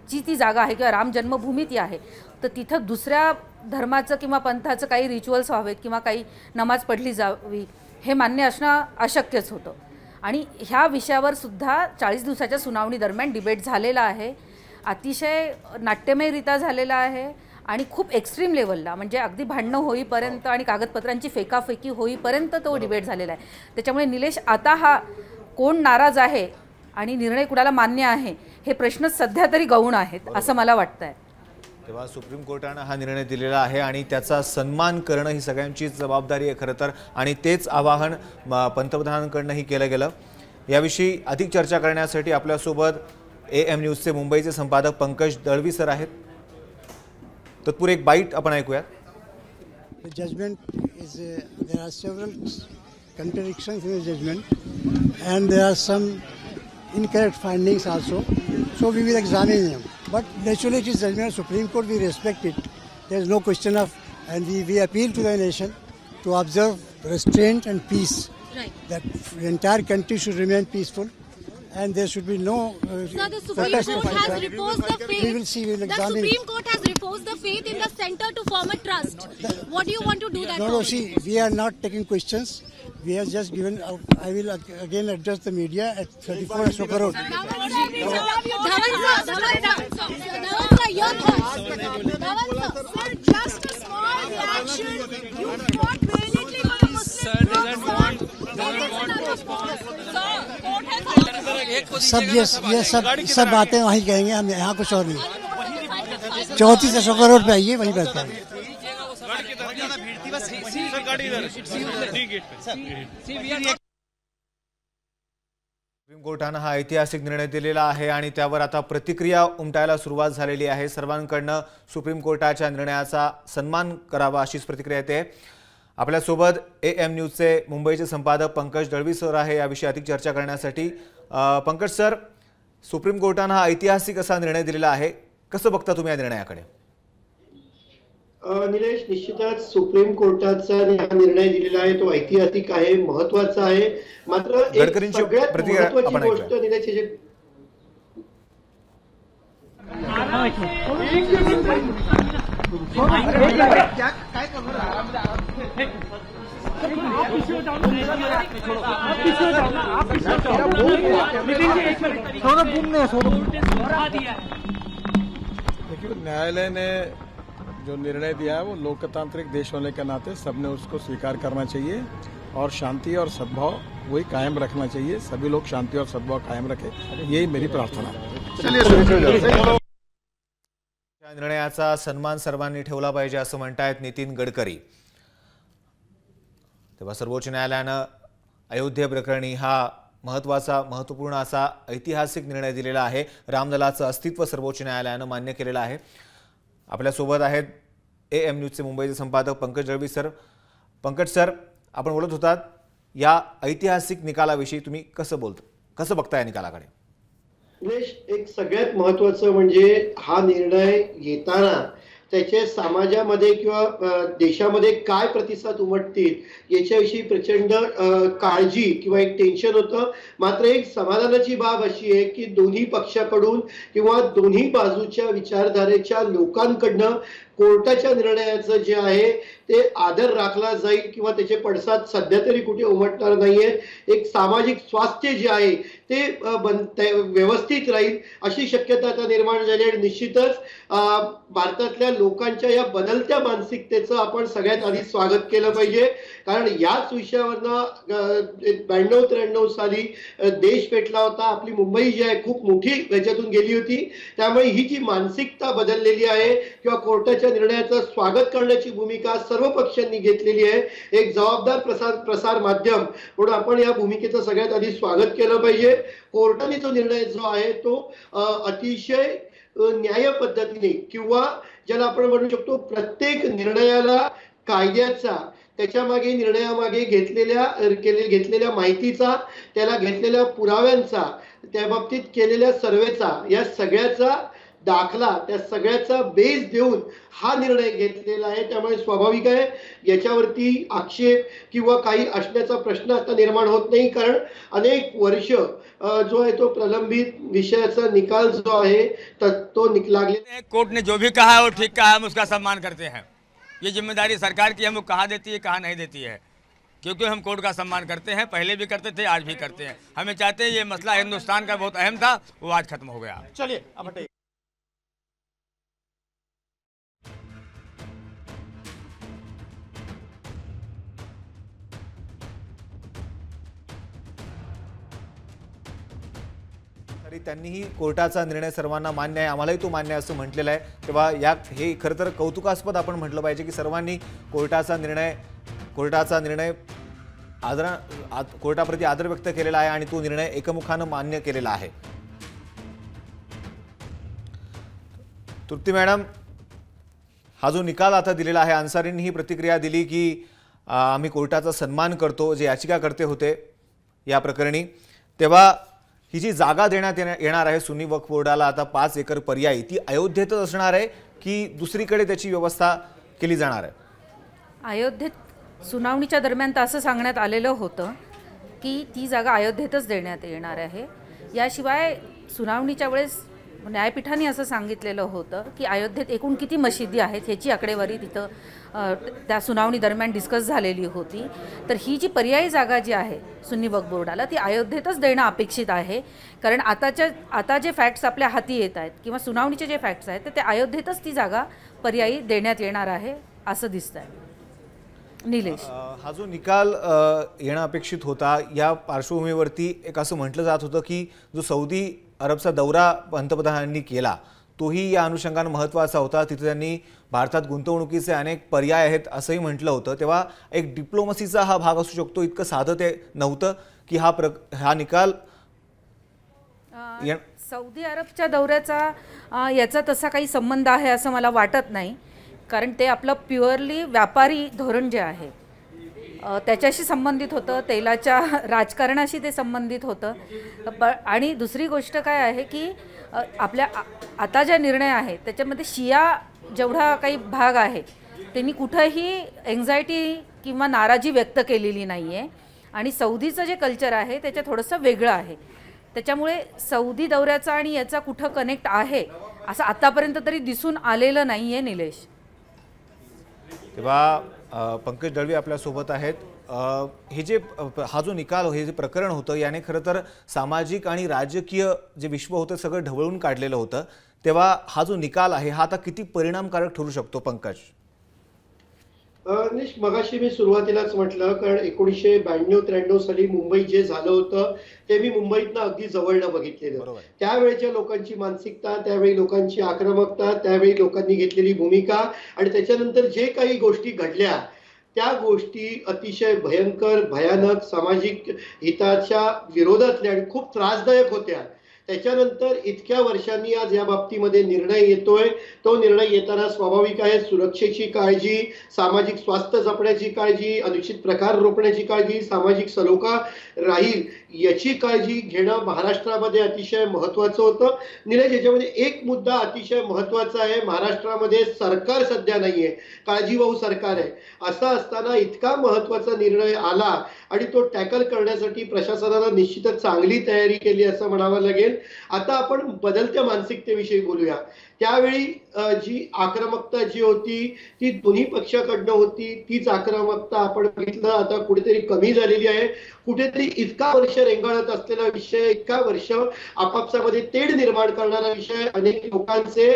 ची ती जागा आहे किंवा राम जन्मभूमी ती आहे तर तिथं दुसऱ्या धर्माचं किंवा पंथाचं काही रिच्युअल्स व्हावेत किंवा काही नमाज पढली जावी हे मान्य असणं अशक्यच होतं. आणि ह्या विषयावर सुद्धा चाळीस दिवसाच्या सुनावणी दरम्यान डिबेट झालेला आहे. अतिशय नाट्यमयरित्या झालेला आहे. आणि खूप एक्स्ट्रीम लेवलला म्हणजे अगदी भांडणं होईपर्यंत आणि कागदपत्रांची फेकाफेकी होईपर्यंत तो डिबेट झालेला आहे. त्याच्यामुळे निलेश आता हा कोण नाराज आहे आणि निर्णय कुणाला मान्य आहे हे प्रश्न सध्या तरी गौण आहेत असं मला वाटतं आहे तेव्हा सुप्रीम कोर्टानं हा निर्णय दिलेला आहे आणि त्याचा सन्मान करणं ही सगळ्यांची जबाबदारी आहे खरं तर. आणि तेच आवाहन पंतप्रधानांकडनंही केलं गेलं. याविषयी अधिक चर्चा करण्यासाठी आपल्यासोबत ए एम न्यूजचे मुंबईचे संपादक पंकज दळवी सर आहेत. तत्पूर्वी एक बाईट आपण ऐकूयात The judgment is, uh, there are several contradictions in the judgment and there are some incorrect findings also. So we will examine them. But naturally it is judgment of Supreme Court, we respect it. There is no question of, and we, we appeal to the nation to observe restraint and peace. Right. That the entire country should remain peaceful and there should be no uh, Sir, the Supreme Court has any reposed the faith. We will see, we will the. Supreme Court has reposed the faith in the center to form a trust. What do you want to do that No, no, see, we are not taking questions. We have just given, uh, I will again address the media at 34 Ashoka Road. Sir, Dhawan sir, Dhawan sir, your thoughts. Dhawan sir, sir, just a small reaction. You fought valiantly for the Muslim doesn't want, doesn't want. सब ये ये सब सब बातें वहीं कहेंगे हम यहाँ कुछ और नहीं। चौंतीस अशोका रोड पे आइए वहीं बैठते हैं। सुप्रीम कोर्टानं हा ऐतिहासिक निर्णय दिलेला आहे आणि त्यावर आता प्रतिक्रिया उमटायला सुरुवात झालेली आहे. सर्वांकडनं सुप्रीम कोर्टाच्या निर्णयाचा सन्मान करावा अशीच प्रतिक्रिया येते. आपल्यासोबत ए एम न्यूजचे मुंबईचे संपादक पंकज दळवी सर आहे. याविषयी अधिक चर्चा करण्यासाठी पंकज सर सुप्रीम कोर्टानं हा ऐतिहासिक असा निर्णय दिलेला आहे. कसं बघता तुम्ही या निर्णयाकडे? अ, निलेश निश्चितच सुप्रीम कोर्टाचा हा निर्णय दिलेला आहे तो ऐतिहासिक आहे महत्त्वाचा आहे. मात्र गोष्ट. निलेश हे जे देखिए न्यायालय ने जो निर्णय दिया है वो लोकतांत्रिक देश होने के नाते सबने उसको स्वीकार करना चाहिए और शांति और सद्भाव वही कायम रखना चाहिए। सभी लोग शांति और सद्भाव कायम रखें यही मेरी प्रार्थना है। या निर्णयाचा सन्मान सर्वांनी ठेवला पाहिजे असं म्हणतायत नितीन गडकरी. तेव्हा सर्वोच्च न्यायालयानं अयोध्ये प्रकरणी हा महत्त्वाचा महत्त्वपूर्ण असा ऐतिहासिक निर्णय दिलेला आहे. रामदलाचं अस्तित्व सर्वोच्च न्यायालयानं मान्य केलेलं आहे. आपल्यासोबत आहेत ए एम न्यूजचे मुंबईचे संपादक पंकज दळवी सर. पंकज सर आपण बोलत होतात या ऐतिहासिक निकालाविषयी तुम्ही कसं बोलता कसं बघता या निकालाकडे? एक सगळ्यात महत्वाचं म्हणजे हा निर्णय घेताना त्याचे समाजामध्ये किंवा देशामध्ये काय प्रतिसाद उमटतील याच्याविषयी प्रचंड काळजी किंवा एक टेन्शन होतं. मात्र एक समाधानाची बाब अशी आहे की दोन्ही पक्षाकडून किंवा दोन्ही बाजूच्या विचारधारेच्या लोकांकडनं कोर्टाच्या निर्णयाचं जे आहे ते आदर राखला जाईल किंवा त्याचे पडसाद सध्या तरी कुठे उमटणार नाहीये. एक सामाजिक स्वास्थ्य जे आहे ते बन- व्यवस्थित राहील अशी शक्यता आता निर्माण झाली आणि निश्चितच भारतातल्या लोकांच्या या बदलत्या मानसिकतेचं आपण सगळ्यात आधी स्वागत केलं पाहिजे. कारण याच विषयावरनं ब्याण्णव त्र्याण्णव साली देश पेटला होता. आपली मुंबई जी आहे खूप मोठी याच्यातून गेली होती. त्यामुळे ही जी मानसिकता बदललेली आहे किंवा कोर्टाच्या निर्णयाचं स्वागत करण्याची भूमिका सर्व पक्षांनी घेतलेली आहे. एक जबाबदार प्रसार प्रसार माध्यम म्हणून आपण या भूमिकेचं सगळ्यात आधी स्वागत केलं पाहिजे. कोर्टाने जो निर्णय जो आहे तो अतिशय न्याय पद्धतीने किंवा ज्याला आपण म्हणू शकतो प्रत्येक निर्णयाला कायद्याचा त्याच्यामागे निर्णयामागे घेतलेल्या केले घेतलेल्या माहितीचा त्याला घेतलेल्या पुराव्यांचा त्या बाबतीत केलेल्या सर्वेचा या सगळ्याचा दाखला त्या सगळ्याचा बेस देऊन हा निर्णय घेतलेला आहे. त्यामुळे स्वाभाविक आहे. याच्यावरती आक्षेप किंवा काही असण्याचा प्रश्न आता निर्माण होत नाही. कारण अनेक वर्ष जो है तो प्रलंबित विषयाचा निकाल जो है तो निक- लागले कोर्ट ने जो भी कहा है वो ठीक कहा है हम उसका सम्मान करते हैं। ये ज़िम्मेदारी सरकार की हम लोग कहाँ देती है कहाँ नहीं देती है। क्योंकि हम कोर्ट का सम्मान करते हैं पहले भी करते थे आज भी करते हैं। हमें चाहते हैं ये मसला हिंदुस्तान का बहुत अहम था वो आज खत्म हो गया। चलिए आणि त्यांनीही कोर्टाचा निर्णय सर्वांना मान्य आहे आम्हालाही तो मान्य आहे असं म्हटलेलं आहे. तेव्हा या हे खरं तर कौतुकास्पद आपण म्हटलं पाहिजे की सर्वांनी कोर्टाचा निर्णय कोर्टाचा निर्णय आदरा आद- कोर्टाप्रती आदर व्यक्त केलेला आहे आणि तो निर्णय एकमुखानं मान्य केलेला आहे. तृप्ती मॅडम हा जो निकाल आता दिलेला आहे अन्सारींनी ही प्रतिक्रिया दिली की आम्ही कोर्टाचा सन्मान करतो जे याचिकाकर्ते होते या प्रकरणी. तेव्हा ही जी जागा देण्यात येण्या- येणार आहे सुन्नी वक्फ बोर्डाला आता पाच एकर पर्यायी ती अयोध्येतच असणार आहे की दुसरीकडे त्याची व्यवस्था केली जाणार आहे? अयोध्येत सुनावणीच्या दरम्यान तर असं सांगण्यात आलेलं होतं की ती जागा अयोध्येतच देण्यात येणार आहे. याशिवाय सुनावणीच्या वेळेस न्यायपीठाने असं सांगितलेलं होतं की अयोध्येत एकूण किती मशिदी आहेत ह्याची आकडेवारी तिथं त्या सुनावणी दरम्यान डिस्कस झालेली होती. तर ही जी पर्यायी जागा जी आहे सुन्नी वक्फ बोर्डाला ती अयोध्येतच देणं अपेक्षित आहे. कारण आताच्या आता जे फॅक्ट्स आपल्या हाती येत आहेत किंवा सुनावणीचे जे फॅक्ट्स आहेत तर ते अयोध्येतच ती जागा पर्यायी देण्यात येणार आहे असं दिसतं आहे निलेश हा जो निकाल येणं अपेक्षित होता या पार्श्वभूमीवरती एक असं म्हटलं जात होतं की जो सौदी अरबचा दौरा पंतप्रधानांनी केला तोही या अनुषंगानं महत्त्वाचा होता. तिथे त्यांनी भारतात गुंतवणुकीचे अनेक पर्याय आहेत असंही म्हटलं होतं. तेव्हा एक डिप्लोमसीचा हा भाग असू शकतो. इतकं साधं ते नव्हतं की हा प्र हा निकाल सौदी अरबच्या दौऱ्याचा याचा तसा काही संबंध आहे असं मला वाटत नाही. कारण ते आपलं प्युअरली व्यापारी धोरण जे आहे त्याच्याशी संबंधित होतं तेलाच्या राजकारणाशी ते संबंधित होतं. प आणि दुसरी गोष्ट काय आहे की आपल्या आता ज्या निर्णय आहे त्याच्यामध्ये शिया जेवढा काही भाग आहे त्यांनी कुठंही एन्झायटी किंवा नाराजी व्यक्त केलेली नाही आहे आणि सौदीचं जे कल्चर आहे त्याच्या थोडंसं वेगळं आहे. त्याच्यामुळे सौदी दौऱ्याचा आणि याचा कुठं कनेक्ट आहे असं आतापर्यंत तरी दिसून आलेलं नाही आहे निलेश. तेव्हा पंकज दळवी आपल्यासोबत आहेत. हे जे हा जो निकाल हे जे प्रकरण होतं याने खरं तर सामाजिक आणि राजकीय जे विश्व होतं सगळं ढवळून काढलेलं होतं. तेव्हा हा जो निकाल आहे हा आता किती परिणामकारक ठरू शकतो पंकज? मगाशी मी सुरुवातीलाच म्हटलं कारण एकोणीसशे ब्याण्णव त्र्याण्णव साली मुंबईत जे झालं होतं ते मी मुंबईतनं अगदी जवळनं बघितलेलं. त्यावेळेच्या लोकांची मानसिकता त्यावेळी लोकांची आक्रमकता त्यावेळी लोकांनी घेतलेली भूमिका आणि त्याच्यानंतर जे काही गोष्टी घडल्या त्या गोष्टी अतिशय भयंकर भयानक सामाजिक हिताच्या विरोधातल्या आणि खूप त्रासदायक होत्या. त्याच्यानंतर इतक्या वर्षांनी आज या बाबतीमध्ये निर्णय येतोय. तो निर्णय येताना स्वाभाविक आहे सुरक्षेची काळजी सामाजिक स्वास्थ्य जपण्याची काळजी अनुचित प्रकार रोखण्याची काळजी सामाजिक सलोखा राहील. याची काळजी घेणं महाराष्ट्रामध्ये अतिशय महत्वाचं होतं. निलेश याच्यामध्ये एक मुद्दा अतिशय महत्त्वाचा आहे. महाराष्ट्रामध्ये सरकार सध्या नाहीये. काळजीवाहू सरकार आहे. असं असताना इतका महत्त्वाचा निर्णय आला आणि तो टॅकल करण्यासाठी प्रशासनानं निश्चितच चांगली तयारी केली असं म्हणावं लागेल. आता आपण बदलत्या मानसिकतेविषयी बोलूया. त्यावेळी जी आक्रमकता जी होती ती दोन्ही पक्षाकडनं होती. तीच आक्रमकता आपण बघितलं. आता कुठेतरी कमी झालेली आहे. कुठेतरी इतका वर्ष रेंगाळत असलेला विषय इतका वर्ष आपापसामध्ये तेढ निर्माण करणारा विषय अनेक लोकांचे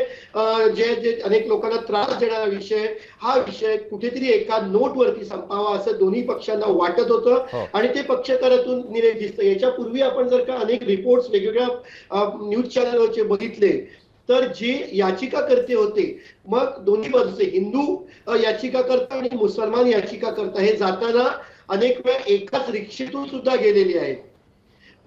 जे जे अनेक लोकांना त्रास देणारा विषय हा विषय कुठेतरी एका नोटवरती संपावा असं दोन्ही पक्षांना वाटत होतं. आणि ते पक्षकारातून निवेद दिसतं याच्यापूर्वी आपण जर का अनेक रिपोर्ट्स वेगवेगळ्या न्यूज चॅनलवरचे बघितले तर जे याचिकाकर्ते होते मग दोन्ही बाजूचे हिंदू याचिकाकर्ता आणि मुसलमान याचिकाकर्ता हे जाताना अनेक वेळा एकाच रिक्षेतून सुद्धा गेलेले आहेत.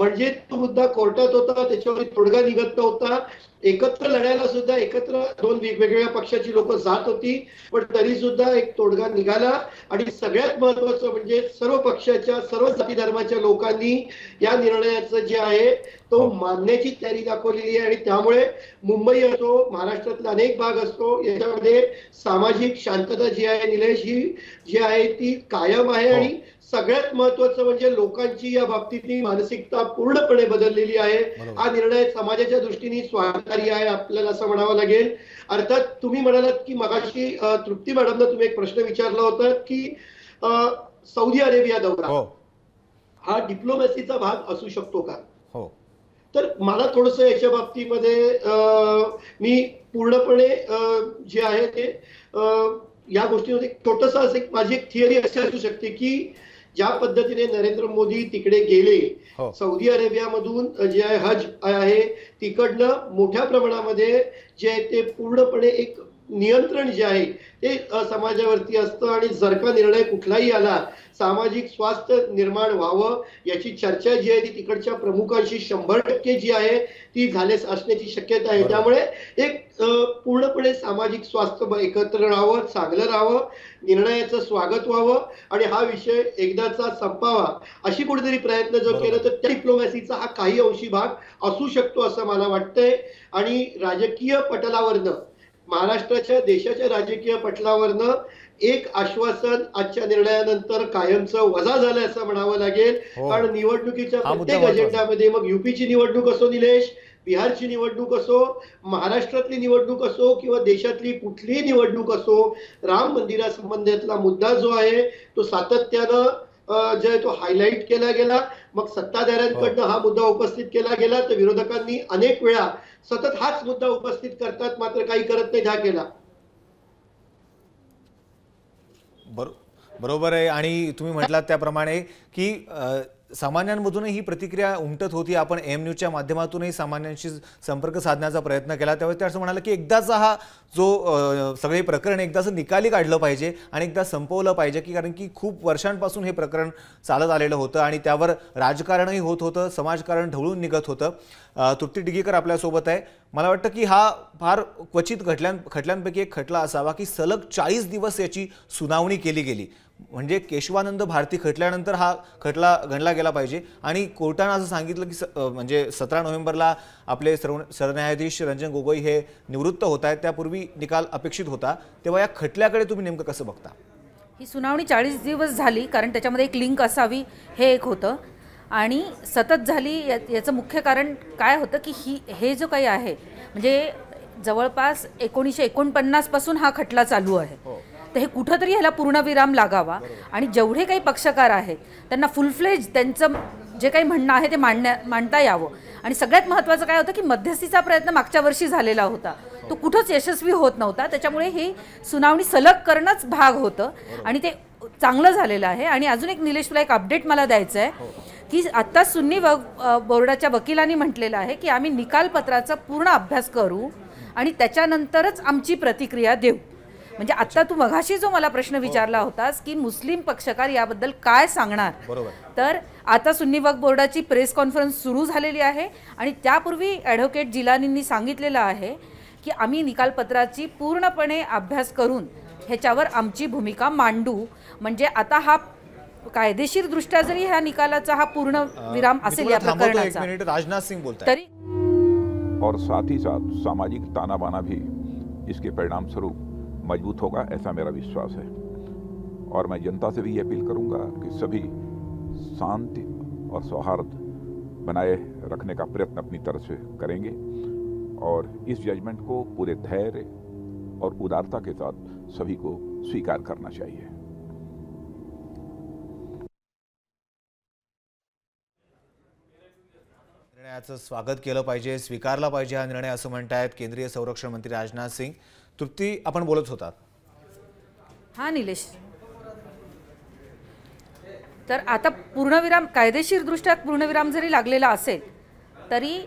म्हणजे तो मुद्दा कोर्टात होता त्याच्यावर तोडगा निघत नव्हता. एकत्र लढायला सुद्धा एकत्र दोन वेगवेगळ्या पक्षाची लोक जात होती पण तरी सुद्धा एक तोडगा निघाला. आणि सगळ्यात महत्वाचं म्हणजे सर्व पक्षाच्या सर्व जाती धर्माच्या लोकांनी या निर्णयाचं जे आहे तो मानण्याची तयारी दाखवलेली आहे. आणि त्यामुळे मुंबई असो महाराष्ट्रातले अनेक भाग असतो याच्यामध्ये सामाजिक शांतता जी आहे निलेश ही जी आहे ती कायम आहे. आणि सगळ्यात महत्वाचं म्हणजे लोकांची या बाबतीतली मानसिकता पूर्णपणे बदललेली आहे. हा निर्णय समाजाच्या दृष्टीने स्वागतार्ह आहे आपल्याला असं म्हणावं लागेल. अर्थात तुम्ही म्हणालात की मगाशी तृप्ती मॅडमला तुम्ही एक प्रश्न विचारला होता की सौदी अरेबिया दौरा. हा. डिप्लोमॅसीचा भाग असू शकतो का? हो. तर मला थोडस याच्या बाबतीमध्ये अ, मी पूर्णपणे जे आहे ते या गोष्टीमध्ये छोटस असं एक माझी एक थिअरी अशी असू शकते की ज्या पद्धतीने नरेंद्र मोदी तिकडे गेले हो. सौदी अरेबियामधून जे आहे हज आहे तिकडनं मोठ्या प्रमाणामध्ये जे आहे ते पूर्णपणे एक नियंत्रण जे आहे ते समाजावरती असतं आणि जर का निर्णय कुठलाही आला सामाजिक स्वास्थ्य निर्माण व्हावं याची चर्चा जी आहे ती तिकडच्या प्रमुखांशी शंभर टक्के जी आहे ती झाल्यास असण्याची शक्यता आहे. त्यामुळे एक पूर्णपणे सामाजिक स्वास्थ्य एकत्र राहावं चांगलं राहावं निर्णयाचं स्वागत व्हावं आणि हा विषय एकदाचा संपावा अशी कुठेतरी प्रयत्न जर केलं तर त्या डिप्लोमॅसीचा हा काही अंशी भाग असू शकतो असं मला वाटतंय. आणि राजकीय पटलावरनं महाराष्ट्राच्या देशाच्या राजकीय पटलावरनं एक आश्वासन आजच्या निर्णयानंतर कायमचं वजा झालं असं म्हणावं लागेल हो. कारण निवडणुकीच्या हा प्रत्येक. अजेंडामध्ये मग युपीची निवडणूक असो निलेश बिहारची निवडणूक असो महाराष्ट्रातली निवडणूक असो किंवा देशातली कुठलीही निवडणूक असो राम मंदिरासंबंधातला मुद्दा जो आहे तो सातत्यानं जे आहे तो हायलाईट केला गेला मग सत्ताधाऱ्यांकडनं हा मुद्दा उपस्थित केला गेला तर विरोधकांनी अनेक वेळा सतत हाच मुद्दा उपस्थित करतात मात्र काही करत नाही हा केला बरोबर आहे. आणि तुम्ही म्हटलात त्याप्रमाणे की अ, सामान्यांमधूनही ही प्रतिक्रिया उमटत होती. आपण एम न्यूजच्या माध्यमातूनही सामान्यांशी संपर्क साधण्याचा प्रयत्न केला. त्यावेळी ते असं म्हणाले की एकदाचा हा जो सगळे प्रकरण एकदाचं निकाली काढलं पाहिजे आणि एकदा संपवलं पाहिजे की कारण की खूप वर्षांपासून हे प्रकरण चालत आलेलं होतं आणि त्यावर राजकारणही होत होतं समाजकारण ढवळून निघत होतं. तृप्ती डिगीकर आपल्यासोबत आहे. मला वाटतं की हा फार क्वचित खटल्यां खटल्यांपैकी एक खटला असावा की सलग चाळीस दिवस याची सुनावणी केली गेली. म्हणजे केशवानंद भारती खटल्यानंतर हा खटला गणला गेला पाहिजे. आणि कोर्टानं असं सांगितलं की स म्हणजे सतरा नोव्हेंबरला आपले सर्व सरन्यायाधीश रंजन गोगोई हे निवृत्त होत आहेत. त्यापूर्वी निकाल अपेक्षित होता. तेव्हा या खटल्याकडे तुम्ही नेमकं कसं बघता? ही सुनावणी चाळीस दिवस झाली. कारण त्याच्यामध्ये एक लिंक असावी हे एक होतं. आणि सतत झाली या याचं मुख्य कारण काय होतं की ही हे जो काही आहे म्हणजे जवळपास एकोणीसशे एकोणपन्नासपासून हा खटला चालू आहे. तर हे कुठंतरी ह्याला पूर्णविराम लागावा. आणि जेवढे काही पक्षकार आहेत त्यांना फुलफ्लेज त्यांचं जे काही म्हणणं आहे ते मांडण्या मांडता यावं. आणि सगळ्यात महत्त्वाचं काय होतं की मध्यस्थीचा प्रयत्न मागच्या वर्षी झालेला होता. तो कुठंच यशस्वी होत नव्हता. त्याच्यामुळे ही सुनावणी सलग करणंच भाग होतं. आणि ते चांगलं झालेलं आहे. आणि अजून एक निलेश तुला एक अपडेट मला द्यायचं आहे की आत्ता सुन्नी व बोर्डाच्या वकिलांनी म्हटलेलं आहे की आम्ही निकालपत्राचा पूर्ण अभ्यास करू आणि त्याच्यानंतरच आमची प्रतिक्रिया देऊ. म्हणजे आता तू मघाशी जो मला प्रश्न विचारला होतास की मुस्लिम पक्षकार याबद्दल काय सांगणार? बरोबर. तर आता सुन्नी वक्फ बोर्डाची प्रेस कॉन्फरन्स सुरू झालेली आहे आणि त्यापूर्वी ॲडव्होकेट जिलानींनी सांगितलेलं आहे की आम्ही निकालपत्राची पूर्णपणे अभ्यास करून ह्याच्यावर आमची भूमिका मांडू. म्हणजे आता हा कायदेशीरदृष्ट्या जरी ह्या निकालाचा हा पूर्ण विराम असेल या प्रकरणाचा मिनिट. राजनाथ सिंह बोलतात तरी और साथ ही साथ सामाजिक ताना बाना भी इसके परिणाम स्वरूप मज़बूत होगा, ऐसा मेरा विश्वास है। और मैं जनता से भी ये अपील करूँगा कि सभी शांति और सौहार्द बनाए रखने का प्रयत्न अपनी तरफ़ से करेंगे और इस जजमेंट को पूरे धैर्य और उदारता के साथ सभी को स्वीकार करना चाहिए। निर्णयाचं स्वागत केलं पाहिजे, स्वीकारला पाहिजे हा निर्णय असं केंद्रीय संरक्षण मंत्री राजनाथ सिंग. तृप्ती आपण बोलत होतात. हा निलेश. तर आता पूर्णविराम कायदेशीरदृष्ट्या पूर्णविराम जरी लागलेला असेल तरी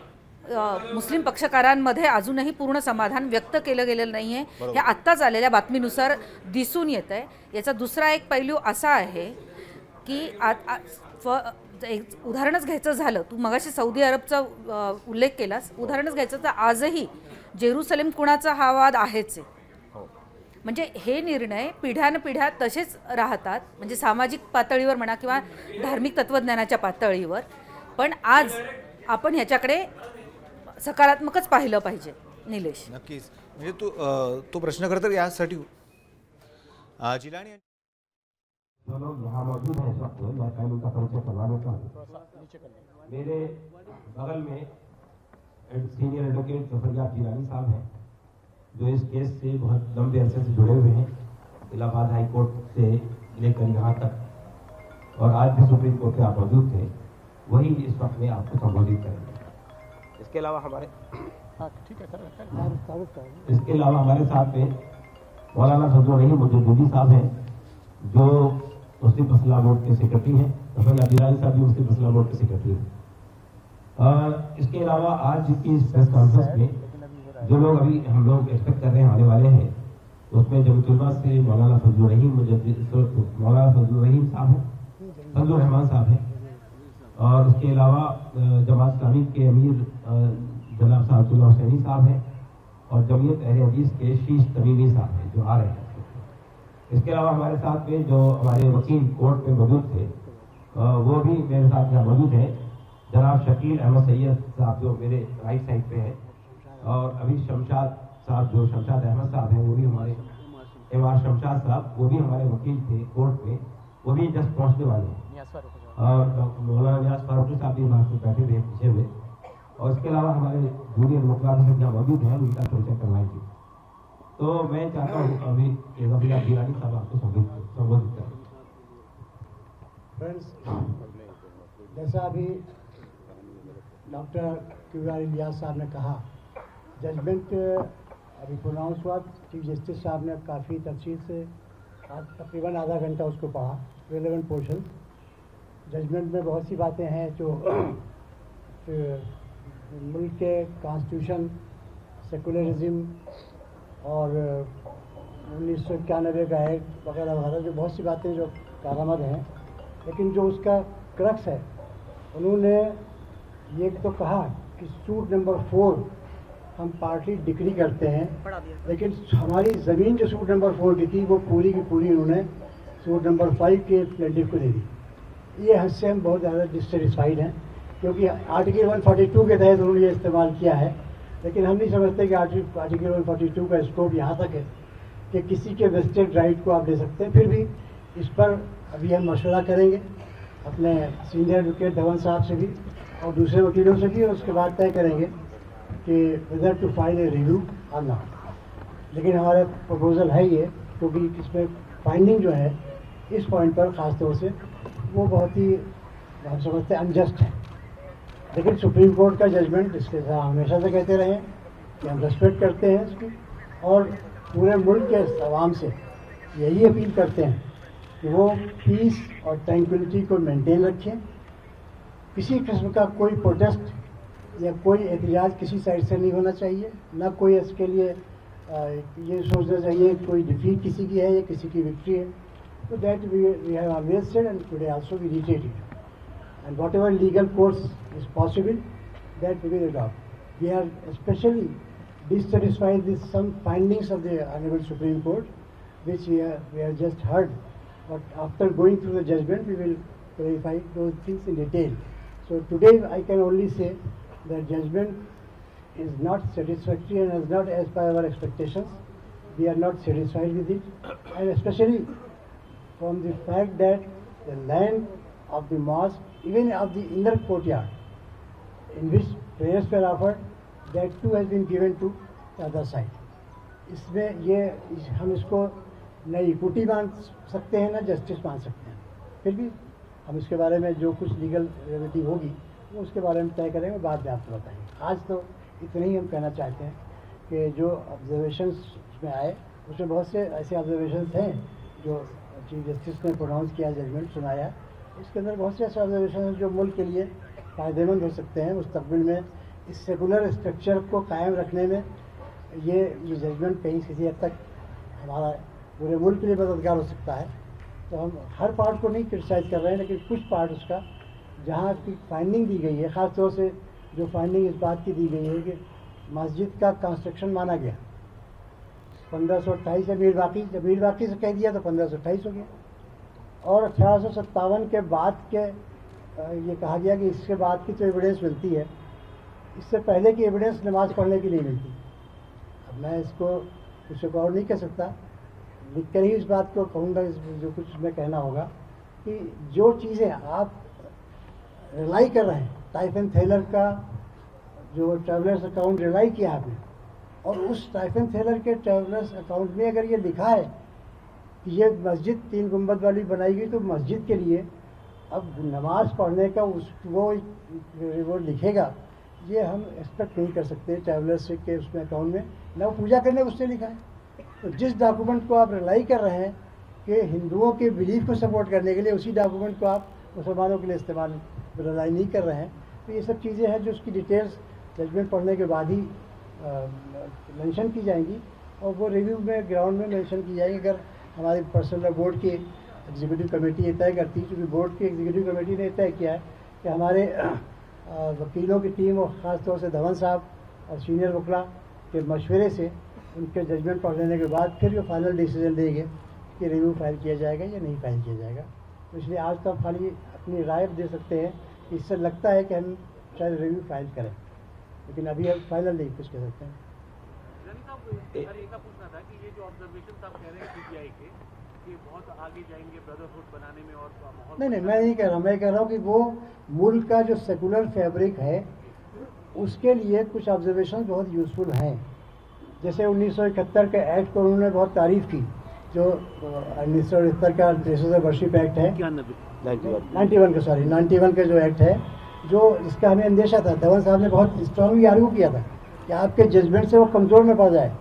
मुस्लिम पक्षकारांमध्ये अजूनही पूर्ण समाधान व्यक्त केलं गेलेलं नाही आहे. हे आत्ताच आलेल्या बातमीनुसार दिसून येत आहे याचा दुसरा एक पैलू असा आहे की एक उदाहरणच घ्यायचं झालं. तू मगाशी सौदी अरबचा उल्लेख केलास. उदाहरणच घ्यायचं तर आजही जेरुसलेम कुणाचा हा वाद आहेच आहे. म्हणजे हे निर्णय पिढ्यानपिढ्या तसेच राहतात. म्हणजे सामाजिक पातळीवर म्हणा किंवा धार्मिक तत्त्वज्ञानाच्या पातळीवर. पण आज आपण ह्याच्याकडे सकारात्मकच पाहिलं पाहिजे निलेश. नक्कीच. म्हणजे तू तो प्रश्न खरं तर यासाठी. जिलानी हैं हूँ मेरे बगल में सीनियर एडवोकेट जफरिया जिलानी साहब हैं जो इस केस से बहुत लंबे अरसे से जुड़े हुए हैं इलाहाबाद हाई कोर्ट से लेकर यहाँ तक। और आज भी सुप्रीम कोर्ट में आप मौजूद थे वही इस वक्त में आपको संबोधित करेंगे। इसके अलावा हमारे ठीक है इसके अलावा हमारे साथ में मौलाना फजल रहीम मुजुद्दीन साहब हैं जो मुस्लिम मसला बोर्ड के सेक्रेटरी हैं। डॉक्टर अब्दुल्लाही साहब भी मुस्लिम मसला बोर्ड के सेक्रेटरी हैं। इसके अलावा आज की इस प्रेस कॉन्फ्रेंस में जो लोग अभी हम लोग एक्सपेक्ट कर रहे हैं, आने वाले हैं, उसमें जमतुल्ला से मौलाना फजल रहीम मौलाना फजल रहीम साहब हैं फजल रहमान साहब हैं। और उसके अलावा जमात इस्लामी के अमीर जनाब साहबुल्ला हुसैनी साहब हैं और जमीयत अहर अज़ीज़ के शीश तमीमी साहब हैं, जो आ रहे हैं। इसके अलावा हमारे साथ में जो हमारे वकील कोर्ट में मौजूद थे वो भी मेरे साथ यहाँ मौजूद हैं। जनाब शकील अहमद सैयद साहब जो मेरे राइट साइड पे हैं और अभी शमशाद साहब जो शमशाद अहमद साहब हैं वो भी हमारे एम आर शमशाद साहब वो भी हमारे वकील थे कोर्ट में वो भी जस्ट पहुँचने वाले हैं। और मौलाना न्याज फारूकी साहब भी हमारे बैठे हुए हैं पीछे हुए। और इसके अलावा हमारे जूनियर मुखलाब साहब यहाँ मौजूद हैं उनका परिचय करवाएँगे तो मैं चाहता हूँ अभी रफीला गिलानी साहब आपको संबोधित संबोधित करें। फ्रेंड्स जैसा अभी डॉक्टर क्यू आर इलियास साहब ने कहा, जजमेंट अभी प्रोनाउंस हुआ चीफ जस्टिस साहब ने काफ़ी तफसील से आज तकरीबन आधा घंटा उसको पढ़ा रिलेवेंट पोर्शन जजमेंट में बहुत सी बातें हैं जो मुल्क के कॉन्स्टिट्यूशन सेकुलरिज्म और उन्नीस सौ इक्यानवे का एक्ट वगैरह वगैरह, जो बहुत सी बातें जो कारामद हैं। लेकिन जो उसका क्रक्स है, उन्होंने ये तो कहा कि सूट नंबर फोर हम पार्टी डिग्री करते हैं लेकिन हमारी ज़मीन जो सूट नंबर फोर की थी वो पूरी की पूरी उन्होंने सूट नंबर फाइव के प्लेटिव को दे दी। ये हद से हम बहुत ज़्यादा डिससेटिस्फाइड हैं क्योंकि आर्टिकल 142 के तहत उन्होंने ये इस्तेमाल किया है लेकिन हम नहीं समझते कि आर्टिकल आर्टिकल 142 का स्कोप यहाँ तक है कि किसी के वेस्टेड राइट को आप ले सकते हैं। फिर भी इस पर अभी हम मशवरा करेंगे अपने सीनियर एडवोकेट धवन साहब से भी। और दूसरे वकीलों से भी उसके बाद तय करेंगे कि whether to file a review और नॉट लेकिन हमारा प्रपोजल है ये, क्योंकि तो इसमें फाइंडिंग जो है, इस पॉइंट पर ख़ास तौर से वो बहुत ही, हम समझते हैं अनजस्ट है। लेकिन सुप्रीम कोर्ट का जजमेंट इसके साथ हमेशा से कहते रहे कि हम रेस्पेक्ट करते हैं इसकी और पूरे मुल्क के आवाम से यही अपील करते हैं कि वो पीस और ट्रैंक्विलिटी को मेंटेन रखें। किसी किस्म का कोई प्रोटेस्ट या कोई एहतियात किसी साइड से नहीं होना चाहिए। ना कोई इसके लिए ये सोचना चाहिए कोई डिफीट किसी की है या किसी की विक्ट्री है। तो that we have always and today also we reiterated it and whatever legal course is possible that we will adopt we are specially dissatisfied this some findings of the honourable supreme court which we are just heard but after going through the judgement we will clarify two things in detail So today I can only say that judgment is not satisfactory and is not as per our expectations. We are not satisfied with it, and especially from the fact that the land of the mosque, even of the inner courtyard, in which prayers were offered, that too has been given to the other side. इसमें ये इस, हम इसको न equity मान सकते हैं न justice मान सकते हैं फिर भी हम इसके बारे में जो कुछ लीगल रेमेडी होगी वो उसके बारे में तय करेंगे, बाद में आपको बताएँगे। आज तो इतना ही हम कहना चाहते हैं कि जो ऑब्जर्वेशंस में आए, उसमें बहुत से ऐसे ऑब्जर्वेशंस हैं जो चीफ जस्टिस ने प्रोनाउंस किया जजमेंट सुनाया। इसके अंदर बहुत से ऐसे ऑब्जर्वेशन हैं जो मुल्क के लिए फ़ायदेमंद हो सकते हैं मुस्तबिल में। इस सेकुलर स्ट्रक्चर को कायम रखने में ये जजमेंट कहीं किसी हद तक हमारा पूरे मुल्क के लिए मददगार हो सकता है। तो हम हर पार्ट को नहीं क्रिटिसाइज कर रहे हैं, लेकिन कुछ पार्ट उसका, जहाँ की फाइंडिंग दी गई है ख़ास तौर से जो फाइंडिंग इस बात की दी गई है कि मस्जिद का कंस्ट्रक्शन माना गया। पंद्रह सौ अट्ठाईस मीर बाकी जब मीर बाकी से कह दिया तो पंद्रह सौ अट्ठाईस हो गया। और अठारह सौ सत्तावन के बाद के ये कहा गया कि इसके बाद की तो एविडेंस मिलती है। इससे पहले की एविडेंस नमाज़ पढ़ने की नहीं मिलती। अब मैं इसको कुछ और नहीं कह सकता। लिख कर ही इस बात को कहूँगा जो कुछ मैं कहना होगा कि जो चीज़ें आप रिलाई कर रहे हैं टाइफन थेलर का जो ट्रैवलर्स अकाउंट रिलाई किया आपने, और उस टाइफन थेलर के ट्रैवलर्स अकाउंट में अगर ये लिखा है कि ये मस्जिद तीन गुंबद वाली बनाई गई तो मस्जिद के लिए अब नमाज़ पढ़ने का उस, वो वो लिखेगा, ये हम एक्सपेक्ट नहीं कर सकते ट्रैवलर्स के उसमें अकाउंट में। ना वो पूजा करने, उसने लिखा है। तो जिस डॉक्यूमेंट को आप रिलाई कर रहे हैं कि हिंदुओं के बिलीफ को सपोर्ट करने के लिए उसी डॉक्यूमेंट को आप मुसलमानों के लिए इस्तेमाल रिलाई नहीं कर रहे हैं। तो ये सब चीज़ें हैं जो उसकी डिटेल्स जजमेंट पढ़ने के बाद ही मेंशन की जाएँगी और वो रिव्यू में ग्राउंड में मेंशन की जाएगी। अगर हमारी पर्सनल बोर्ड की एग्जीक्यूटिव कमेटी ये तय करती है क्योंकि बोर्ड की एग्जीक्यूटिव कमेटी ने तय किया है कि हमारे वकीलों की टीम और ख़ासतौर से धवन साहब और सीनियर वकला के मशवरे से उनके जजमेंट पढ़ लेने के बाद फिर वो फाइनल डिसीज़न देंगे कि रिव्यू फ़ाइल किया जाएगा या नहीं फ़ाइल किया जाएगा। तो इसलिए आज तो हम खाली अपनी राय दे सकते हैं इससे लगता है कि हम शायद रिव्यू फ़ाइल करें। लेकिन अभी हम फाइनल नहीं कुछ कह सकते हैं। पूछना था कि ये जो ऑब्जर्वेशन आप कह रहे हैं के बहुत आगे जाएँगे ब्रदरहुड बनाने में और नहीं नहीं मैं नहीं कह रहा हूँ। मैं कह रहा हूँ कि वो मुल्क का जो सेकुलर फैब्रिक है उसके लिए कुछ ऑब्जर्वेशन बहुत यूज़फुल हैं। जैसे उन्नीस सौ इकहत्तर के एक्ट को उन्होंने बहुत तारीफ़ की जो उन्नीस सौ इकहत्तर का वर्शिप एक्ट है। नाइन्टी वन का सॉरी नाइन्टी वन का जो एक्ट है जो इसका हमें अंदेशा था। धवन साहब ने बहुत स्ट्रांगली आर्ग्यू किया था कि आपके जजमेंट से वो कमज़ोर में पड़ जाए।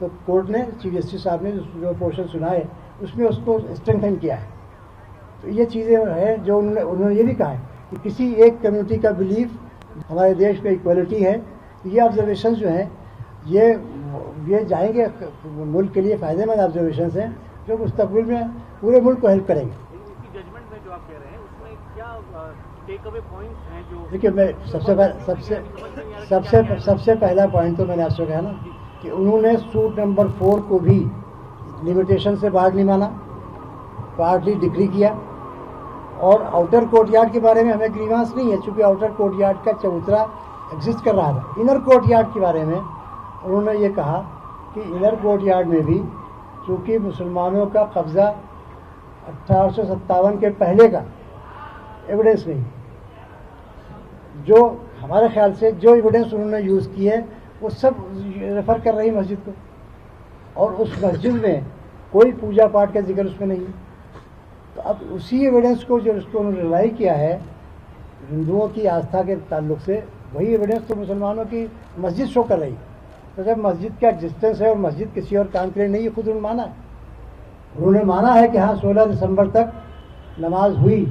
तो कोर्ट ने चीफ जस्टिस साहब ने जो पोर्शन सुनाए उसमें उसको स्ट्रेंथन किया है। तो ये चीज़ें हैं जो उन्होंने उन्होंने ये भी कहा है कि किसी एक कम्युनिटी का बिलीफ हमारे देश में इक्वलिटी है। ये ऑब्जर्वेशन जो हैं ये ये जाएँगे मुल्क के लिए फ़ायदेमंद ऑब्जर्वेशन हैं जो मुस्तबिल में पूरे मुल्क को हेल्प करेंगे। जजमेंट में जो आप कह रहे हैं उसमें क्या टेक अवे पॉइंट्स हैं जो देखिए मैं सबसे सबसे सबसे सबसे पहला पॉइंट तो मैंने आपसे कहा ना कि उन्होंने सूट नंबर फोर को भी लिमिटेशन से बाहर नहीं माना पार्टली डिग्री किया और आउटर कोर्ट यार्ड के बारे में हमें ग्रीवांस नहीं है चूँकि आउटर कोर्ट यार्ड का चबूतरा एग्जिस्ट कर रहा था। इनर कोर्ट यार्ड के बारे में उन्होंने ये कहा कि इनर कोर्ट यार्ड में भी, चूँकि मुसलमानों का कब्ज़ा अट्ठारह के पहले का एविडेंस नहीं जो हमारे ख्याल से जो एविडेंस उन्होंने यूज़ की है वो सब रेफ़र कर रही मस्जिद को। और उस मस्जिद में कोई पूजा पाठ का ज़िक्र उसमें नहीं है। तो अब उसी एविडेंस को जो उसको उन्होंने रिलाई किया है, हिंदुओं की आस्था के ताल्लुक से, वही एविडेंस तो मुसलमानों की मस्जिद शो कर रही तो जब मस्जिद का एग्जिस्टेंस है और मस्जिद किसी और काम के लिए नहीं है खुद उन्होंने माना है। उन्होंने माना है कि हाँ सोलह दिसंबर तक नमाज़ हुई।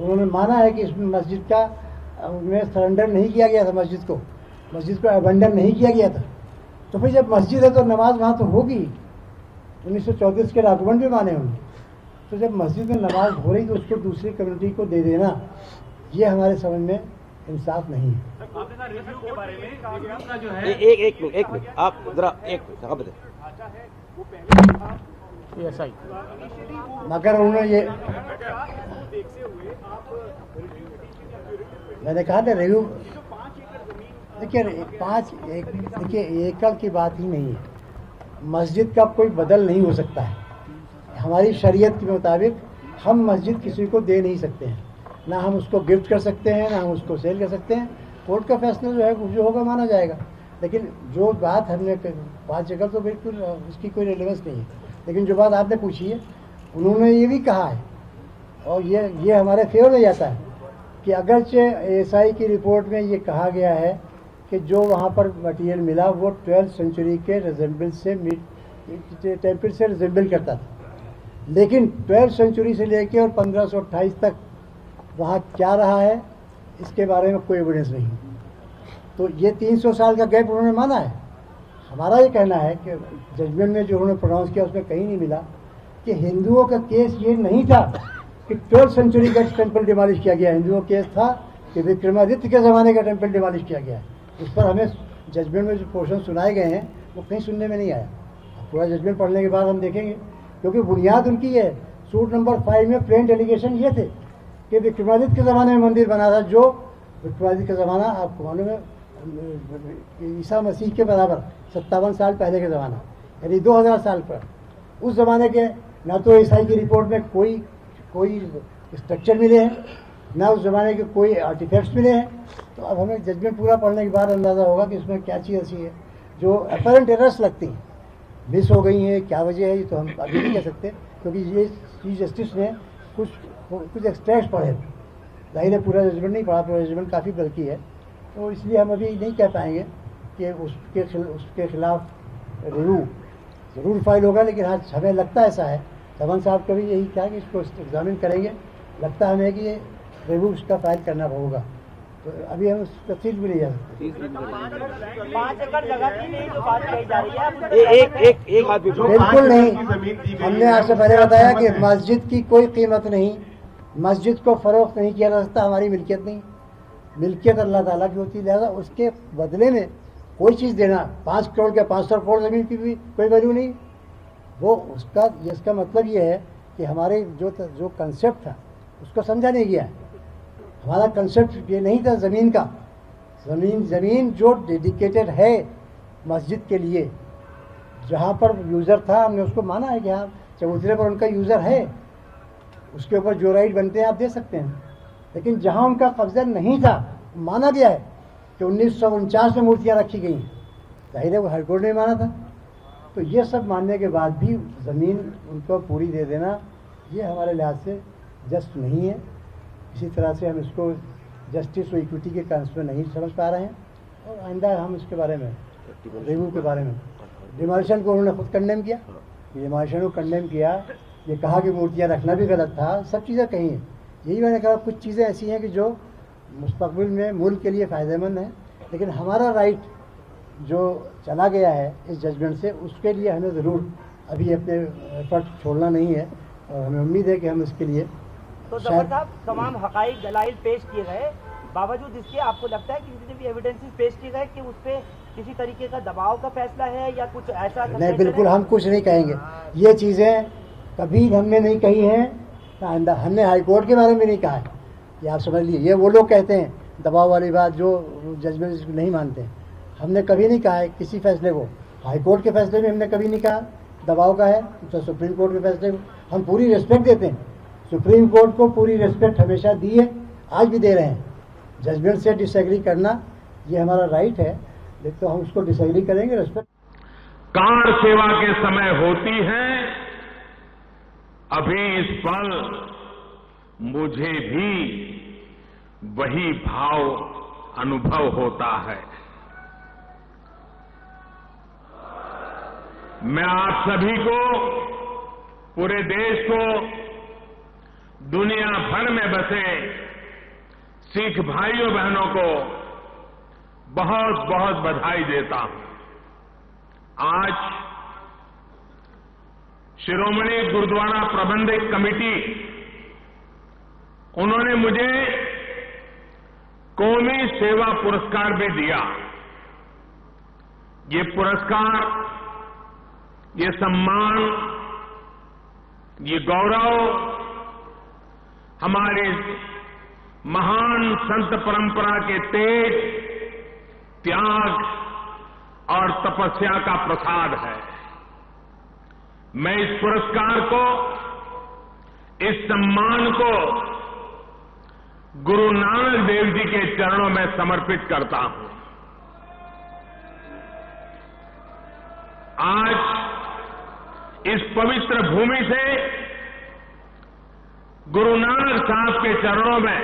उन्होंने माना है कि इस मस्जिद का में सरेंडर नहीं किया गया था मस्जिद को। मस्जिद को अबंडन नहीं किया गया था। तो फिर जब मस्जिद है तो नमाज़ वहाँ तो होगी। उन्नीस सौ चौबीस के डॉक्यूमेंट भी माने होंगे तो जब मस्जिद में नमाज़ हो रही तो उसको दूसरी कम्युनिटी को दे देना, ये हमारे समझ में इंसाफ नहीं है। आपने कहा रिव्यू के बारे में रिव्यू का जो है ए- एक एक मिनट एक मिनट। आप जरा एक मिनट ही मगर उन्होंने ये मैंने कहा था रिव्यू देखिए पाँच एक देखिए एकड़ की बात ही नहीं है। मस्जिद का कोई बदल नहीं हो सकता है। हमारी शरीयत के मुताबिक हम मस्जिद किसी को दे नहीं सकते हैं। ना हम उसको गिफ्ट कर सकते हैं, ना हम उसको सेल कर सकते हैं। कोर्ट का फैसला जो है, जो होगा माना जाएगा। लेकिन जो बात हमने पाँच जगह तो बिल्कुल उसकी कोई रिलेवेंस नहीं है। लेकिन जो बात आपने पूछी है, उन्होंने ये भी कहा है, और ये ये हमारे फेवर में जाता है कि अगरचे एएसआई की रिपोर्ट में ये कहा गया है कि जो वहाँ पर मटेरियल मिला, वो ट्वेल्थ सेंचुरी के रिजेंबल से टेंपल से रिजेंबल करता था। लेकिन ट्वेल्थ सेंचुरी से लेके और 1528 तक वहाँ क्या रहा है, इसके बारे में कोई एविडेंस नहीं तो ये 300 साल का गैप उन्होंने माना है। हमारा ये कहना है कि जजमेंट में जो उन्होंने प्रोनाउंस किया, उसमें कहीं नहीं मिला कि हिंदुओं का केस ये नहीं था कि ट्वेल्थ सेंचुरी का टेंपल डिमालिश किया गया हिंदुओं का केस था कि विक्रमादित्य के ज़माने का टेंपल डिमालिश किया गया उस पर हमें जजमेंट में जो पोर्शन सुनाए गए हैं, वो कहीं सुनने में नहीं आया। पूरा जजमेंट पढ़ने के बाद हम देखेंगे, क्योंकि बुनियाद उनकी है। सूट नंबर फाइव में प्लेन डेलीगेशन ये थे। कि विक्रमादित्य के ज़माने में मंदिर बना था जो विक्रमादित्य का ज़माना आपको मालूम है ईसा मसीह के बराबर, सत्तावन साल पहले का ज़माना, यानी 2000 साल पर। उस ज़माने के ना तो ईसाई की रिपोर्ट में कोई कोई स्ट्रक्चर मिले हैं, ना उस ज़माने के कोई आर्टिफैक्ट्स मिले हैं। तो अब हमें जजमेंट पूरा पढ़ने के बाद अंदाज़ा होगा कि इसमें क्या चीज़ ऐसी है, जो अपेरेंट एरर्स लगती हैं। मिस हो गई हैं, क्या वजह है, ये तो हम अभी नहीं कह सकते, क्योंकि ये चीफ जस्टिस ने कुछ कुछ एक्सट्रैक्ट पढ़े ज़ाहिर है पूरा जजमेंट नहीं पढ़ा पूरा जजमेंट काफ़ी बल्कि है। तो इसलिए हम अभी नहीं कह पाएँगे कि उसके खिल, उसके खिलाफ रिव्यू ज़रूर फ़ाइल होगा लेकिन हाँ हमें लगता है ऐसा है। धवन साहब को भी यही कहा कि इसको एग्जामिन करेंगे। लगता हमें कि ये रिव्यू उसका फ़ाइल करना होगा। तो अभी हम उस तफसील भी नहीं जा सकते। पाँच एकड़ जगह की नहीं जो बात कही जा रही है। एक एक एक बिल्कुल नहीं। हमने आपसे पहले बताया कि मस्जिद की कोई कीमत नहीं। मस्जिद को फरोख्त नहीं किया जा सकता, हमारी मिल्कियत नहीं। मिल्कियत अल्लाह ताला की होती लिहाजा उसके बदले में कोई चीज़ देना, पाँच करोड़ के पाँच सौ करोड़ ज़मीन की भी कोई वैल्यू नहीं। वो उसका, इसका मतलब ये है कि हमारे जो जो कंसेप्ट था, उसको समझा नहीं गया। हमारा कंसेप्ट ये नहीं था ज़मीन का। ज़मीन ज़मीन जो डेडिकेटेड है मस्जिद के लिए, जहाँ पर यूज़र था, हमने उसको माना है कि हाँ चबूतरे पर उनका यूज़र है। उसके ऊपर जो राइट बनते हैं आप दे सकते हैं। लेकिन जहाँ उनका कब्जा नहीं था माना गया है कि उन्नीस सौ उनचास में मूर्तियाँ रखी गई। ज़ाहिर है वो हाईकोर्ट ने माना था। तो ये सब मानने के बाद भी ज़मीन उनको पूरी दे देना ये हमारे लिहाज से जस्ट नहीं है। इसी तरह से हम इसको जस्टिस और इक्विटी के टर्म्स में नहीं समझ पा रहे हैं। और आइंदा हम इसके बारे में रिव्यू के बारे में। डिमोलिशन को उन्होंने खुद कंडेम किया। डिमोलिशन को कंडेम किया ये कहा कि मूर्तियाँ रखना भी गलत था सब चीज़ें कही हैं। यही मैंने कहा कुछ चीज़ें ऐसी हैं कि जो मुस्तबिल में मुल्क के लिए फ़ायदेमंद हैं लेकिन हमारा राइट जो चला गया है इस जजमेंट से उसके लिए हमें ज़रूर अभी अपने एफर्ट छोड़ना नहीं है और हमें उम्मीद है कि हम इसके लिए तो ज़फ़र साहब तमाम हकाइक दलाइल पेश किए गए बावजूद इसके आपको लगता है कि जितने भी एविडेंसेस पेश किए गए कि उस पर किसी तरीके का दबाव का फैसला है या कुछ ऐसा नहीं बिल्कुल हम कुछ नहीं कहेंगे। ये चीज़ें कभी हमने नहीं कही हैं हमने हाईकोर्ट के बारे में नहीं कहा है। ये आप समझ लीजिए। ये वो लोग कहते हैं, दबाव वाली बात जो जजमेंट नहीं मानते। हमने कभी नहीं कहा है किसी फैसले को। हाई कोर्ट के फैसले में हमने कभी नहीं कहा दबाव का है तो सुप्रीम कोर्ट के फैसले को। हम पूरी रिस्पेक्ट देते हैं। सुप्रीम कोर्ट को पूरी रिस्पेक्ट हमेशा दी है, आज भी दे रहे हैं। जजमेंट से डिसएग्री करना, ये हमारा राइट है। लेकिन तो हम उसको डिसएग्री करेंगे रिस्पेक्ट कार सेवा के समय होती है अभी इस पल मुझे भी वही भाव अनुभव होता है। मैं आप सभी को, पूरे देश को, दुनिया भर में बसे सिख भाइयों बहनों को बहुत बहुत बधाई देता हूँ। आज शिरोमणि गुरुद्वारा प्रबंधक कमेटी, उन्होंने मुझे कौमी सेवा पुरस्कार भी दिया। ये पुरस्कार, ये सम्मान, ये गौरव हमारी महान संत परंपरा के तेज, त्याग और तपस्या का प्रसाद है। मैं इस पुरस्कार को, इस सम्मान को गुरु नानक देव जी के चरणों में समर्पित करता हूँ। आज इस पवित्र भूमि से गुरु नानक साहब के चरणों में,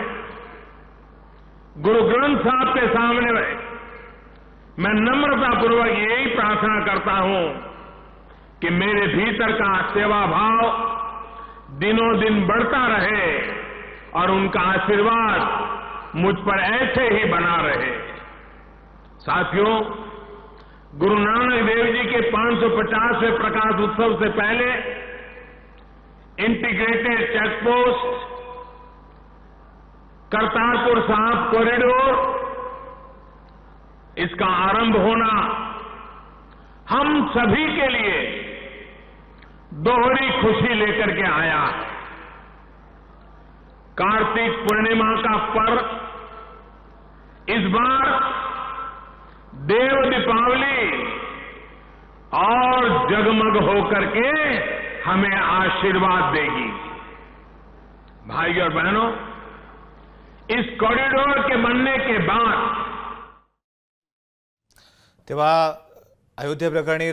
गुरु ग्रंथ साहब के सामने में मैं नम्रतापूर्वक यही प्रार्थना करता हूँ कि मेरे भीतर का सेवा भाव दिनों दिन बढ़ता रहे और उनका आशीर्वाद मुझ पर ऐसे ही बना रहे। साथियों, गुरु नानक देव जी के 550वें प्रकाश उत्सव से पहले integrated check post Kartarpur Sahib corridor, इसका आरंभ होना हम सभी के लिए दोहरी खुशी लेकर के आया। कार्तिक पूर्णिमा का पर्व। इस बार देव दीपावली और जगमग होकर के हमें आशीर्वाद देगी। भाई और बहनों, इस कॉरिडोर के बनने के बाद अयोध्ये प्रकरणी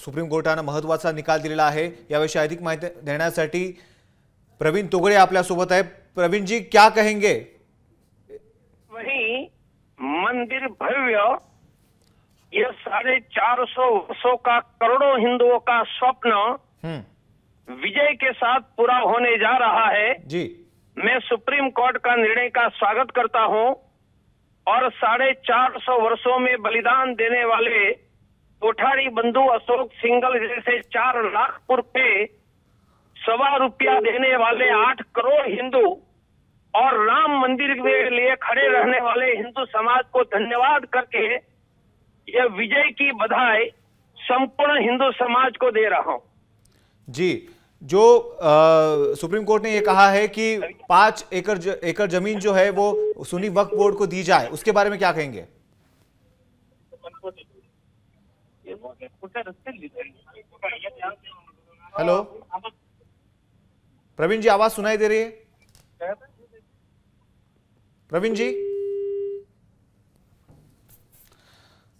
सुप्रीम कोर्टानं महत्वाचा निकाल दिलेला आहे. याविषयी अधिक माहिती देण्यासाठी प्रवीण तोगड़े आपल्यासोबत आहे प्रवीणजी क्या कहेंगे? वहीं मंदिर भव्य यह साढ़े चार सौ वर्षो का करोड़ों हिंदुओं का स्वप्न हम्म। विजय के साथ पूरा होने जा रहा है। जी। मैं सुप्रीम कोर्ट का निर्णय का स्वागत करता हूँ और साढ़े चार सौ वर्षो में बलिदान देने वाले कोठारी बंधु अशोक सिंगल जैसे चार लाख रुपए सवा रुपया देने वाले आठ करोड़ हिंदू और राम मंदिर के लिए खड़े रहने वाले हिंदू समाज को धन्यवाद करके यह विजय की बधाई संपूर्ण हिंदू समाज को दे रहा हूँ। जी जो अ, सुप्रीम कोर्ट ने ये कहा है कि पाँच एकड़ एकड़ ज़मीन जो है वो सुन्नी वक्फ बोर्ड को दी जाए उसके बारे में क्या कहेंगे? हेलो? प्रवीण जी आवाज सुनाई दे रही है? प्रवीण जी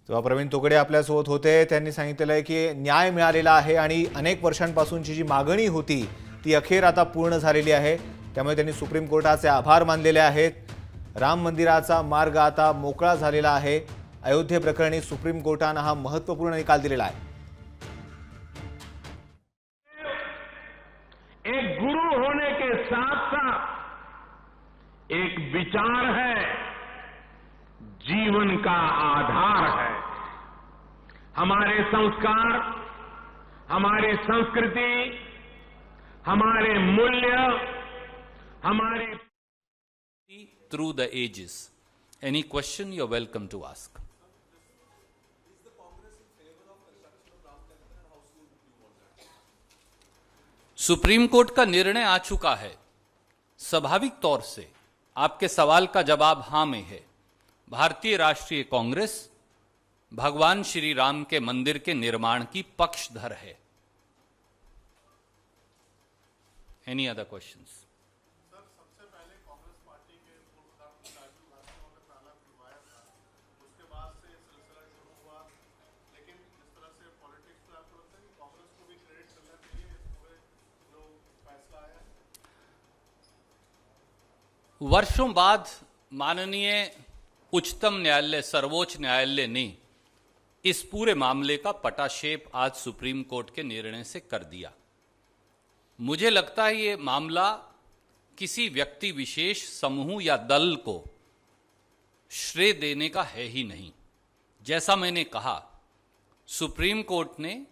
तेव्हा प्रवीण तोगडे आपल्यासोबत होते. त्यांनी सांगितलेलं आहे की न्याय मिळालेला आहे आणि अनेक वर्षांपासूनची जी मागणी होती ती अखेर आता पूर्ण झालेली आहे. त्यामुळे त्यांनी सुप्रीम कोर्टाचे आभार मानलेले आहेत. राम मंदिराचा मार्ग आता मोकळा झालेला आहे. अयोध्ये प्रकरणी सुप्रीम कोर्टानं हा महत्वपूर्ण निकाल दिलेला आहे एक गुरु होने के साथ साथ एक विचार है जीवन का आधार है हमारे संस्कार हमारी संस्कृति हमारे मूल्य हमारी through the ages. Any question, you're welcome to ask. Supreme court का निर्णय आ चुका है। स्वाभाविक तौर से आपके सवाल का जवाब हाँ में है। भारतीय राष्ट्रीय कांग्रेस, भगवान श्री राम के मंदिर के निर्माण की पक्षधर है। एनी अदर क्वेश्चंस वर्षों बाद माननीय उच्चतम न्यायालय, सर्वोच्च न्यायालय ने इस पूरे मामले का पटाक्षेप आज सुप्रीम कोर्ट के निर्णय से कर दिया। मुझे लगता है ये मामला किसी व्यक्ति, विशेष समूह या दल को श्रेय देने का है ही नहीं। जैसा मैंने कहा, सुप्रीम कोर्ट ने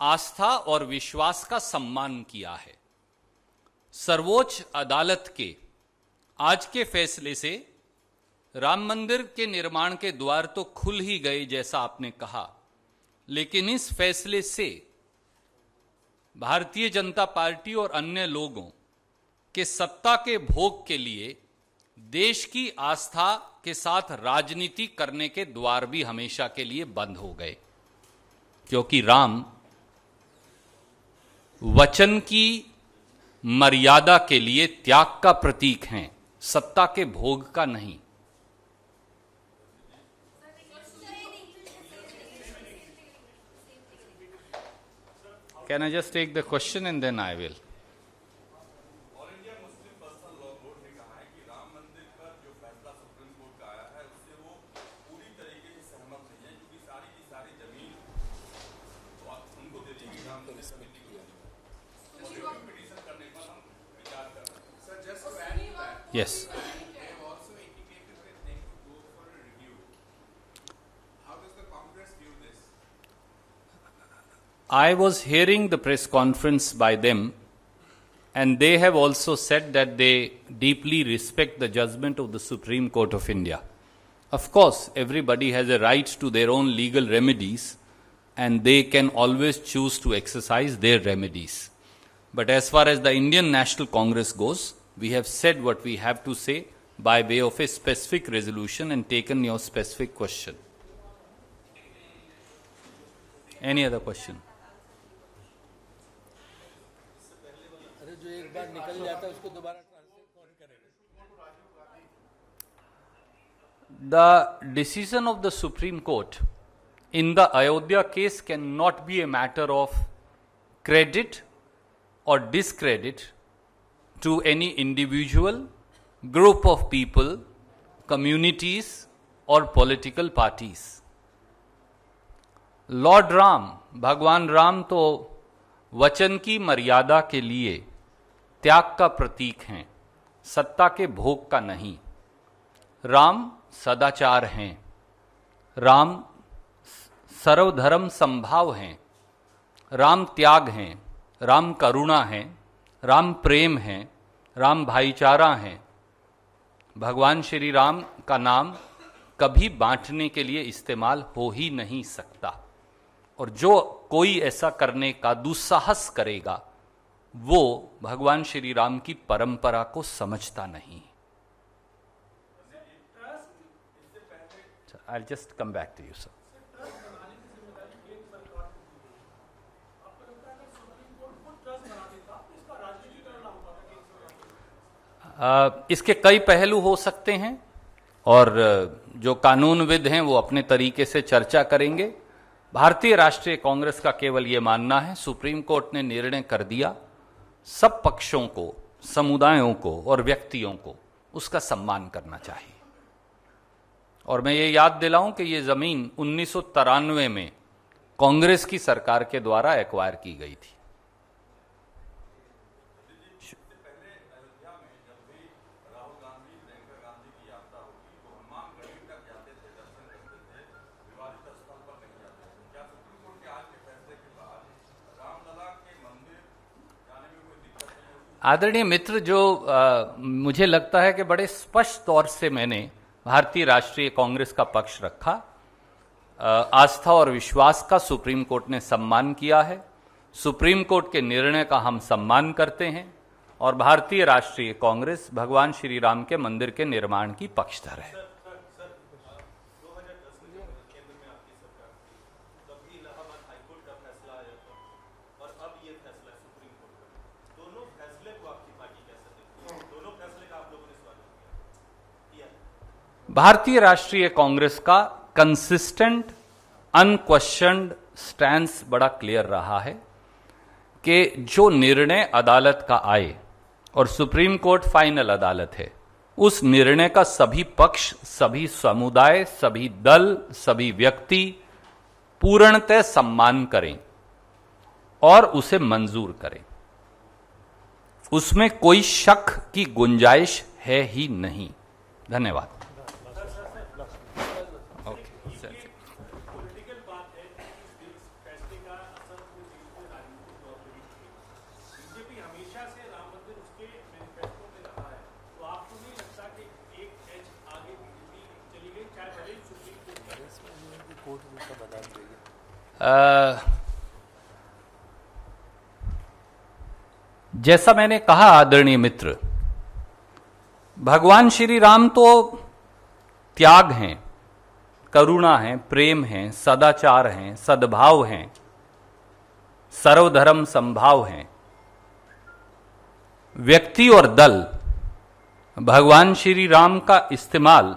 आस्था और विश्वास का सम्मान किया है। सर्वोच्च अदालत के आज के फैसले से राम मंदिर के निर्माण के द्वार तो खुल ही गए जैसा आपने कहा, लेकिन इस फैसले से भारतीय जनता पार्टी और अन्य लोगों के सत्ता के भोग के लिए देश की आस्था के साथ राजनीति करने के द्वार भी हमेशा के लिए बंद हो गए, क्योंकि राम वचन की मर्यादा के लिए त्याग का प्रतीक हैं। सत्ता के भोग का नहीं। Can I just take the question in then I will Yes. I was hearing the press conference by them, and they have also said that they deeply respect the judgment of the Supreme Court of India. Of course, everybody has a right to their own legal remedies, and they can always choose to exercise their remedies. But as far as the Indian National Congress goes, we have said what we have to say by way of a specific resolution and taken your specific question. Any other question? The decision of the Supreme Court in the Ayodhya case cannot be a matter of credit or discredit to any individual, group of people, communities, or political parties. Lord Ram भगवान राम तो वचन की मर्यादा के लिए त्याग का प्रतीक हैं सत्ता के भोग का नहीं। राम सदाचार हैं। राम सर्वधर्म संभाव हैं। राम त्याग हैं। राम करुणा हैं। राम प्रेम है राम भाईचारा है। भगवान श्री राम का नाम कभी बांटने के लिए इस्तेमाल हो ही नहीं सकता। और जो कोई ऐसा करने का दुस्साहस करेगा वो भगवान श्री राम की परंपरा को समझता नहीं। I just come back to you sir इसके कई पहलू हो सकते हैं और जो कानूनविद हैं वो अपने तरीके से चर्चा करेंगे। भारतीय राष्ट्रीय कांग्रेस का केवल ये मानना है, सुप्रीम कोर्ट ने निर्णय कर दिया, सब पक्षों को, समुदायों को और व्यक्तियों को उसका सम्मान करना चाहिए। और मैं ये याद दिलाऊं कि ये ज़मीन उन्नीस सौ तिरानवे में कांग्रेस की सरकार के द्वारा एक्वायर की गई थी। आदरणीय मित्र जो आ, मुझे लगता है कि बड़े स्पष्ट तौर से मैंने भारतीय राष्ट्रीय कांग्रेस का पक्ष रखा। आस्था और विश्वास का सुप्रीम कोर्ट ने सम्मान किया है। सुप्रीम कोर्ट के निर्णय का हम सम्मान करते हैं और भारतीय राष्ट्रीय कांग्रेस भगवान श्री राम के मंदिर के निर्माण की पक्षधर है। भारतीय राष्ट्रीय कांग्रेस का कंसिस्टेंट अनक्वेश्चनड स्टैंड बड़ा क्लियर रहा है कि जो निर्णय अदालत का आए और सुप्रीम कोर्ट फाइनल अदालत है, उस निर्णय का सभी पक्ष, सभी समुदाय, सभी दल, सभी व्यक्ति पूर्णतः सम्मान करें और उसे मंजूर करें। उसमें कोई शक की गुंजाइश है ही नहीं। धन्यवाद। जैसा मैंने कहा, आदरणीय मित्र, भगवान श्री राम तो त्याग हैं, करुणा है, प्रेम हैं, सदाचार हैं, सद्भाव हैं, सर्वधर्म संभाव हैं। व्यक्ति और दल, भगवान श्री राम का इस्तेमाल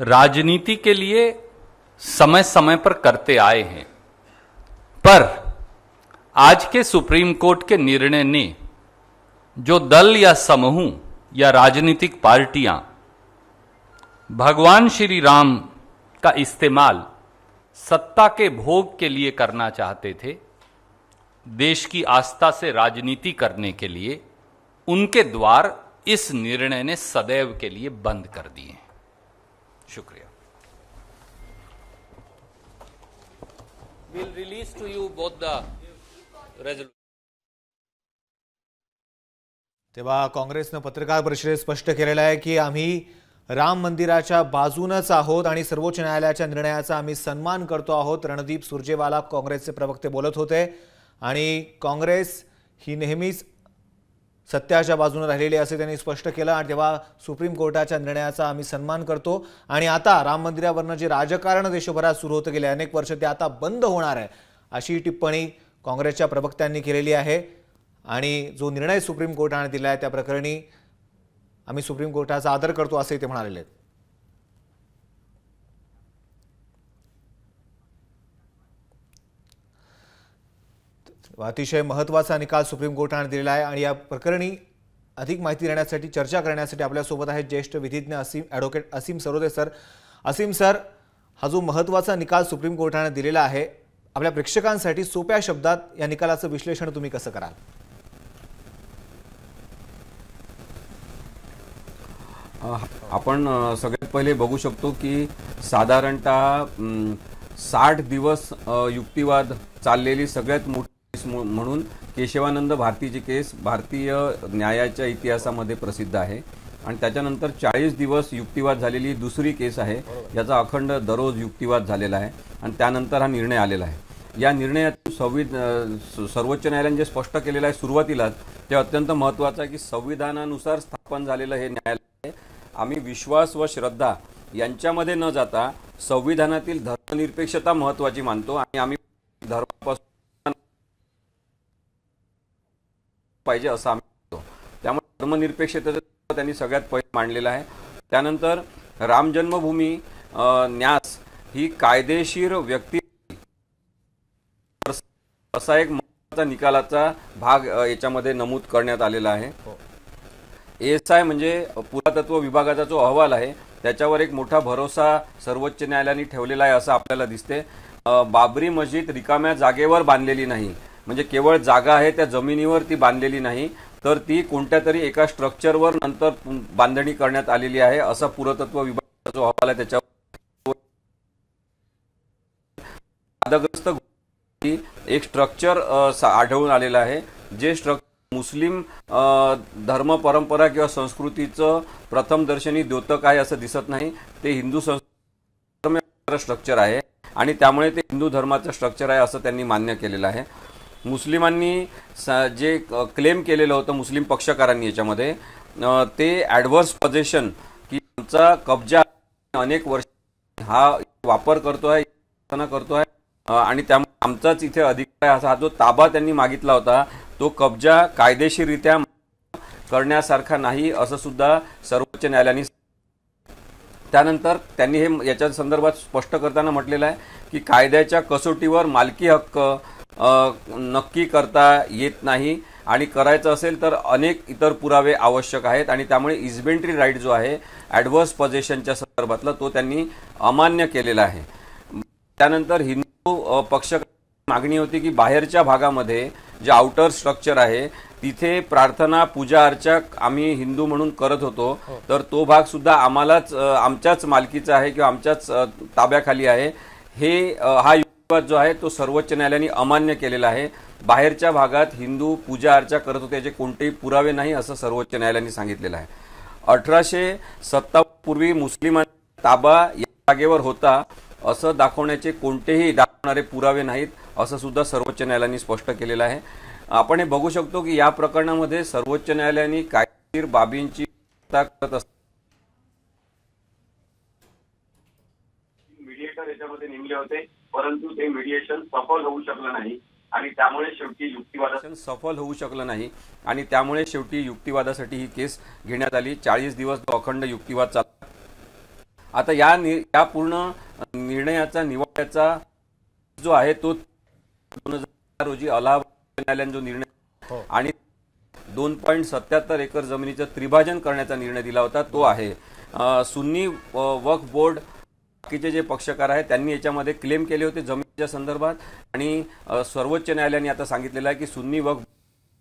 राजनीति के लिए समय समय पर करते आए हैं। पर आज के सुप्रीम कोर्ट के निर्णय ने जो दल या समूह या राजनीतिक पार्टियाँ भगवान श्री राम का इस्तेमाल सत्ता के भोग के लिए करना चाहते थे, देश की आस्था से राजनीति करने के लिए उनके द्वार इस निर्णय ने सदैव के लिए बंद कर दिए शुक्रिया। We'll release to you both the resolution. तेव्हा काँग्रेसनं पत्रकार परिषदेत स्पष्ट केलेलं आहे की आम्ही राम मंदिराच्या बाजूनच आहोत आणि सर्वोच्च न्यायालयाच्या निर्णयाचा आम्ही सन्मान करतो आहोत रणदीप सुरजेवाला काँग्रेसचे प्रवक्ते बोलत होते आणि काँग्रेस ही नेहमीच सत्याच्या बाजूने राहिलेली असे त्यांनी स्पष्ट केलं आणि तेव्हा सुप्रीम कोर्टाच्या निर्णयाचा आम्ही सन्मान करतो. आणि आता राम मंदिरावरनं जे राजकारण देशभरात सुरू होतं गेले अनेक वर्ष ते आता बंद होणार आहे अशी टिप्पणी काँग्रेसच्या प्रवक्त्यांनी केलेली आहे. आणि जो निर्णय सुप्रीम कोर्टाने दिला आहे त्या प्रकरणी आम्ही सुप्रीम कोर्टाचा आदर करतो असे ते म्हणालेले आहेत. अतिशय महत्त्वाचा निकाल सुप्रीम कोर्टाने दिलेला आहे आणि या प्रकरणी अधिक माहिती देण्यासाठी चर्चा करण्यासाठी आपल्यासोबत आहेत ज्येष्ठ विधिज्ञ Asim advocate Asim Sarode sir. Asim sir हा जो महत्त्वाचा निकाल सुप्रीम कोर्टाने दिलेला आहे आपल्या प्रेक्षकांसाठी सोप्या शब्दात या निकालाचं विश्लेषण तुम्ही कसं कराल? आपण सगळ्यात पहिले बघू शकतो की साधारणतः साठ दिवस युक्तिवाद चाललेली सगळ्यात मोठी म्हणून केशवानंद भारतीची केस भारतीय न्यायाच्या इतिहासामध्ये प्रसिद्ध आहे. आणि त्याच्यानंतर चाळीस दिवस युक्तिवाद झालेली दुसरी केस आहे. याचा अखंड दररोज युक्तिवाद झालेला आहे. आणि त्यानंतर हा निर्णय आलेला आहे. या निर्णयात संविध सर्वोच्च न्यायालयाने जे स्पष्ट केलेलं आहे सुरुवातीलाच ते अत्यंत महत्त्वाचं आहे की संविधानानुसार स्थापन झालेलं हे न्यायालय आम्ही विश्वास व श्रद्धा यांच्यामध्ये न जाता संविधानातील धर्मनिरपेक्षता महत्वाची मानतो. आणि आम्ही धर्मापासून पाहिजे असं आम्ही त्यामुळे धर्मनिरपेक्षतेचं त्यांनी सगळ्यात पहिले मांडलेलं आहे. त्यानंतर राम जन्मभूमी न्यास ही कायदेशीर व्यक्ती असा एक महत्त्वाचा निकालाचा भाग याच्यामध्ये नमूद करण्यात आलेला आहे. एस आय म्हणजे पुरातत्व विभागाचा जो अहवाल आहे त्याच्यावर एक मोठा भरोसा सर्वोच्च न्यायालयाने ठेवलेला आहे असं आपल्याला दिसते. बाबरी मस्जिद रिकाम्या जागेवर बांधलेली नाही. म्हणजे केवळ जागा आहे त्या जमिनीवर ती बांधलेली नाही तर ती कोणत्या तरी एका स्ट्रक्चरवर नंतर बांधणी करण्यात आलेली आहे असा पुरातत्व विभागाचा जो अहवाल आहे त्याच्यावर एक स्ट्रक्चर आढळून आलेलं आहे जे स्ट्रक्चर मुस्लिम धर्म परंपरा किंवा संस्कृतीचं प्रथम दर्शनी द्योतक आहे असं दिसत नाही. ते हिंदू संस्कृती स्ट्रक्चर आहे आणि त्यामुळे ते हिंदू धर्माचं स्ट्रक्चर आहे असं त्यांनी मान्य केलेलं आहे. मुस्लिमांनी जे क्लेम केलेलं होतं मुस्लिम पक्षकारांनी याच्यामध्ये ते ॲडव्हर्स पोझिशन की आमचा कब्जा अनेक वर्ष हा वापर करतो आहे करतो आहे आणि त्यामुळे आमचाच इथे अधिकार आहे असा हा जो ताबा त्यांनी मागितला होता तो कब्जा कायदेशीररित्या करण्यासारखा नाही असं सुद्धा सर्वोच्च न्यायालयाने त्यानंतर त्यांनी हे याच्या संदर्भात स्पष्ट करताना म्हटलेलं आहे की कायद्याच्या कसोटीवर मालकी हक्क नक्की करता येत नाही. आणि करायचं असेल तर अनेक इतर पुरावे आवश्यक आहेत आणि त्यामुळे इजबेंट्री राईट जो आहे ॲडव्हर्स पोझिशनच्या संदर्भातला तो त्यांनी अमान्य केलेला आहे. त्यानंतर हिंदू पक्ष मागणी होती की बाहेरच्या भागामध्ये जे आउटर स्ट्रक्चर आहे तिथे प्रार्थना पूजा अर्चा आम्ही हिंदू म्हणून करत होतो. तर तो भाग सुद्धा आम्हालाच आमच्याच मालकीचा आहे किंवा आमच्याच ताब्याखाली आहे. हे हा जो आहे तो सर्वोच्च न्यायालयाने अमान्य केलेला आहे. बाहेरच्या भागात हिंदू पूजा अर्चा करत होते याचे कोणतेही पुरावे नाही असं सर्वोच्च न्यायालयाने सांगितलेलं आहे. अठराशे सत्तापूर्वी पूर्वी मुस्लिमांचा ताबा या जागेवर होता असं दाखवण्याचे कोणतेही दाखवणारे पुरावे नाहीत असं सुद्धा सर्वोच्च न्यायालयाने स्पष्ट केलेलं आहे. आपण हे बघू शकतो की या प्रकरणामध्ये सर्वोच्च न्यायालयाने कायदेशीर बाबींची करत असताना मीडिएटर याच्यामध्ये नेमले होते. परंतु ते मीडिएशन सफल होऊ शकलं नाही आणि त्यामुळे शेवटी युक्तिवाद सफल होऊ शकलं नाही आणि त्यामुळे शेवटी युक्तिवादासाठी ही केस घेण्यात आली. चाळीस दिवस तो अखंड युक्तिवाद चालला. आता या नि- या पूर्ण निर्णयाचा निवाड्याचा जो आहे तो दोन हजार रोजी अलाहाबाद न्यायालयाने जो निर्णय आणि दोन पॉईंट सत्याहत्तर एकर जमिनीचं त्रिभाजन करण्याचा निर्णय दिला होता तो आहे. सुन्नी वक्फ बोर्ड बाकीचे जे पक्षकार आहेत त्यांनी याच्यामध्ये क्लेम केले होते जमिनीच्या संदर्भात. आणि सर्वोच्च न्यायालयाने आता सांगितलेलं आहे की सुन्नी वक्फ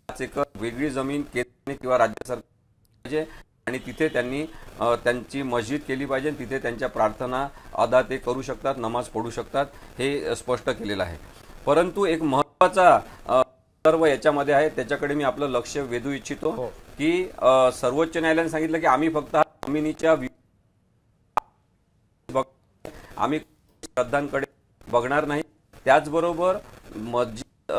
पाच एकर वेगळी जमीन केंद्राने किंवा राज्य सरकार पाहिजे आणि तिथे त्यांनी त्यांची मस्जिद केली पाहिजे आणि तिथे त्यांच्या प्रार्थना अदा ते करू शकतात नमाज पढू शकतात हे स्पष्ट केलेलं आहे. परंतु एक महत्त्वाचा सर्व याच्यामध्ये आहे त्याच्याकडे मी आपलं लक्ष वेधू इच्छितो की अ, सर्वोच्च न्यायालयाने सांगितलं की आम्ही फक्त हा जमिनीच्या आम्ही श्रद्धांकडे बघणार नाही. त्याचबरोबर मस्जिद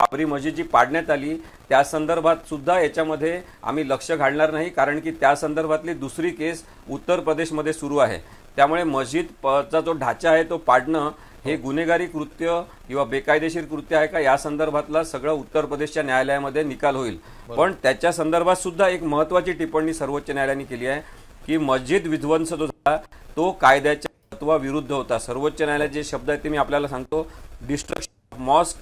बाबरी मस्जिद जी पाडण्यात आली त्या संदर्भात सुद्धा याच्यामध्ये आम्ही लक्ष घालणार नाही कारण की त्या संदर्भातली दुसरी केस उत्तर प्रदेशमध्ये सुरू आहे. त्यामुळे मस्जिद प- चा जो ढाचा आहे तो पाडणं हे गुन्हेगारी कृत्य किंवा बेकायदेशीर कृत्य आहे का या संदर्भातला सगळं उत्तर प्रदेशच्या न्यायालयामध्ये निकाल होईल. पण त्याच्या संदर्भात सुद्धा एक महत्वाची टिप्पणी सर्वोच्च न्यायालयाने केली आहे की मस्जिद विध्वंस जो झाला तो कायद्याच्या तत्वाविरुद्ध होता. सर्वोच्च न्यायालयाचे जे शब्द आहेत ते मी आपल्याला सांगतो. Destruction of mosque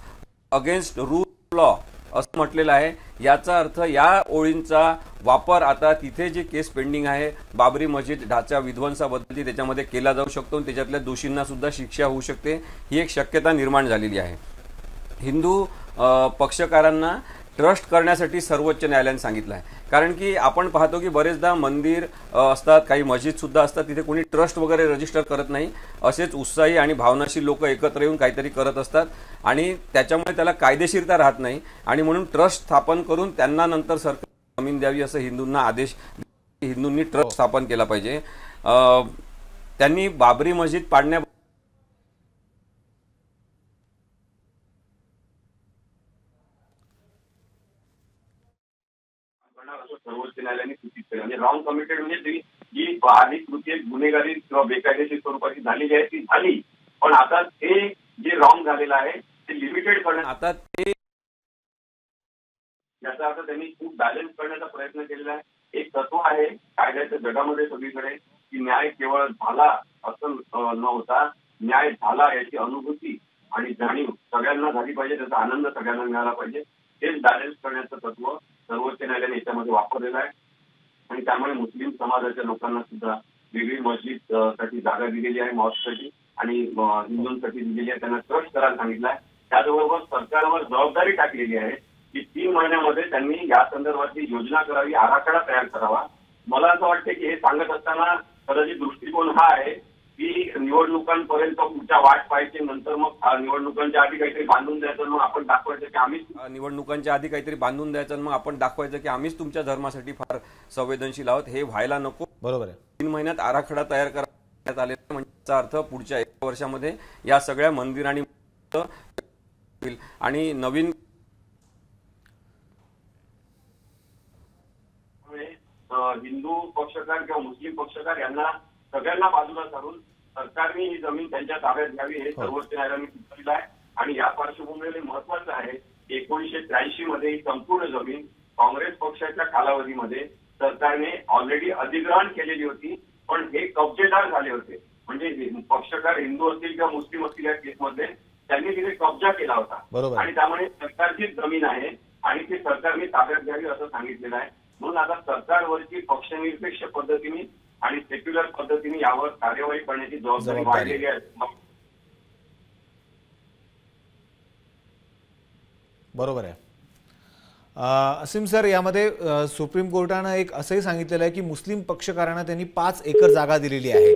against rule law असं म्हटलेलं आहे. याचा अर्थ या ओळींचा वापर आता तिथे जे केस पेंडिंग आहे बाबरी मस्जिद ढाचा विध्वंसाबद्दल त्याच्यामध्ये केला जाऊ शकतो आणि त्याच्यातल्या दोषींना सुद्धा शिक्षा होऊ शकते. ही एक शक्यता निर्माण झालेली आहे. हिंदू पक्षकारांना ट्रस्ट करण्यासाठी सर्वोच्च न्यायालयाने सांगितलं आहे कारण की आपण पाहतो की बरेचदा मंदिर असतात काही मस्जिदसुद्धा असतात तिथे कोणी ट्रस्ट वगैरे रजिस्टर करत नाही. असेच उत्साही आणि भावनाशील लोक एकत्र येऊन काहीतरी करत असतात आणि त्याच्यामुळे त्याला कायदेशीरता राहत नाही. आणि म्हणून ट्रस्ट स्थापन करून त्यांना नंतर सरकार जमीन द्यावी असं हिंदूंना आदेश हिंदूंनी ट्रस्ट स्थापन केला पाहिजे. त्यांनी बाबरी मस्जिद पाडण्या करणार असं सर्वोच्च न्यायालयाने सूचित केलं. म्हणजे रॉंग कमिटेड म्हणजे ती जी बाधित कृती गुन्हेगारी किंवा बेकायदेशीर स्वरूपाची झालेली आहे ती झाली. पण आता ते जे रॉंग झालेलं आहे ते लिमिटेड करण्यात आता ते याचा अर्थ त्यांनी खूप बॅलन्स करण्याचा प्रयत्न केलेला आहे. एक तत्व आहे कायद्याच्या जगामध्ये सगळीकडे की न्याय केवळ झाला असं न होता न्याय झाला याची अनुभूती आणि जाणीव सगळ्यांना झाली पाहिजे त्याचा आनंद सगळ्यांना मिळाला पाहिजे. तेच बॅलन्स करण्याचं तत्व सर्वोच्च न्यायालयाने याच्यामध्ये वापरलेला आहे. आणि त्यामुळे मुस्लिम समाजाच्या लोकांना सुद्धा वेगळी मस्जिदसाठी जागा दिलेली आहे मॉस्कसाठी आणि हिंदूंसाठी दिलेली आहे. त्यांना ट्रस्ट करायला सांगितलं आहे. त्याचबरोबर सरकारवर जबाबदारी टाकलेली आहे की तीन महिन्यामध्ये त्यांनी या संदर्भातली योजना करावी आराखडा तयार करावा. मला असं वाटतं की हे सांगत असताना कदाचित दृष्टिकोन हा आहे की निवडणुकांपर्यंत पुढच्या वाट पाहायची नंतर मग निवडणुकांच्या आधी काहीतरी बांधून द्यायचं मग आपण दाखवायचं की आम्ही अ, निवडणुकांच्या आधी काहीतरी बांधून द्यायचं आणि मग आपण दाखवायचं की आम्हीच तुमच्या धर्मासाठी फार संवेदनशील आहोत हे व्हायला नको बरोबर आहे तीन महिन्यात आराखडा तयार करण्यात आलेला आहे. म्हणजे याचा अर्थ पुढच्या एक वर्षामध्ये या सगळ्या मंदिर आणि. आणि नवीन हिंदू पक्षकार किंवा मुस्लिम पक्षकार यांना सगळ्यांना बाजूला सारून सरकारने ही जमीन त्यांच्या ताब्यात घ्यावी हे सर्वोच्च न्यायालयाने सुचवलेलं आहे. आणि या पार्श्वभूमीवर हे महत्वाचं आहे एकोणीसशे त्र्याऐंशी मध्ये ही संपूर्ण जमीन काँग्रेस पक्षाच्या कालावधीमध्ये सरकारने ऑलरेडी अधिग्रहण केलेली होती पण हे कब्जेदार झाले होते. म्हणजे हे पक्षकार हिंदू असतील किंवा मुस्लिम असतील या केसमध्ये त्यांनी तिथे कब्जा केला होता. आणि त्यामुळे सरकारचीच जमीन आहे आणि ती सरकारने ताब्यात घ्यावी असं सांगितलेलं आहे. म्हणून आता सरकारवरची पक्षनिरपेक्ष पद्धतीने आणि सेक्युलर पद्धतीने यावर कार्यवाही करण्याची जबाबदारी. वाढलेली आहे. बरोबर आहे. असीम सर यामध्ये सुप्रीम कोर्टानं एक असंही सांगितलेलं आहे की मुस्लिम पक्षकारांना त्यांनी पाच एकर जागा दिलेली आहे.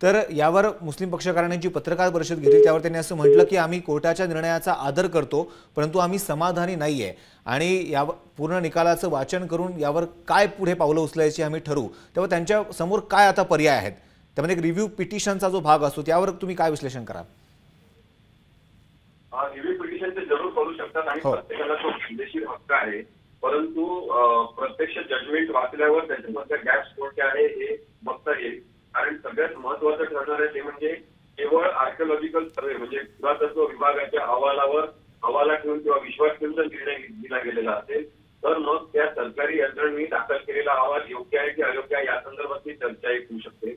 तर यावर मुस्लिम पक्षकारांनी जी पत्रकार परिषद घेतली त्यावर त्यांनी असं म्हटलं की आम्ही कोर्टाच्या निर्णयाचा आदर करतो परंतु आम्ही समाधानी नाही आहे आणि या पूर्ण निकालाचं वाचन करून यावर काय पुढे पावलं उचलायची आम्ही ठरवू. तेव्हा त्यांच्यासमोर काय आता पर्याय आहेत? त्यामध्ये एक रिव्ह्यू पिटिशनचा जो भाग असतो त्यावर तुम्ही काय विश्लेषण कराल? रिव्ह्यू पिटिशन ते जरूर करू शकतात आणि हो. प्रत्येकाला तो कायदेशीर हक्क आहे. परंतु प्रत्यक्ष जजमेंट वाचल्यावर त्याच्यामधल्या गॅप्स कोणते आहे हे बघता येईल. कारण सगळ्यात महत्वाचं ठरणार आहे ते म्हणजे केवळ आर्किओलॉजिकल सर्वे म्हणजे पुरातत्व विभागाच्या अहवालावर अहवाला ठेवून किंवा विश्वास ठेवून जर निर्णय दिला गेलेला असेल तर मग त्या सरकारी यंत्रणेने दाखल केलेला अहवाल योग्य आहे की अयोग्य आहे या संदर्भातली चर्चा एक होऊ शकते.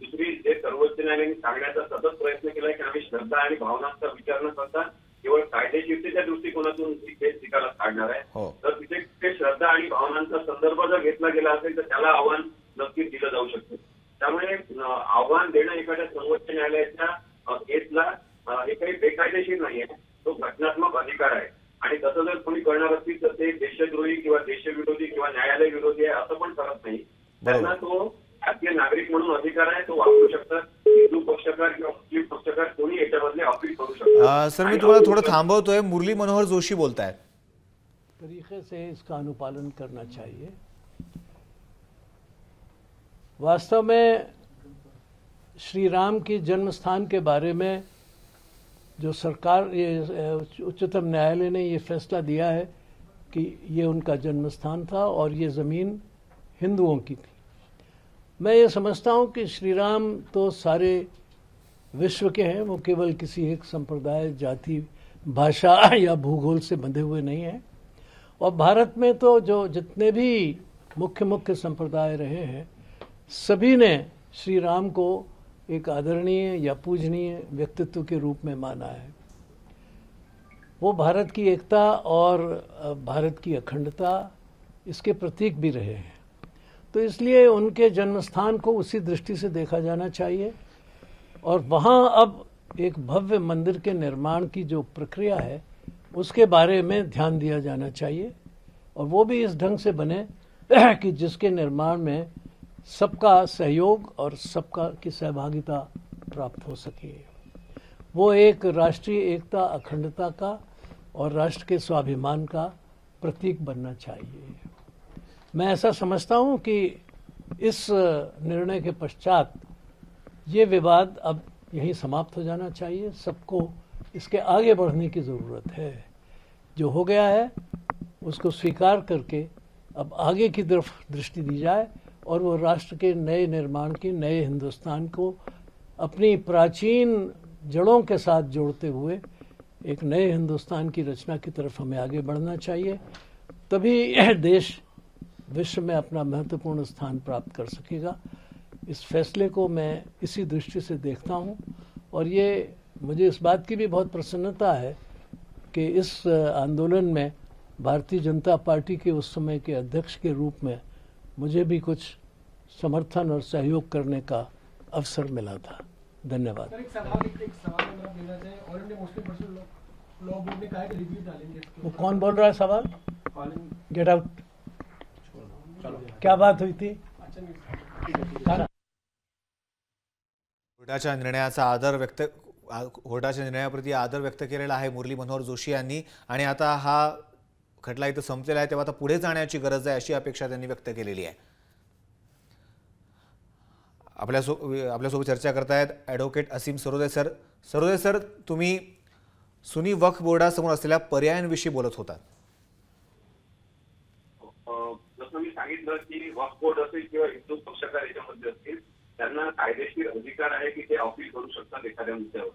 दुसरी जे सर्वोच्च न्यायालयाने सांगण्याचा सतत प्रयत्न केलाय की आम्ही श्रद्धा आणि भावनांचा विचार न करता केवळ कायदेशीरतेच्या दृष्टिकोनातून ही केस निकालात काढणार आहे. हो. तर तिथे ते श्रद्धा आणि भावनांचा संदर्भ जर घेतला गेला असेल तर त्याला आव्हान नक्कीच दिलं जाऊ शकतं. त्यामुळे आव्हान देणं एखाद्या सर्वोच्च न्यायालयाच्या केसला हे काही बेकायदेशीर नाहीये. तो घटनात्मक अधिकार आहे. आणि तसं जर कोणी करणार असतील तर ते देशद्रोही किंवा देशविरोधी किंवा न्यायालय विरोधी आहे असं पण करत नाही. त्यांना तो भारतीय नागरिक म्हणून अधिकार आहे तो वापरू शकतात. हिंदू पक्षकार किंवा मुस्लिम पक्षकार कोणी याच्यामधले अपील करू शकतात. सर मी तुम्हाला थोडं थांबवतोय. मुरली मनोहर जोशी बोलतायत. तरीके से इसका अनुपालन करना चाहिए. वास्तव में श्री राम की जन्म स्थान के बारे में जो सरकार, ये उच्चतम न्यायालय ने ये फैसला दिया है कि ये उनका जन्म स्थान था और ये ज़मीन हिंदुओं की थी। मैं ये समझता हूँ कि श्री राम तो सारे विश्व के हैं, वो केवल किसी एक संप्रदाय, जाति, भाषा या भूगोल से बंधे हुए नहीं हैं। और भारत में तो जो जितने भी मुख्य मुख्य संप्रदाय रहे हैं सभी ने श्री राम को एक आदरणीय या पूजनीय व्यक्तित्व के रूप में माना है। वो भारत की एकता और भारत की अखंडता इसके प्रतीक भी रहे हैं। तो इसलिए उनके जन्म स्थान को उसी दृष्टि से देखा जाना चाहिए। और वहाँ अब एक भव्य मंदिर के निर्माण की जो प्रक्रिया है, उसके बारे में ध्यान दिया जाना चाहिए। और वो भी इस ढंग से बने कि जिसके निर्माण में सबका सहयोग और सबका की सहभागिता प्राप्त हो सके। वो एक राष्ट्रीय एकता अखंडता का और राष्ट्र के स्वाभिमान का प्रतीक बनना चाहिए। मैं ऐसा समझता हूँ कि इस निर्णय के पश्चात ये विवाद अब यहीं समाप्त हो जाना चाहिए। सबको इसके आगे बढ़ने की ज़रूरत है। जो हो गया है, उसको स्वीकार करके अब आगे की तरफ़ दृष्टि दी जाए और वो राष्ट्र के नए निर्माण की, नए हिंदुस्तान को अपनी प्राचीन जड़ों के साथ जोड़ते हुए एक नए हिंदुस्तान की रचना की तरफ़ हमें आगे बढ़ना चाहिए, तभी यह देश विश्व में अपना महत्वपूर्ण स्थान प्राप्त कर सकेगा। इस फैसले को मैं इसी दृष्टि से देखता हूँ और ये मुझे इस बात की भी बहुत प्रसन्नता है कि इस आंदोलन में भारतीय जनता पार्टी के उस समय के अध्यक्ष के रूप में मुझे भी कुछ समर्थन और सहयोग करने का अवसर मिला था। धन्यवाद। है वो कौन बोल रहा है सवाल? गेट आउट क्या बात हुई थी? कोर्टाच्या निर्णयाचा आदर व्यक्त कोर्टाच्या निर्णयाप्रती आदर व्यक्त केलेला आहे मुरली मनोहर जोशी यांनी. आणि आता हा खटला इथं संपलेला आहे तेव्हा आता पुढे जाण्याची गरज आहे अशी अपेक्षा त्यांनी व्यक्त केलेली आहे. आपल्यासो आपल्यासोबत चर्चा करतायत advocate Asim Sarode sir. Sarode sir Sunni सुनी वक्फ बोर्डासमोर असलेल्या पर्यायांविषयी बोलत होता. जसं मी सांगितलं की वक्फ बोर्ड असेल किंवा हिंदू पक्षकार याच्यामध्ये असतील त्यांना कायदेशीर अधिकार आहे की ते ऑफिस करू शकतात एखाद्या मुद्द्यावर.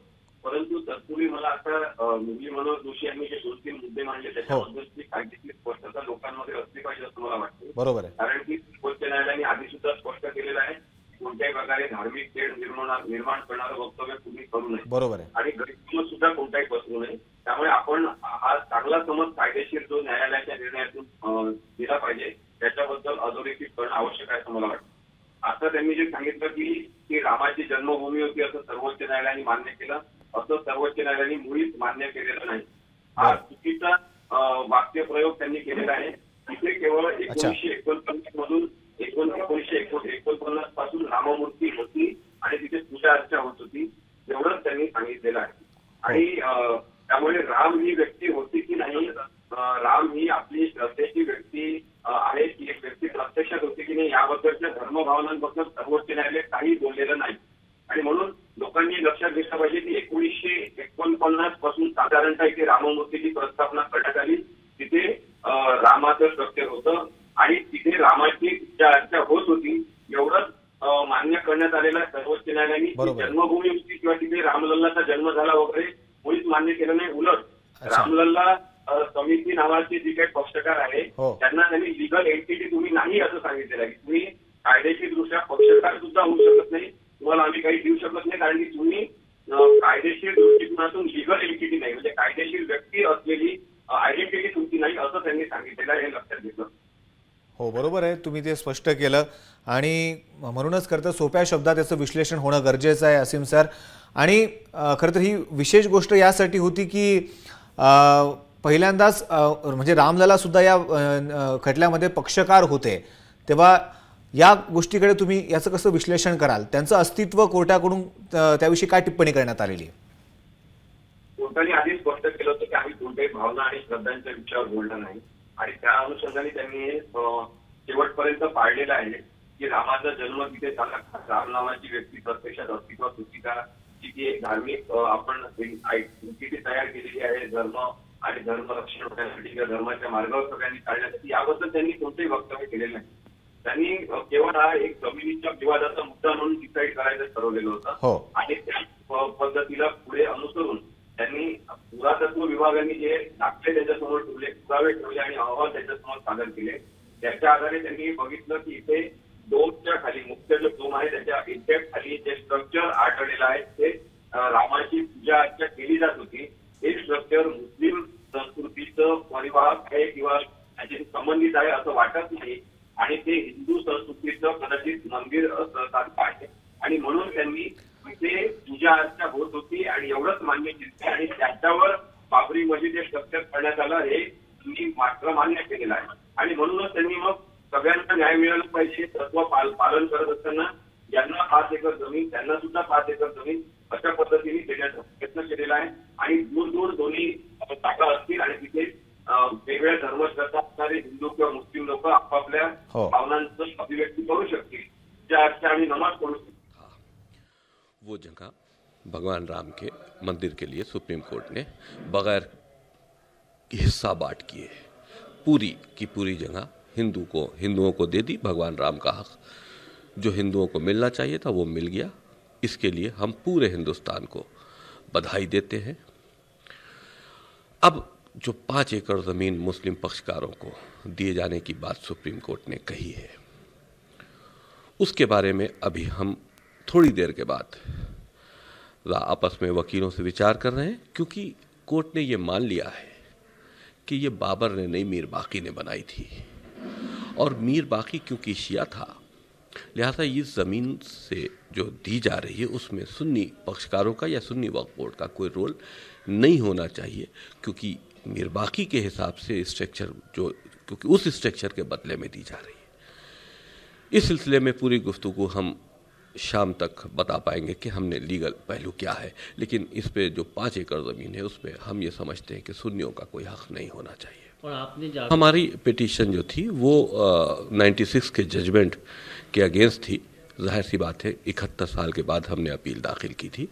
परंतु तत्पूर्वी मला आता अं, मुरली मनोहर जोशी यांनी जे दोन तीन मुद्दे मांडले त्याच्याबद्दलची कायदेशीर स्पष्टता लोकांमध्ये असली पाहिजे असं मला वाटतं. बरोबर आहे. कारण की सर्वोच्च न्यायालयाने आधी सुद्धा स्पष्ट केलेलं आहे कोणत्याही प्रकारे धार्मिक तेढ निर्माण निर्माण करणारं वक्तव्य तुम्ही करू नये. बरोबर आहे. आणि गैरसमज सुद्धा कोणताही पसरू नये. त्यामुळे आपण हा चांगला समज कायदेशीर जो न्यायालयाच्या निर्णयातून दिला पाहिजे त्याच्याबद्दल अधोरेखित करणं आवश्यक आहे असं मला वाटतं. आता त्यांनी जे सांगितलं की ती रामाची जन्मभूमी होती असं सर्वोच्च न्यायालयाने मान्य केलं. असं सर्वोच्च न्यायालयाने मुळीच मान्य केलेलं नाही. हा चुकीचा वाक्यप्रयोग त्यांनी केलेला आहे. तिथे केवळ एकोणीसशे एकोणपन्नास मधून एकोण एकोणीसशे एकोण एकोणपन्नासपासून राममूर्ती होती आणि तिथे पूजा अर्चा होत होती एवढंच त्यांनी सांगितलेलं आहे. आणि त्यामुळे राम ही व्यक्ती होती की नाही अं, राम ही आपली श्रद्धेची व्यक्ती अं, आहे की एक व्यक्ती प्रत्यक्षात होती की नाही याबद्दलच्या धर्मभावनांबद्दल सर्वोच्च न्यायालय काही बोललेलं नाही आणि म्हणून लोकांनी लक्षात घेतलं पाहिजे की एकोणीसशे एकोणपन्नासपासून साधारणतः इथे राममूर्तीची प्रस्थापना करण्यात आली तिथे अं, रामाचं स्ट्रक्चर होतं आणि तिथे रामाची चर्चा होत होती एवढंच अं, मान्य करण्यात आलेलं आहे सर्वोच्च न्यायालयाने की बरोबर. जन्मभूमी होती किंवा तिथे रामलल्लाचा जन्म झाला वगैरे कोणीच मान्य केलं नाही उलट रामलल्ला अं, समिती नावाचे जे काही पक्षकार आहे हो. त्यांना त्यांनी लिगल एंटिटी तुम्ही नाही असं सांगितलेलं आहे की तुम्ही कायदेशीर दृष्ट्या पक्षकार सुद्धा होऊ शकत नाही तुम्हाला आम्ही काही देऊ शकत नाही कारण की तुम्ही अं, कायदेशीर दृष्टिकोनातून लिगल एंटिटी नाही म्हणजे कायदेशीर व्यक्ती असलेली आयडेंटिटी तुमची नाही असं त्यांनी सांगितलेलं आहे हे लक्षात घेतलं हो बरोबर आहे तुम्ही ते स्पष्ट केलं. आणि म्हणूनच खरं तर सोप्या शब्दात याचं विश्लेषण होणं गरजेचं आहे असीम सर. आणि खरं तर ही विशेष गोष्ट यासाठी होती की पहिल्यांदाच म्हणजे रामलालासुद्धा या खटल्यामध्ये पक्षकार होते. तेव्हा या गोष्टीकडे तुम्ही याचं कसं विश्लेषण कराल? त्यांचं अस्तित्व कोर्टाकडून त्याविषयी काय टिप्पणी करण्यात आलेली? कोर्टाने आधी स्पष्ट केलं होतं की आम्ही कोणत्याही भावना आणि श्रद्धांच्या विषयावर बोलणार नाही. आणि त्या अनुषंगाने त्यांनी शेवटपर्यंत पाळलेलं आहे की रामाचा जन्म तिथे झाला? राम नावाची व्यक्ती प्रत्यक्षात अस्तित्वात होती का? ती एक धार्मिक आपण तिथे तयार केलेली आहे धर्म आणि धर्म रक्षण होण्यासाठी किंवा धर्माच्या मार्गावर सगळ्यांनी चालण्यासाठी. याबद्दल त्यांनी कोणतेही वक्तव्य केलेलं नाही. त्यांनी केवळ हा एक जमिनीच्या विवादाचा मुद्दा म्हणून डिसाईड करायचं ठरवलेलं होतं. हो. आणि त्या पद्धतीला पुढे अनुसरून त्यांनी पुरातत्व विभागाने जे दाखले त्याच्यासमोर ठेवले पुरावे ठेवले आणि अहवाल त्याच्यासमोर सादर केले. त्याच्या आधारे त्यांनी बघितलं की इथे डोमच्या खाली मुख्य जो डोम आहे त्याच्या एक्झॅक्ट खाली जे स्ट्रक्चर आढळलेलं आहे ते रामाची पूजा अर्चा केली जात होती. हे स्ट्रक्चर मुस्लिम संस्कृतीचं परिवाहक आहे किंवा त्याच्याशी संबंधित आहे असं वाटत नाही. आणि ते हिंदू संस्कृतीचं कदाचित मंदिर सारखं आहे. आणि म्हणून त्यांनी तिथे पूजा अर्चा होत होती आणि एवढंच मान्य केलं आणि त्याच्यावर बाबरी मशीद हे स्ट्रक्चर करण्यात आलं हे मात्र मान्य केलेलं आहे. आणि म्हणूनच त्यांनी मग सगळ्यांना न्याय मिळाला पाहिजे तत्व पालन करत असताना पाच एकर ज़मीन त्यांना सुद्धा पाच एकर ज़मीन अशा पद्धतीने देण्याचा प्रयत्न केलेला आहे. आणि दूर दूर दोन्ही जागा असतील आणि तिथे वेगवेगळ्या धर्मश्रद्धा असणारे हिंदू किंवा मुस्लिम लोक आपापल्या. भावनांचं अभिव्यक्ती करू शकतील. त्या अर्थ आणि नमाज़ पढू शकतील वो जगह भगवान राम के मंदिर के लिए सुप्रीम कोर्ट ने बगैर हिस्सा बांट किए। पूरी की पूरी जगह हिंदू को, हिंदुओं को दे दी, भगवान राम का हक। जो हिंदुओं को मिलना चाहिए था, वो मिल गया। इसके लिए हम पूरे हिंदुस्तान को बधाई देते हैं। अब जो पाँच एकड़ ज़मीन मुस्लिम पक्षकारों को दिए जाने की बात सुप्रीम कोर्ट ने कही है, उसके बारे में अभी हम थोड़ी देर के बाद आपस में वकीलों से विचार कर रहे हैं, क्योंकि कोर्ट ने ये मान लिया है कि ये बाबर ने नहीं मीर बाकी ने बनाई थी। और मीर बाकी क्योंकि शिया था, लिहाजा इस ज़मीन से जो दी जा रही है, उसमें सुन्नी पक्षकारों का या सुन्नी वक्फ बोर्ड का कोई रोल नहीं होना चाहिए, क्योंकि मीर बाकी के हिसाब से स्ट्रक्चर जो, क्योंकि उस स्ट्रक्चर के बदले में दी जा रही है। इस सिलसिले में पूरी गुफ्तु हम शाम तक बता पाएँगे कि हमने लीगल पहलू क्या है। लेकिन इस पे जो पाँच एकड़ ज़मीन है उस पर हम ये समझते हैं कि सुन्नियों का कोई हक नहीं होना चाहिए। और आपने हमारी पिटीशन जो थी वो नाइन्टी सिक्स के जजमेंट के अगेंस्ट थी। ज़ाहिर सी बात है इकहत्तर साल के बाद हमने अपील दाखिल की थी।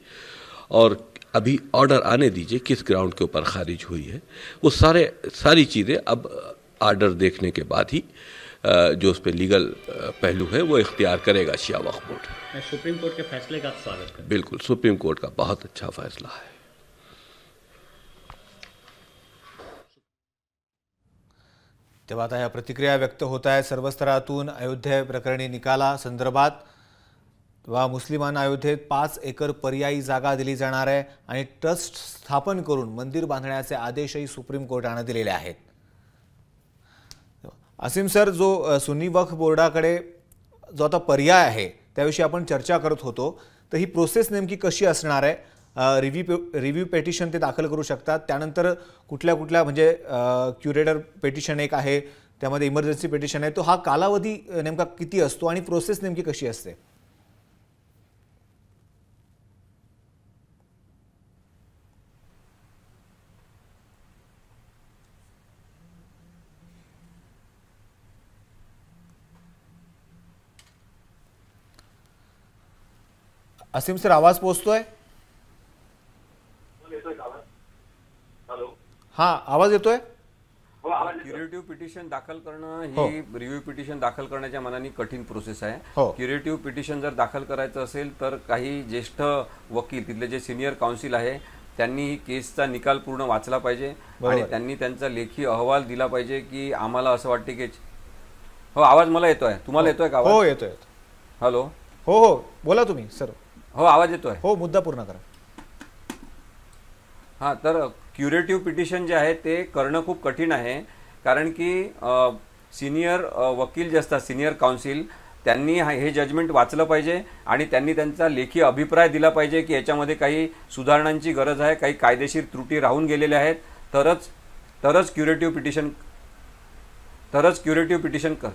और अभी ऑर्डर आने दीजिए किस ग्राउंड के ऊपर खारिज हुई है। वो सारे सारी चीज़ें अब ऑर्डर देखने के बाद ही जो उस पर लीगल पहलू है वो इख्तियार करेगा शिया वक्फ बोर्ड मैं सुप्रीम कोर्ट के फैसले का स्वागत करता बिल्कुल सुप्रीम कोर्ट का बहुत अच्छा फैसला है। तेव्हा आता ह्या प्रतिक्रिया व्यक्त होत आहेत सर्व स्तरातून अयोध्या प्रकरणी निकाला संदर्भात। वा मुस्लिमांना अयोध्येत पाच एकर पर्यायी जागा दिली जाणार आहे आणि ट्रस्ट स्थापन करून मंदिर बांधण्याचे आदेशही सुप्रीम कोर्टाने दिलेले आहेत. असीम सर जो सुन्नी वक्फ बोर्डाकडे जो आता पर्याय आहे त्याविषयी आपण चर्चा करत होतो तर ही प्रोसेस नेमकी कशी असणार आहे? रिव्ह्यू रिव्ह्यू पेटिशन ते दाखल करू शकतात. त्यानंतर कुठल्या कुठल्या म्हणजे क्युरेटर पेटिशन एक आहे त्यामध्ये इमर्जन्सी पेटिशन आहे. तो हा कालावधी नेमका किती असतो आणि प्रोसेस नेमकी कशी असते? असीम सर आवाज? पोहोचतोय हा आवाज येतोय? क्युरेटिव्ह पिटिशन दाखल करणं हो. ही. रिव्ह्यू पिटिशन दाखल करण्याच्या मनाने कठीण प्रोसेस आहे. हो. क्युरेटिव्ह पिटिशन जर दाखल करायचं असेल तर काही ज्येष्ठ वकील तिथले जे सिनियर काउन्सिल आहे त्यांनी ही केसचा निकाल पूर्ण वाचला पाहिजे. आणि त्यांनी त्यांचा लेखी अहवाल दिला पाहिजे की आम्हाला असं वाटते की हो आवाज मला येतोय. तुम्हाला येतोय का आवाज? हो येतोय येतोय. हॅलो. हो हो. बोला तुम्ही सर. हो आवाज येतोय. हो मुद्दा पूर्ण करा. हां तर क्युरेटिव्ह पिटिशन जे आहे ते करणं खूप कठीण आहे. कारण की सिनियर वकील जे असतात सिनियर काउन्सिल त्यांनी हा- हे जजमेंट वाचलं पाहिजे आणि त्यांनी त्यांचा लेखी अभिप्राय दिला पाहिजे की याच्यामध्ये काही सुधारणांची गरज आहे काही कायदेशीर त्रुटी राहून गेलेल्या आहेत. तरच तरच क्युरेटिव्ह पिटिशन तरच क्युरेटिव्ह पिटिशन कर.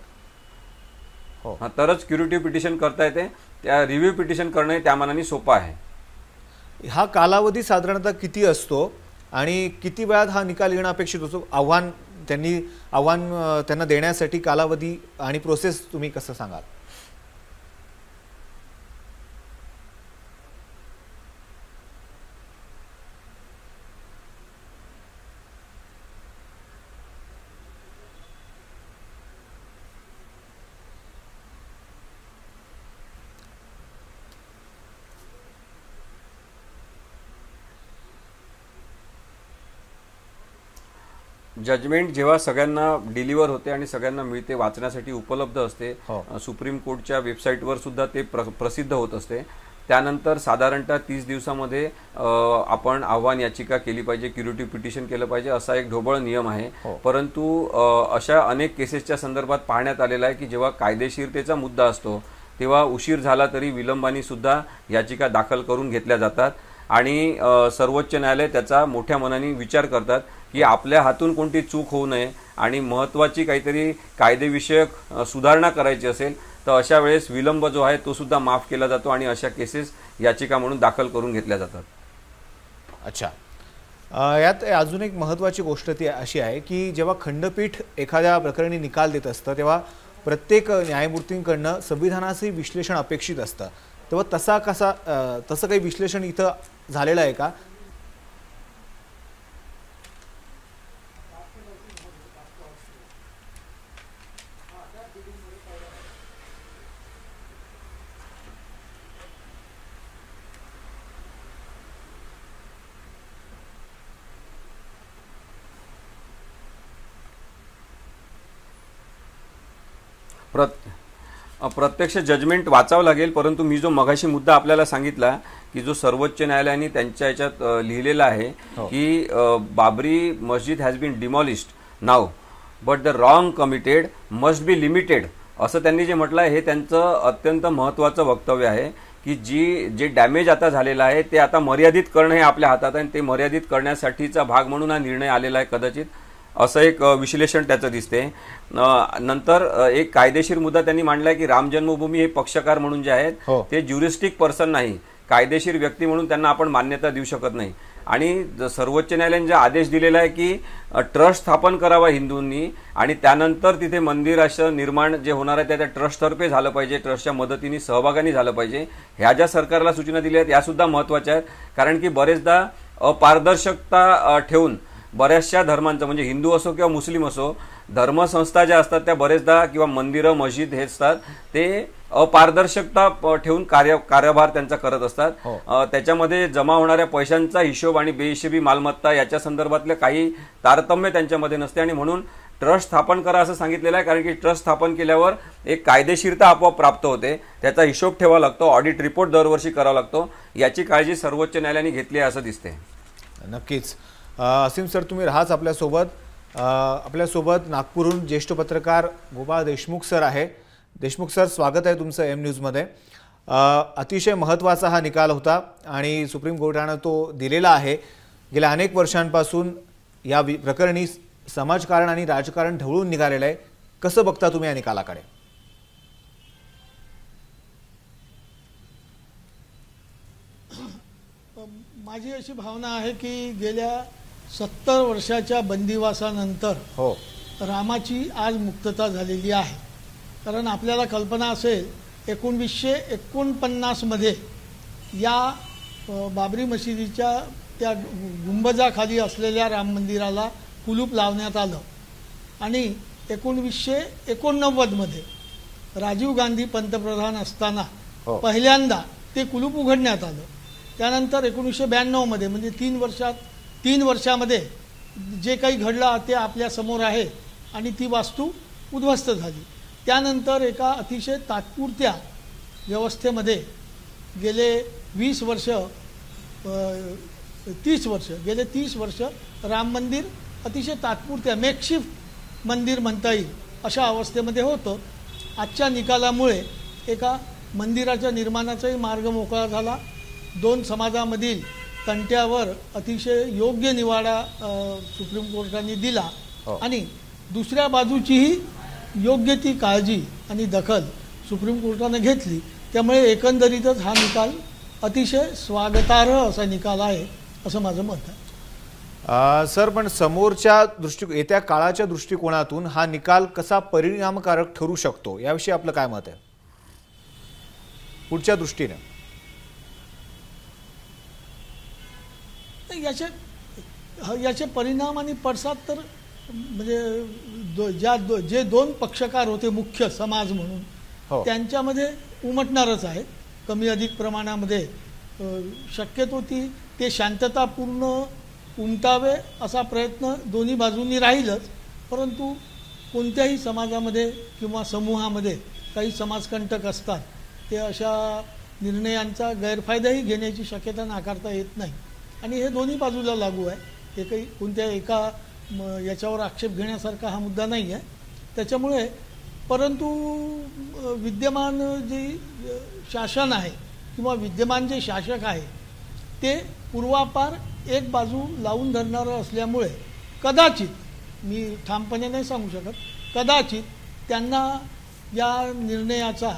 हो. हां तरच क्युरेटिव्ह पिटिशन करता येते. त्या रिव्ह्यू पिटिशन करणं त्या मानाने सोपं आहे. हा कालावधी साधारणतः किती असतो आणि किती वेळात हा निकाल येणं अपेक्षित असतो आव्हान त्यांनी आव्हान त्यांना देण्यासाठी कालावधी आणि प्रोसेस तुम्ही कसं सांगाल? जजमेंट जेव्हा सगळ्यांना डिलिव्हर होते आणि सगळ्यांना मिळते वाचण्यासाठी उपलब्ध असते हो. सुप्रीम कोर्टच्या वेबसाईटवर सुद्धा ते प्र प्रसिद्ध होत असते त्यानंतर साधारणतः तीस दिवसामध्ये आपण आव्हान याचिका केली पाहिजे क्युरेटिव्ह पिटिशन केलं पाहिजे असा एक ढोबळ नियम आहे हो. परंतु अशा अनेक केसेसच्या संदर्भात पाहण्यात आलेला आहे की जेव्हा कायदेशीरतेचा मुद्दा असतो तेव्हा उशीर झाला तरी विलंबाने सुद्धा याचिका दाखल करून घेतल्या जातात आणि सर्वोच्च न्यायालय त्याचा मोठ्या मनाने विचार करतात की आपल्या हातून कोणती चूक होऊ नये आणि महत्त्वाची काहीतरी कायदेविषयक सुधारणा करायची असेल तर अशा वेळेस विलंब जो आहे तो सुद्धा माफ केला जातो आणि अशा केसेस याचिका म्हणून दाखल करून घेतल्या जातात. अच्छा. यात अजून एक महत्त्वाची गोष्ट ती अशी आहे की जेव्हा खंडपीठ एखाद्या प्रकरणी निकाल देत असतं तेव्हा प्रत्येक न्यायमूर्तींकडनं संविधानाचे विश्लेषण अपेक्षित असतं. तेव्हा तसा कसा तसं काही विश्लेषण इथं झालेलं आहे का? प्रत प्रत्यक्ष जजमेंट वाचावं लागेल परंतु मी जो मगाशी मुद्दा आपल्याला सांगितला की जो सर्वोच्च न्यायालयाने त्यांच्या याच्यात लिहिलेला आहे हो. की Babri Masjid has been demolished now but the wrong committed must be limited असं त्यांनी जे म्हटलं आहे हे त्यांचं अत्यंत महत्त्वाचं वक्तव्य आहे की जी जे डॅमेज आता झालेलं आहे ते आता मर्यादित करणं हे आपल्या हातात आहे आणि ते मर्यादित करण्यासाठीचा भाग म्हणून हा निर्णय आलेला आहे कदाचित असं एक विश्लेषण त्याचं दिसते नंतर एक कायदेशीर मुद्दा त्यांनी मांडलाय की राम जन्मभूमी हे पक्षकार म्हणून जे आहेत हो. ते ज्युरिस्टिक पर्सन नाही कायदेशीर व्यक्ती म्हणून त्यांना आपण मान्यता देऊ शकत नाही. आणि ज- सर्वोच्च न्यायालयाने जे आदेश दिलेला आहे की ट्रस्ट स्थापन करावा हिंदूंनी आणि त्यानंतर तिथे मंदिराचं निर्माण जे होणार आहे त्या त्या ट्रस्टतर्फे झालं पाहिजे ट्रस्टच्या मदतीने सहभागाने झालं पाहिजे. ह्या ज्या सरकारला सूचना दिल्या आहेत यासुद्धा महत्त्वाच्या आहेत. कारण की बरेचदा अपारदर्शकता ठेवून बऱ्याचशा धर्मांचं म्हणजे हिंदू असो किंवा मुस्लिम असो धर्मसंस्था ज्या असतात त्या बरेचदा किंवा मंदिरं मस्जिद हे असतात ते अपारदर्शकता प- ठेवून कार्य कार्यभार त्यांचा करत असतात. हो. त्याच्यामध्ये जमा होणाऱ्या पैशांचा हिशोब आणि बेहिशेबी मालमत्ता याच्या संदर्भातले काही तारतम्य त्यांच्यामध्ये नसते आणि म्हणून ट्रस्ट स्थापन करा असं सांगितलेलं आहे कारण की ट्रस्ट स्थापन केल्यावर एक कायदेशीरता आपोआप प्राप्त होते. त्याचा हिशोब ठेवावा लागतो ऑडिट रिपोर्ट दरवर्षी करावा लागतो. याची काळजी सर्वोच्च न्यायालयाने घेतली आहे असं दिसते नक्कीच. असीम सर तुम्ही राहाच आपल्यासोबत. आपल्यासोबत नागपूरहून ज्येष्ठ पत्रकार गोपाळ देशमुख सर आहे. देशमुख सर स्वागत आहे तुमचं एम न्यूजमध्ये अतिशय महत्त्वाचा हा निकाल होता आणि सुप्रीम कोर्टानं तो दिलेला आहे. गेल्या अनेक वर्षांपासून या वि प्रकरणी समाजकारण आणि राजकारण ढवळून निघालेलं आहे. कसं बघता तुम्ही या निकालाकडे? माझी अशी भावना आहे की गेल्या सत्तर वर्षाच्या बंदिवासानंतर हो. रामाची आज मुक्तता झालेली आहे. कारण आपल्याला कल्पना असेल एकोणवीसशे एकोणपन्नासमध्ये या बाबरी मशिदीच्या त्या गुंबजाखाली असलेल्या राम मंदिराला कुलूप लावण्यात आलं. आणि एकोणवीसशे एकोणनव्वदमध्ये राजीव गांधी पंतप्रधान असताना हो. पहिल्यांदा ते कुलूप उघडण्यात आलं. त्यानंतर एकोणीसशे ब्याण्णवमध्ये म्हणजे तीन वर्षात तीन वर्षामध्ये जे काही घडलं ते आपल्यासमोर आहे आणि ती वास्तू उद्ध्वस्त झाली. त्यानंतर एका अतिशय तात्पुरत्या व्यवस्थेमध्ये गेले वीस वर्ष तीस वर्ष गेले तीस वर्ष राम मंदिर अतिशय तात्पुरत्या मेकशिफ्ट मंदिर म्हणता येईल अशा अवस्थेमध्ये होतं आजच्या निकालामुळे एका मंदिराच्या निर्माणाचाही मार्ग मोकळा झाला दोन समाजामधील तंट्यावर अतिशय योग्य निवाडा सुप्रीम कोर्टाने दिला हो. आणि दुसऱ्या बाजूचीही योग्य ती काळजी आणि दखल सुप्रीम कोर्टाने घेतली. त्यामुळे एकंदरीतच हा निकाल अतिशय स्वागतार्ह असा निकाल आहे असं माझं मत आहे. सर पण समोरच्या दृष्टी येत्या काळाच्या दृष्टिकोनातून हा निकाल कसा परिणामकारक ठरू शकतो? याविषयी आपलं काय मत आहे? पुढच्या दृष्टीने. याचे याचे परिणाम आणि पडसाद तर म्हणजे दो- ज्या दो- जे दोन पक्षकार होते मुख्य समाज म्हणून हो. त्यांच्यामध्ये उमटणारच आहे कमी अधिक प्रमाणामध्ये शक्यतो ती ते शांततापूर्ण उमटावे असा प्रयत्न दोन्ही बाजूंनी राहीलच. परंतु कोणत्याही समाजामध्ये किंवा समूहामध्ये काही समाजकंटक असतात ते अशा निर्णयांचा गैरफायदाही घेण्याची शक्यता नाकारता येत नाही. आणि हे दोन्ही बाजूला लागू आहे. हे काही कोणत्या एका म, याच्यावर आक्षेप घेण्यासारखा हा मुद्दा नाही आहे. त्याच्यामुळे परंतु विद्यमान जे शासन आहे किंवा विद्यमान जे शासक आहे ते पूर्वापार एक बाजू लावून धरणारं असल्यामुळे कदाचित मी ठामपणे नाही सांगू शकत कदाचित त्यांना या निर्णयाचा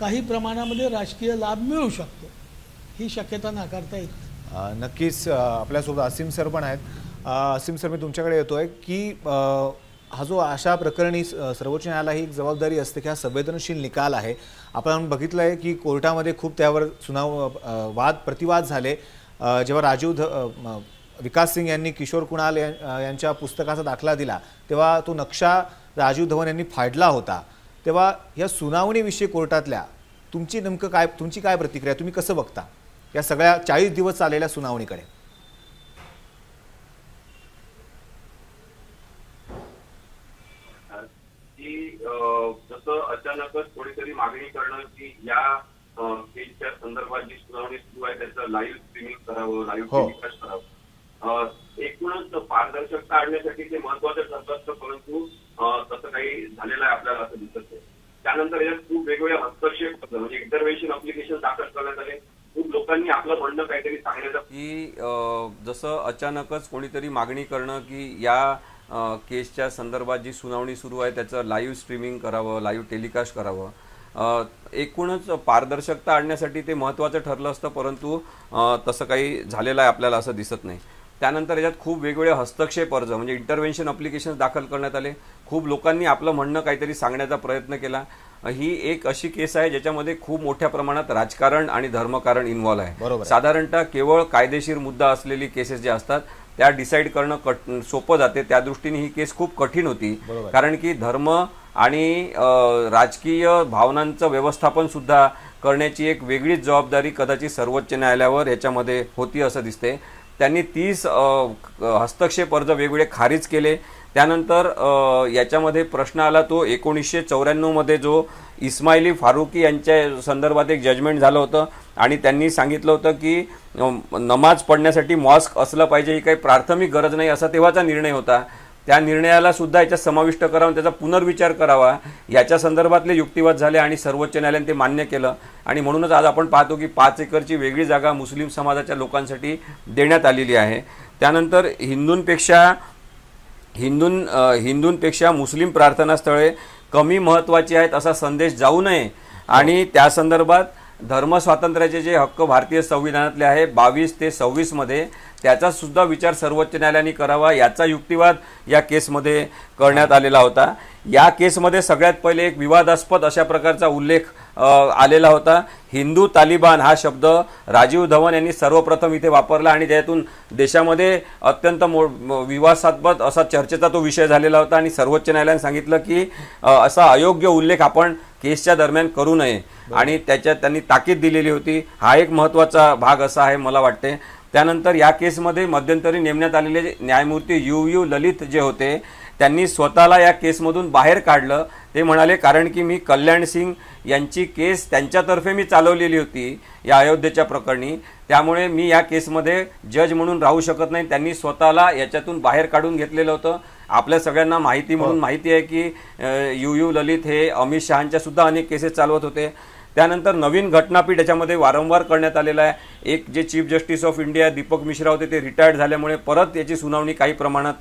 काही प्रमाणामध्ये राजकीय लाभ मिळू शकतो. ही शक्यता नाकारता येत नक्कीच आपल्यासोबत असीम सर पण आहेत. सिम असीम सर मी तुमच्याकडे येतो आहे की हा जो अशा प्रकरणी स- सर्वोच्च न्यायालयाला ही एक जबाबदारी असते की हा संवेदनशील निकाल आहे. आपण बघितलं आहे की कोर्टामध्ये खूप त्यावर सुनाव वाद प्रतिवाद झाले. जेव्हा राजीव ध विकास सिंग यांनी किशोर कुणाल यांच्या पुस्तकाचा दाखला दिला तेव्हा तो नक्षा राजीव धवन यांनी फाडला होता. तेव्हा या सुनावणीविषयी कोर्टातल्या तुमची नेमकं काय तुमची काय प्रतिक्रिया तुम्ही कसं बघता? या सगळ्या चाळीस दिवस चाललेल्या सुनावणीकडे की अं, जसं अचानकच कोणीतरी मागणी करणं की या केसच्या संदर्भात जी सुनावणी सुरू आहे त्याचं लाईव्ह स्ट्रीमिंग करावं लाईव्ह हो. टेलिकास्ट करावं एकूणच पारदर्शकता आणण्यासाठी ते महत्वाचं ठरत असतं परंतु तसं काही झालेलं आहे आपल्याला असं दिसत नाही त्यानंतर यात खूप वेगवेगळे हस्तक्षेप. म्हणजे इंटरव्हेन्शन अप्लिकेशन दाखल करण्यात आले खूप लोकांनी आपलं म्हणणं काहीतरी सांगण्याचा की जसं अचानकच कोणीतरी मागणी करणं की या केसच्या संदर्भात जी सुनावणी सुरू आहे त्याचं लाईव्ह स्ट्रीमिंग करावं लाईव्ह टेलिकास्ट करावं. एकूणच पारदर्शकता आणण्यासाठी ते महत्त्वाचं ठरलं असतं परंतु तसं काही झालेलं आहे आपल्याला असं दिसत नाही. त्यानंतर याच्यात खूप वेगवेगळे हस्तक्षेप अर्ज म्हणजे इंटरव्हेन्शन अप्लिकेशन दाखल करण्यात आले. खूप लोकांनी आपलं म्हणणं काहीतरी सांगण्याचा प्रयत्न केला. ही एक अशी केस आहे ज्याच्यामध्ये खूप मोठ्या प्रमाणात राजकारण आणि धर्मकारण इन्व्हॉल्व आहे. साधारणतः केवळ कायदेशीर मुद्दा असलेली केसेस ज्या असतात त्या डिसाईड करणं कट सोपं जाते. त्या दृष्टीने ही केस खूप कठीण होती. कारण की धर्म आणि राजकीय भावनांचं व्यवस्थापन सुद्धा करण्याची एक वेगळीच जबाबदारी कदाचित सर्वोच्च न्यायालयावर याच्यामध्ये होती असं दिसते. त्यांनी तीस हस्तक्षेप अर्ज वेगवेगळे खारिज केले. त्यानंतर याच्यामध्ये प्रश्न आला तो एकोणीसशे चौऱ्याण्णवमध्ये जो इस्माइली फारुकी यांच्या संदर्भात एक जजमेंट झालं होतं. आणि त्यांनी सांगितलं होतं की नमाज पडण्यासाठी मॉस्क असलं पाहिजे ही काही प्राथमिक गरज नाही असा तेव्हाचा निर्णय होता. त्या निर्णयाला सुद्धा याच्यात समाविष्ट करावा त्याचा पुनर्विचार करावा याच्या संदर्भातले युक्तिवाद झाले आणि सर्वोच्च न्यायालयाने ते मान्य केलं. आणि म्हणूनच आज आपण पाहतो की पाच एकरची वेगळी जागा मुस्लिम समाजाच्या लोकांसाठी देण्यात आलेली आहे. त्यानंतर हिंदूंपेक्षा हिंदूं हिंदूंपेक्षा मुस्लिम प्रार्थनास्थळे कमी महत्त्वाची आहेत असा संदेश जाऊ नये. आणि त्या संदर्भात धर्मस्वातंत्र्याचे जे हक्क भारतीय संविधानातले आहे बावीस ते सव्वीसमध्ये त्याचा सुद्धा विचार सर्वोच्च न्यायालयाने करावा याचा युक्तिवाद या केसमध्ये करण्यात आलेला होता. या केसमध्ये सगळ्यात पहिले एक विवादास्पद अशा प्रकारचा उल्लेख आलेला होता. हिंदू तालिबान हा शब्द राजीव धवन यांनी सर्वप्रथम इथे वापरला आणि त्यातून देशामध्ये अत्यंत मो विवादास्पद असा चर्चेचा तो विषय झालेला होता आणि सर्वोच्च न्यायालयाने सांगितलं की असा अयोग्य उल्लेख आपण केसच्या दरम्यान करू नये. आणि त्याच्यात त्यांनी ताकीद दिलेली होती. हा एक महत्त्वाचा भाग असा आहे मला वाटते. त्यानंतर या केसमध्ये मध्यंतरी नेमण्यात आलेले न्यायमूर्ती यू यू ललित जे होते त्यांनी स्वतःला या केसमधून बाहेर काढलं. ते म्हणाले कारण की मी कल्याण सिंग यांची केस त्यांच्यातर्फे मी चालवलेली होती या अयोध्येच्या प्रकरणी. त्यामुळे मी या केसमध्ये जज म्हणून राहू शकत नाही. त्यांनी स्वतःला याच्यातून बाहेर काढून घेतलेलं होतं. आपल्या सगळ्यांना माहिती म्हणून माहिती आहे की यू यू ललित हे अमित शहांच्या सुद्धा अनेक केसेस चालवत होते. त्यानंतर नवीन घटनापीठ याच्यामध्ये वारंवार करण्यात आलेलं आहे. एक जे chief justice of India Deepak Mishra होते ते रिटायर्ड झाल्यामुळे परत याची सुनावणी काही प्रमाणात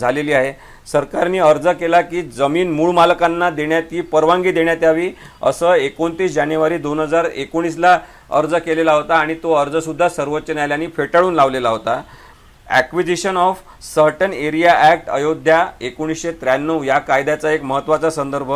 झालेली आहे. सरकारने अर्ज केला की जमीन मूळ मालकांना देण्यात ही परवानगी देण्यात यावी असं एकोणतीस जानेवारी दोन हजार एकोणीसला अर्ज केलेला होता आणि तो अर्जसुद्धा सर्वोच्च न्यायालयाने फेटाळून लावलेला होता. Acquisition of certain area act Ayodhya एकोणीसशे त्र्याण्णव या कायद्याचा एक महत्त्वाचा संदर्भ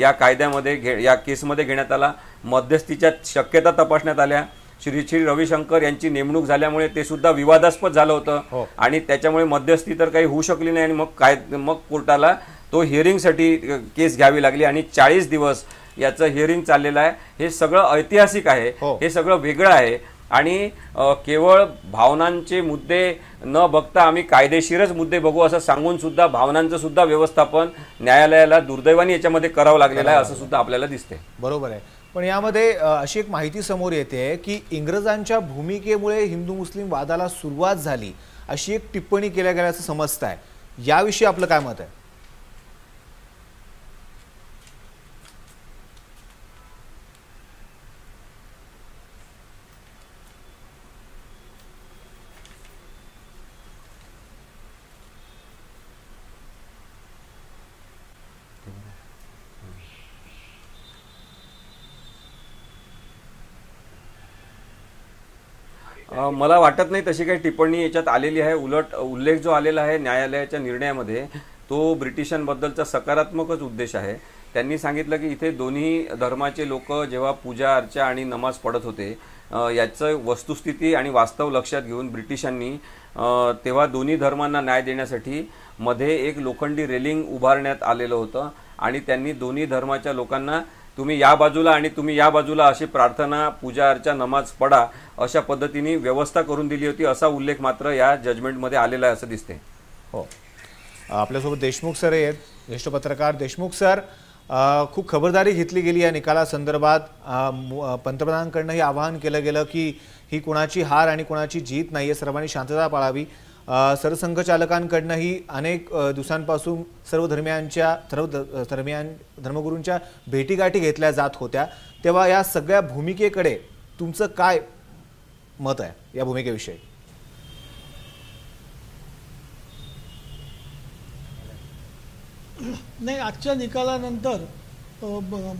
या कायद्यामध्ये घे या केसमध्ये घेण्यात आला. मध्यस्थीच्या शक्यता तपासण्यात आल्या. श्री श्री रविशंकर यांची नेमणूक झाल्यामुळे ते सुद्धा विवादास्पद झालं होतं. आणि त्याच्यामुळे मध्यस्थी तर काही होऊ शकली नाही आणि मग काय मग कोर्टाला तो हिअरिंगसाठी केस घ्यावी लागली आणि चाळीस दिवस याचं हिअरिंग चाललेलं आहे. हे सगळं ऐतिहासिक आहे. हे. सगळं वेगळं आहे. आणि केवळ भावनांचे मुद्दे न बघता आम्ही कायदेशीरच मुद्दे बघू असं सांगून सुद्धा भावनांचं सुद्धा व्यवस्थापन न्यायालयाला दुर्दैवाने याच्यामध्ये करावं लागलेलं आहे असं सुद्धा आपल्याला दिसते बरोबर आहे. पण यामध्ये अशी एक माहिती समोर येते की इंग्रजांच्या भूमिकेमुळे हिंदू मुस्लिम वादाला सुरुवात झाली अशी एक टिप्पणी केल्या गेल्याचं समजत आहे याविषयी आपलं काय मत आहे? मला वाटत नाही तशी काही टिप्पणी याच्यात आलेली आहे. उलट उल्लेख जो आलेला आहे न्यायालयाच्या निर्णयामध्ये तो ब्रिटिशांबद्दलचा सकारात्मकच उद्देश आहे. त्यांनी सांगितलं की इथे दोन्ही धर्माचे लोक जेव्हा पूजा अर्चा आणि नमाज पडत होते याचं वस्तुस्थिती आणि वास्तव लक्षात घेऊन ब्रिटिशांनी तेव्हा दोन्ही धर्मांना न्याय देण्यासाठी मध्ये एक लोखंडी रेलिंग उभारण्यात आलेलं होतं आणि त्यांनी दोन्ही धर्माच्या लोकांना तुम्ही या बाजूला आणि तुम्ही या बाजूला अशी प्रार्थना पूजा अर्चा नमाज पडा अशा पद्धतीने व्यवस्था करून दिली होती. असा उल्लेख मात्र या जजमेंटमध्ये आलेला आहे असं दिसते हो. आपल्यासोबत देशमुख सर आहेत. ज्येष्ठ पत्रकार देशमुख सर खूप खबरदारी घेतली गेली या निकालासंदर्भात. अ, पंतप्रधानांकडनं हे आवाहन केलं गेलं की ही कुणाची हार आणि कुणाची जीत नाही आहे सर्वांनी शांतता पाळावी. सरसंघचालकांकडनंही अनेक दिवसांपासून सर्व धर्मियांच्या सर्व धर्मियां धर्मगुरूंच्या भेटीगाठी घेतल्या जात होत्या. तेव्हा या सगळ्या भूमिकेकडे तुमचं काय मत आहे या भूमिकेविषयी? नाही आजच्या निकालानंतर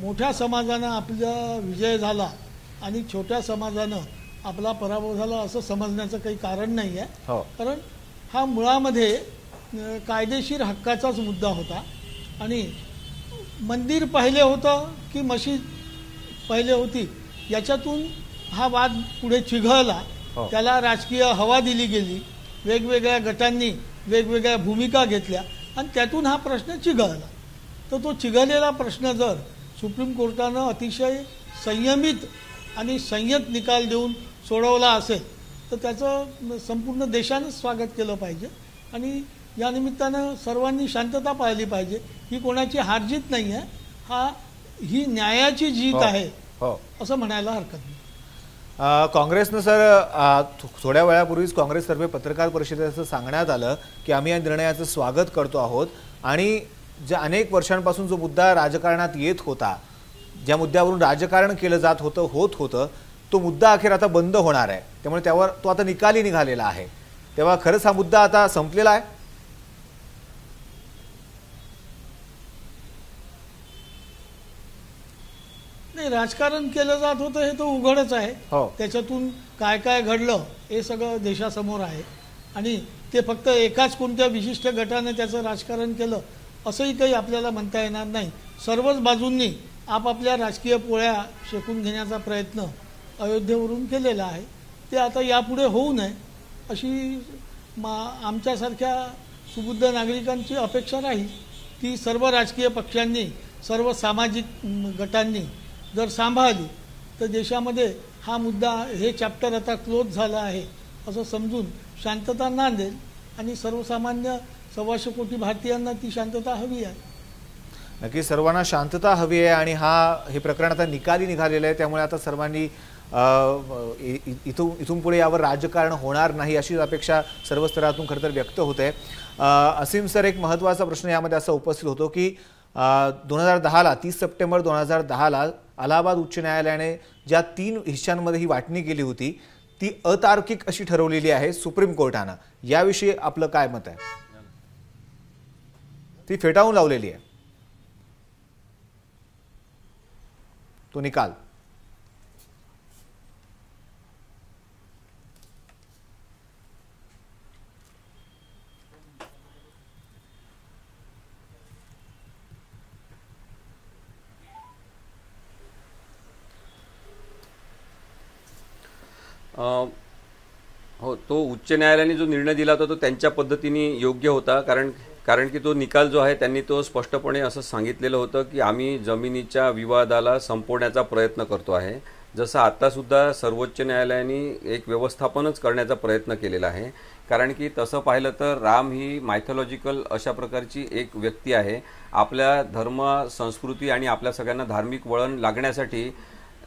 मोठ्या समाजानं आपला विजय झाला आणि छोट्या समाजानं आपला पराभव झाला असं समजण्याचं काही कारण नाही आहे हो. कारण हा मुळामध्ये कायदेशीर हक्काचाच मुद्दा होता. आणि मंदिर पहिले होतं की मशीद पहिले होती याच्यातून हा वाद पुढे चिघळला. हो. त्याला राजकीय हवा दिली गेली. वेगवेगळ्या गटांनी वेगवेगळ्या भूमिका घेतल्या आणि त्यातून हा प्रश्न चिघळला. तर तो चिघळलेला प्रश्न जर सुप्रीम कोर्टानं अतिशय संयमित आणि संयत निकाल देऊन सोडवला असेल तर त्याचं संपूर्ण देशानं स्वागत केलं पाहिजे. आणि या निमित्तानं सर्वांनी शांतता पाळली पाहिजे. ही कोणाची हारजीत नाही आहे. हा ही न्यायाची जीत हो. आहे हो. असं म्हणायला हरकत नाही. काँग्रेसनं सर थोड्या वेळापूर्वीच काँग्रेसतर्फे पत्रकार परिषदेत असं सांगण्यात आलं की आम्ही या निर्णयाचं स्वागत करतो आहोत. आणि ज्या अनेक वर्षांपासून जो मुद्दा राजकारणात येत होता ज्या मुद्द्यावरून राजकारण केलं जात होतं होत होतं तो मुद्दा अखेर आता बंद होणार आहे. त्यामुळे त्यावर तो आता निकाली निघालेला आहे. तेव्हा खरंच हा मुद्दा आता संपलेला आहे? नाही राजकारण केलं जात होतं हे तर उघडच आहे. हो. त्याच्यातून काय काय घडलं हे सगळं देशासमोर आहे. आणि ते फक्त एकाच कोणत्या विशिष्ट गटाने त्याचं राजकारण केलं असंही काही आपल्याला म्हणता येणार नाही. सर्वच बाजूंनी आपापल्या राजकीय पोळ्या शेकून घेण्याचा प्रयत्न अयोध्येवरून केलेलं आहे. ते आता यापुढे होऊ नये अशी मा आमच्यासारख्या सुबुद्ध नागरिकांची अपेक्षा राहील ती सर्व राजकीय पक्षांनी सर्व सामाजिक गटांनी जर सांभाळली तर देशामध्ये हा मुद्दा हे चॅप्टर आता क्लोज झाला आहे असं समजून शांतता नांदेल आणि सर्वसामान्य सव्वाशे कोटी भारतीयांना ती शांतता हवी आहे. नक्की सर्वांना शांतता हवी आहे आणि हा हे प्रकरण आता निकाली निघालेलं आहे त्यामुळे आता सर्वांनी इथून इथून पुढे यावर राजकारण होणार नाही अशीच अपेक्षा सर्व स्तरातून खरं तर व्यक्त होते. असीम सर एक महत्त्वाचा प्रश्न यामध्ये असा उपस्थित होतो की दोन हजार दहाला तीस सप्टेंबर दोन हजार दहाला अलाहाबाद उच्च न्यायालयाने ज्या तीन हिश्श्यांमध्ये ही वाटणी केली होती ती अतार्किक अशी ठरवलेली आहे सुप्रीम कोर्टानं. याविषयी आपलं काय मत आहे? ती फेटाळून लावलेली आहे. तो निकाल. हो तो उच्च न्यायालयाने जो निर्णय दिला होता तो त्यांच्या पद्धतीने योग्य होता. कारण कारण की तो निकाल जो आहे त्यांनी तो स्पष्टपणे असं सांगितलेलं होतं की आम्ही जमिनीच्या विवादाला संपवण्याचा प्रयत्न करतो आहे. जसं आत्तासुद्धा सर्वोच्च न्यायालयाने एक व्यवस्थापनच करण्याचा प्रयत्न केलेला आहे. कारण की तसं पाहिलं तर राम ही मायथॉलॉजिकल अशा प्रकारची एक व्यक्ती आहे. आपल्या धर्म संस्कृती आणि आपल्या सगळ्यांना धार्मिक वळण लागण्यासाठी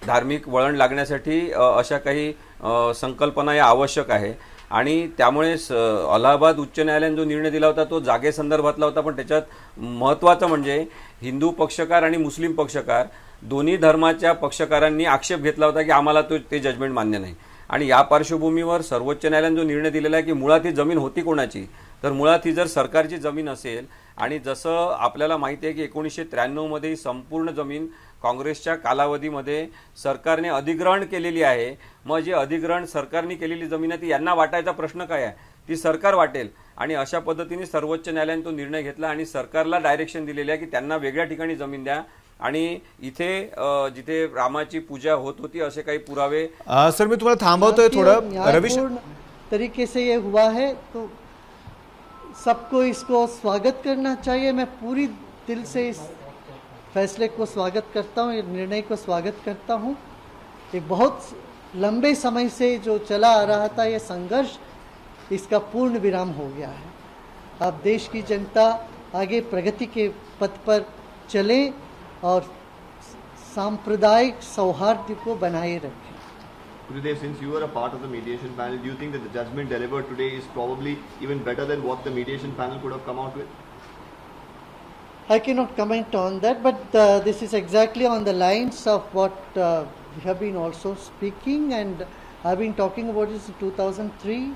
धार्मिक वळण लागण्यासाठी अशा काही संकल्पना या आवश्यक आहे. आणि त्यामुळे स अलाहाबाद उच्च न्यायालयाने जो निर्णय दिला होता तो जागेसंदर्भातला होता. पण त्याच्यात महत्त्वाचं म्हणजे हिंदू पक्षकार आणि मुस्लिम पक्षकार दोन्ही धर्माच्या पक्षकारांनी आक्षेप घेतला होता की आम्हाला तो ते जजमेंट मान्य नाही. आणि या पार्श्वभूमीवर सर्वोच्च न्यायालयाने जो निर्णय दिलेला आहे की मुळात ही जमीन होती कोणाची तर मुळात ही जर सरकारची जमीन असेल आणि जसं आपल्याला माहिती आहे की एकोणीसशे त्र्याण्णवमध्ये ही संपूर्ण जमीन काँग्रेसच्या कालावधीमध्ये सरकारने अधिग्रहण केलेली आहे. मग जी अधिग्रहण सरकारने केलेली जमीन आहे ती यांना वाटायचा प्रश्न काय आहे? ती सरकार वाटेल. आणि अशा पद्धतीने सर्वोच्च न्यायालयाने तो निर्णय घेतला आणि सरकारला डायरेक्शन दिलेली आहे की त्यांना वेगळ्या ठिकाणी जमीन द्या. आणि इथे जिथे रामाची पूजा होत होती असे काही पुरावे सर मी तुम्हाला थांबवतोय थोडं. रविश न्यायपूर्ण तरीके से ये हुआ है तो सबको इसको स्वागत करना चाहिए। मैं पूरी दिल से इस फैसले को स्वागत करता हूँ निर्णय को स्वागत करता हूँ ये बहुत लंबे समय से जो चला आ रहा था ये संघर्ष इसका पूर्ण विराम हो गया है अब देश की जनता आगे प्रगति के पथ पर चले और सांप्रदायिक सौहार्द को बनाए रखें Gurudev, since you were a part of the mediation panel, do you think that the judgment delivered today is probably even better than what the mediation panel could have come out with? I cannot comment on that, but uh, this is exactly on the lines of what uh, we have been also speaking, and I've been talking about this in 2003.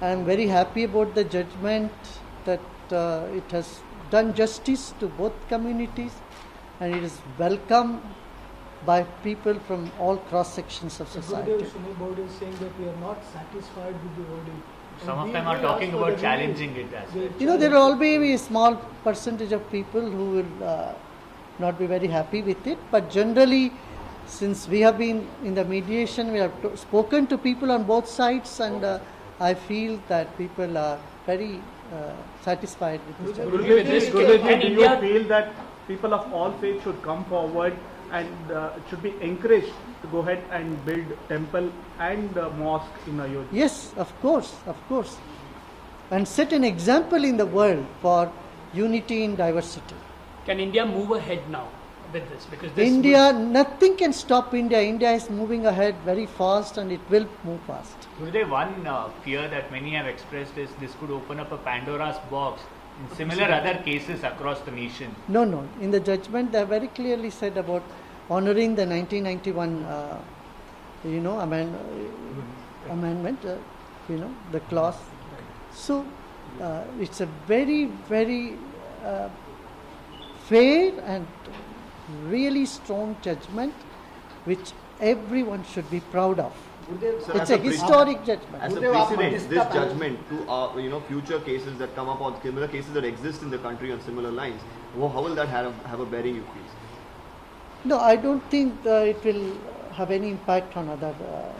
I'm very happy about the judgment that uh, it has done justice to both communities, and it is welcome by people from all cross sections of society. Gurudev Sunil Board is saying that we are not satisfied with the verdict. Some of them are talking about challenging it as The You know, there will always be a small percentage of people who will uh, not be very happy with it, but generally, since we have been in the mediation, we have to, spoken to people on both sides, and uh, I feel that people are very uh, satisfied with this. Gurudev, judgment. Gurudev, do you feel that people of all faiths should come forward and uh, should be encouraged to go ahead and build temple and uh, mosque in Ayodhya? Yes, of course, of course, and set an example in the world for unity in diversity. Can India move ahead now with this? Because this India, nothing can stop India. India is moving ahead very fast, and it will move fast. Gurudev, one uh, fear that many have expressed is this could open up a Pandora's box in similar other cases across the nation. No, no. In the judgment, they have very clearly said about honoring the 1991, uh, you know, amend, uh, amendment, uh, you know, the clause. So uh, it's a very, very uh, fair and really strong judgment, which everyone should be proud of. Sir, It's as a historic judgment. As a precedent, this judgment to uh, you know future cases that come up on similar cases that exist in the country on similar lines, wo- how will that have, have a bearing? You feel? No, I don't think uh, it will have any impact on other. Uh,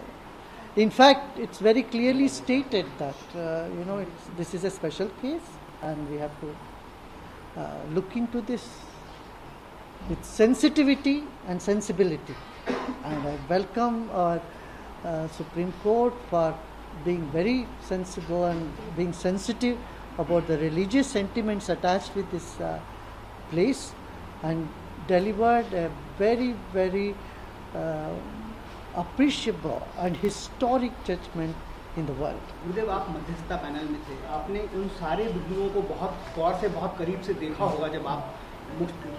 in fact, it's very clearly stated that uh, you know this is a special case, and we have to uh, look into this with sensitivity and sensibility. And I welcome our uh, Supreme Court for being very sensible and being sensitive about the religious sentiments attached with this uh, place and delivered a very, very appreciable and historic judgment in the world. Gurudev, आप मध्यस्थता panel में थे। आपने उन सारे बिंदुओं को बहुत गौर से, बहुत करीब से देखा होगा जब आप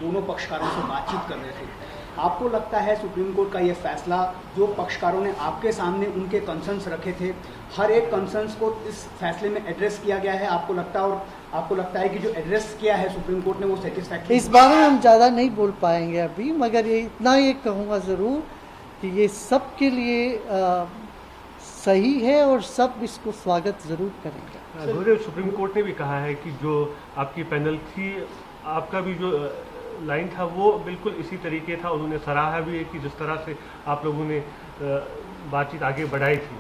दोनों पक्षकारों से बातचीत कर रहे थे। आपको लगता है सुप्रीम कोर्ट का ये फैसला, जो पक्षकारों ने आपके सामने उनके कंसर्न्स रखे थे, हर एक कंसर्न्स को इस फैसले में एड्रेस किया गया है? आपको लगता है और आपको लगता है कि जो एड्रेस किया है सुप्रीम कोर्ट ने वो सेटिस्फैक्ट्री इस बारे में हम ज़्यादा नहीं बोल पाएँगे अभी मगर ये इतना ये कहूँगा ज़रूर कि ये सब के लिए अ, सही है और सब इसको स्वागत ज़रूर करेंगे। गुरुदेव सुप्रीम कोर्ट ने भी कहा है कि जो आपकी पैनल थी आपका भी जो लाइन था वो बिल्कुल इसी तरीके था। उन्होंने सराहा भी है कि जिस तरह से आप लोगों ने बातचीत आगे बढ़ाई थी।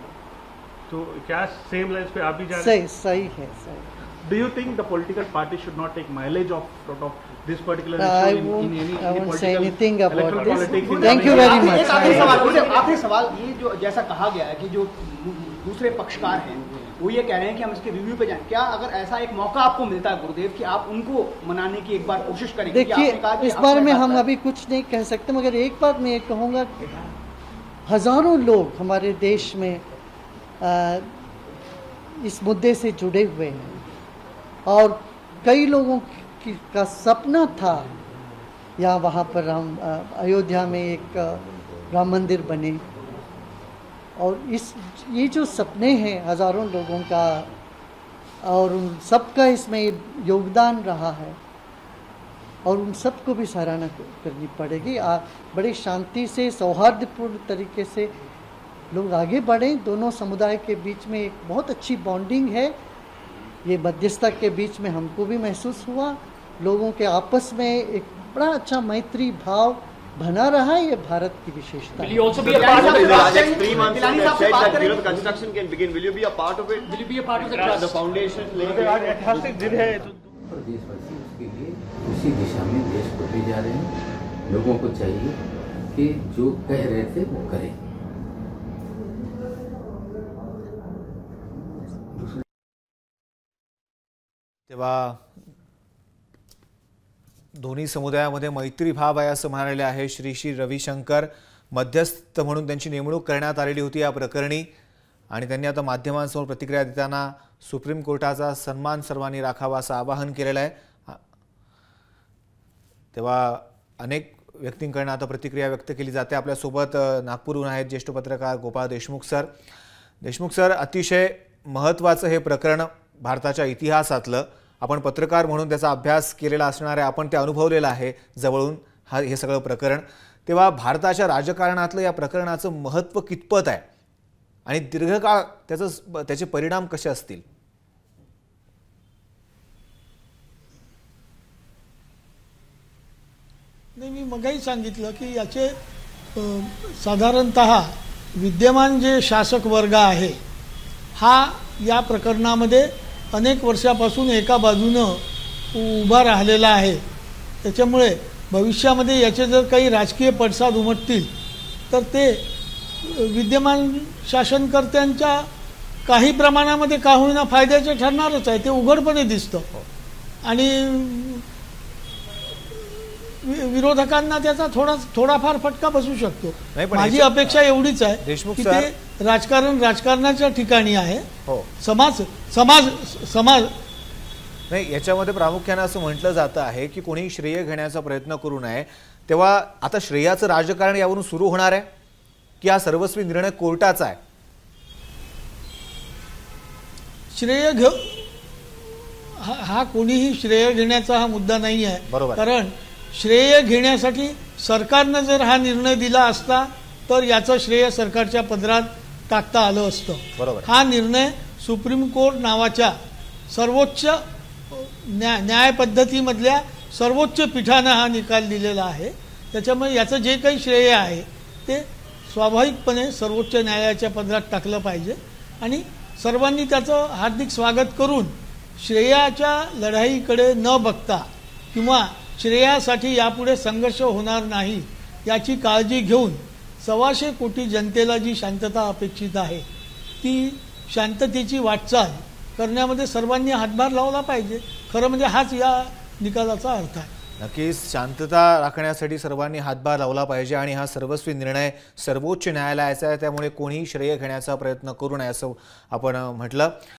तो क्या सेम लाइन पे आप भी जा रहे सही सही है सही। Do you think the political party should not take mileage of sort of this particular I issue in, won't- in any, I any won't say anything about this. Thank you very much. एक आखिरी सवाल आखिरी सवाल ये जो जैसा कहा गया है कि जो दूसरे पक्षकार हैं वो ये कह रहे हैं कि हम इसके रिव्यू पे जाएँ। क्या अगर ऐसा एक मौका आपको मिलता है गुरुदेव कि आप उनको मनाने की एक बार कोशिश करें देखिए इस बारे में हम अभी कुछ नहीं कह सकते मगर एक बात मैं ये कहूँगा हज़ारों लोग हमारे देश में अ, इस मुद्दे से जुड़े हुए हैं। और कई लोगों की, का सपना था या वहाँ पर राम अयोध्या में एक राम मंदिर बने। और इस ये जो सपने हैं हज़ारों लोगों का और उन सबका इसमें योगदान रहा है और उन सबको भी सराहना करनी पड़ेगी। आ, बड़ी शांति से सौहार्दपूर्ण तरीके से लोग आगे बढ़ें। दोनों समुदाय के बीच में एक बहुत अच्छी बॉन्डिंग है। ये मध्यस्थता के बीच में हमको भी महसूस हुआ लोगों के आपस में एक बड़ा अच्छा मैत्री भाव बना रहा है ये भारत की विशेषता Will you also be a The part of the last trust? three months Dilani you have Saheb say said बात that करें। you know, the construction can begin. Will you be a part of it? Will you be a part of the The trust? foundation laying. ऐतिहासिक दिन है देशवासी उसके लिए उसी दिशा में देश को ले जा रहे हैं लोगों को चाहिए कि जो कह रहे थे वो करें तेव्हा दोन्ही समुदायामध्ये मैत्रीभाव आहे असं म्हणालेले आहे श्री श्री रविशंकर. मध्यस्थ म्हणून त्यांची नेमणूक करण्यात आलेली होती या प्रकरणी. आणि त्यांनी आता माध्यमांसमोर प्रतिक्रिया देताना सुप्रीम कोर्टाचा सन्मान सर्वांनी राखावा असं आवाहन केलेलं आहे. तेव्हा अनेक व्यक्तींकडनं आता प्रतिक्रिया व्यक्त केली जाते. आपल्यासोबत नागपूरहून आहेत ज्येष्ठ पत्रकार गोपाळ देशमुख सर. देशमुख सर अतिशय महत्त्वाचं हे प्रकरण भारताच्या इतिहासातलं आपण पत्रकार म्हणून त्याचा अभ्यास केलेला असणार आहे आपण ते अनुभवलेलं आहे जवळून हा हे सगळं प्रकरण. तेव्हा भारताच्या राजकारणातलं या प्रकरणाचं महत्त्व कितपत आहे? आणि दीर्घकाळ त्याचं त्याचे परिणाम कसे असतील? नाही मी मगही सांगितलं की याचे साधारणत विद्यमान जे शासक वर्ग आहे हा या प्रकरणामध्ये अनेक वर्षापासून एका बाजूनं उभा राहिलेला आहे. त्याच्यामुळे भविष्यामध्ये याचे जर काही राजकीय पडसाद उमटतील तर ते विद्यमान शासनकर्त्यांच्या काही प्रमाणामध्ये का होईना फायद्याचे ठरणारच आहे ते उघडपणे दिसतं. आणि विरोधकांना त्याचा थोडा थोडाफार फटका बसू शकतो. माझी अपेक्षा एवढीच आहे की ते राजकारण राजकारणाच्या ठिकाणी आहे. हो. समाज समाज समाज. नाही याच्यामध्ये प्रामुख्याने असं म्हटलं जातं आहे की कोणी श्रेय घेण्याचा प्रयत्न करू नये. तेव्हा आता श्रेयाचं राजकारण यावरून सुरू होणार आहे? की हा सर्वस्वी निर्णय कोर्टाचा आहे? श्रेय घ हा हा कोणीही श्रेय घेण्याचा हा मुद्दा नाही आहे बरोबर. कारण श्रेय घेण्यासाठी सरकारनं जर हा निर्णय दिला असता तर याचं श्रेय सरकारच्या पदरात टाकता आलं असतं. बरोबर. हा निर्णय सुप्रीम कोर्ट नावाच्या सर्वोच्च न्याय न्याय पद्धतीमधल्या सर्वोच्च पीठानं हा निकाल दिलेला आहे. त्याच्यामुळे याचं जे काही श्रेय आहे ते स्वाभाविकपणे सर्वोच्च न्यायालयाच्या पदरात टाकलं पाहिजे. आणि सर्वांनी त्याचं हार्दिक स्वागत करून श्रेयाच्या लढाईकडे न बघता किंवा श्रेयासाठी यापुढे संघर्ष होणार नाही याची काळजी घेऊन सव्वाशे कोटी जनतेला जी शांतता अपेक्षित आहे ती शांततेची वाटचाल करण्यामध्ये सर्वांनी हातभार लावला पाहिजे. खरं म्हणजे हाच या निकालाचा अर्थ आहे. नक्कीच शांतता राखण्यासाठी सर्वांनी हातभार लावला पाहिजे आणि हा सर्वस्वी निर्णय सर्वोच्च न्यायालयाचा आहे त्यामुळे कोणीही श्रेय घेण्याचा प्रयत्न करू नये असं आपण म्हटलं.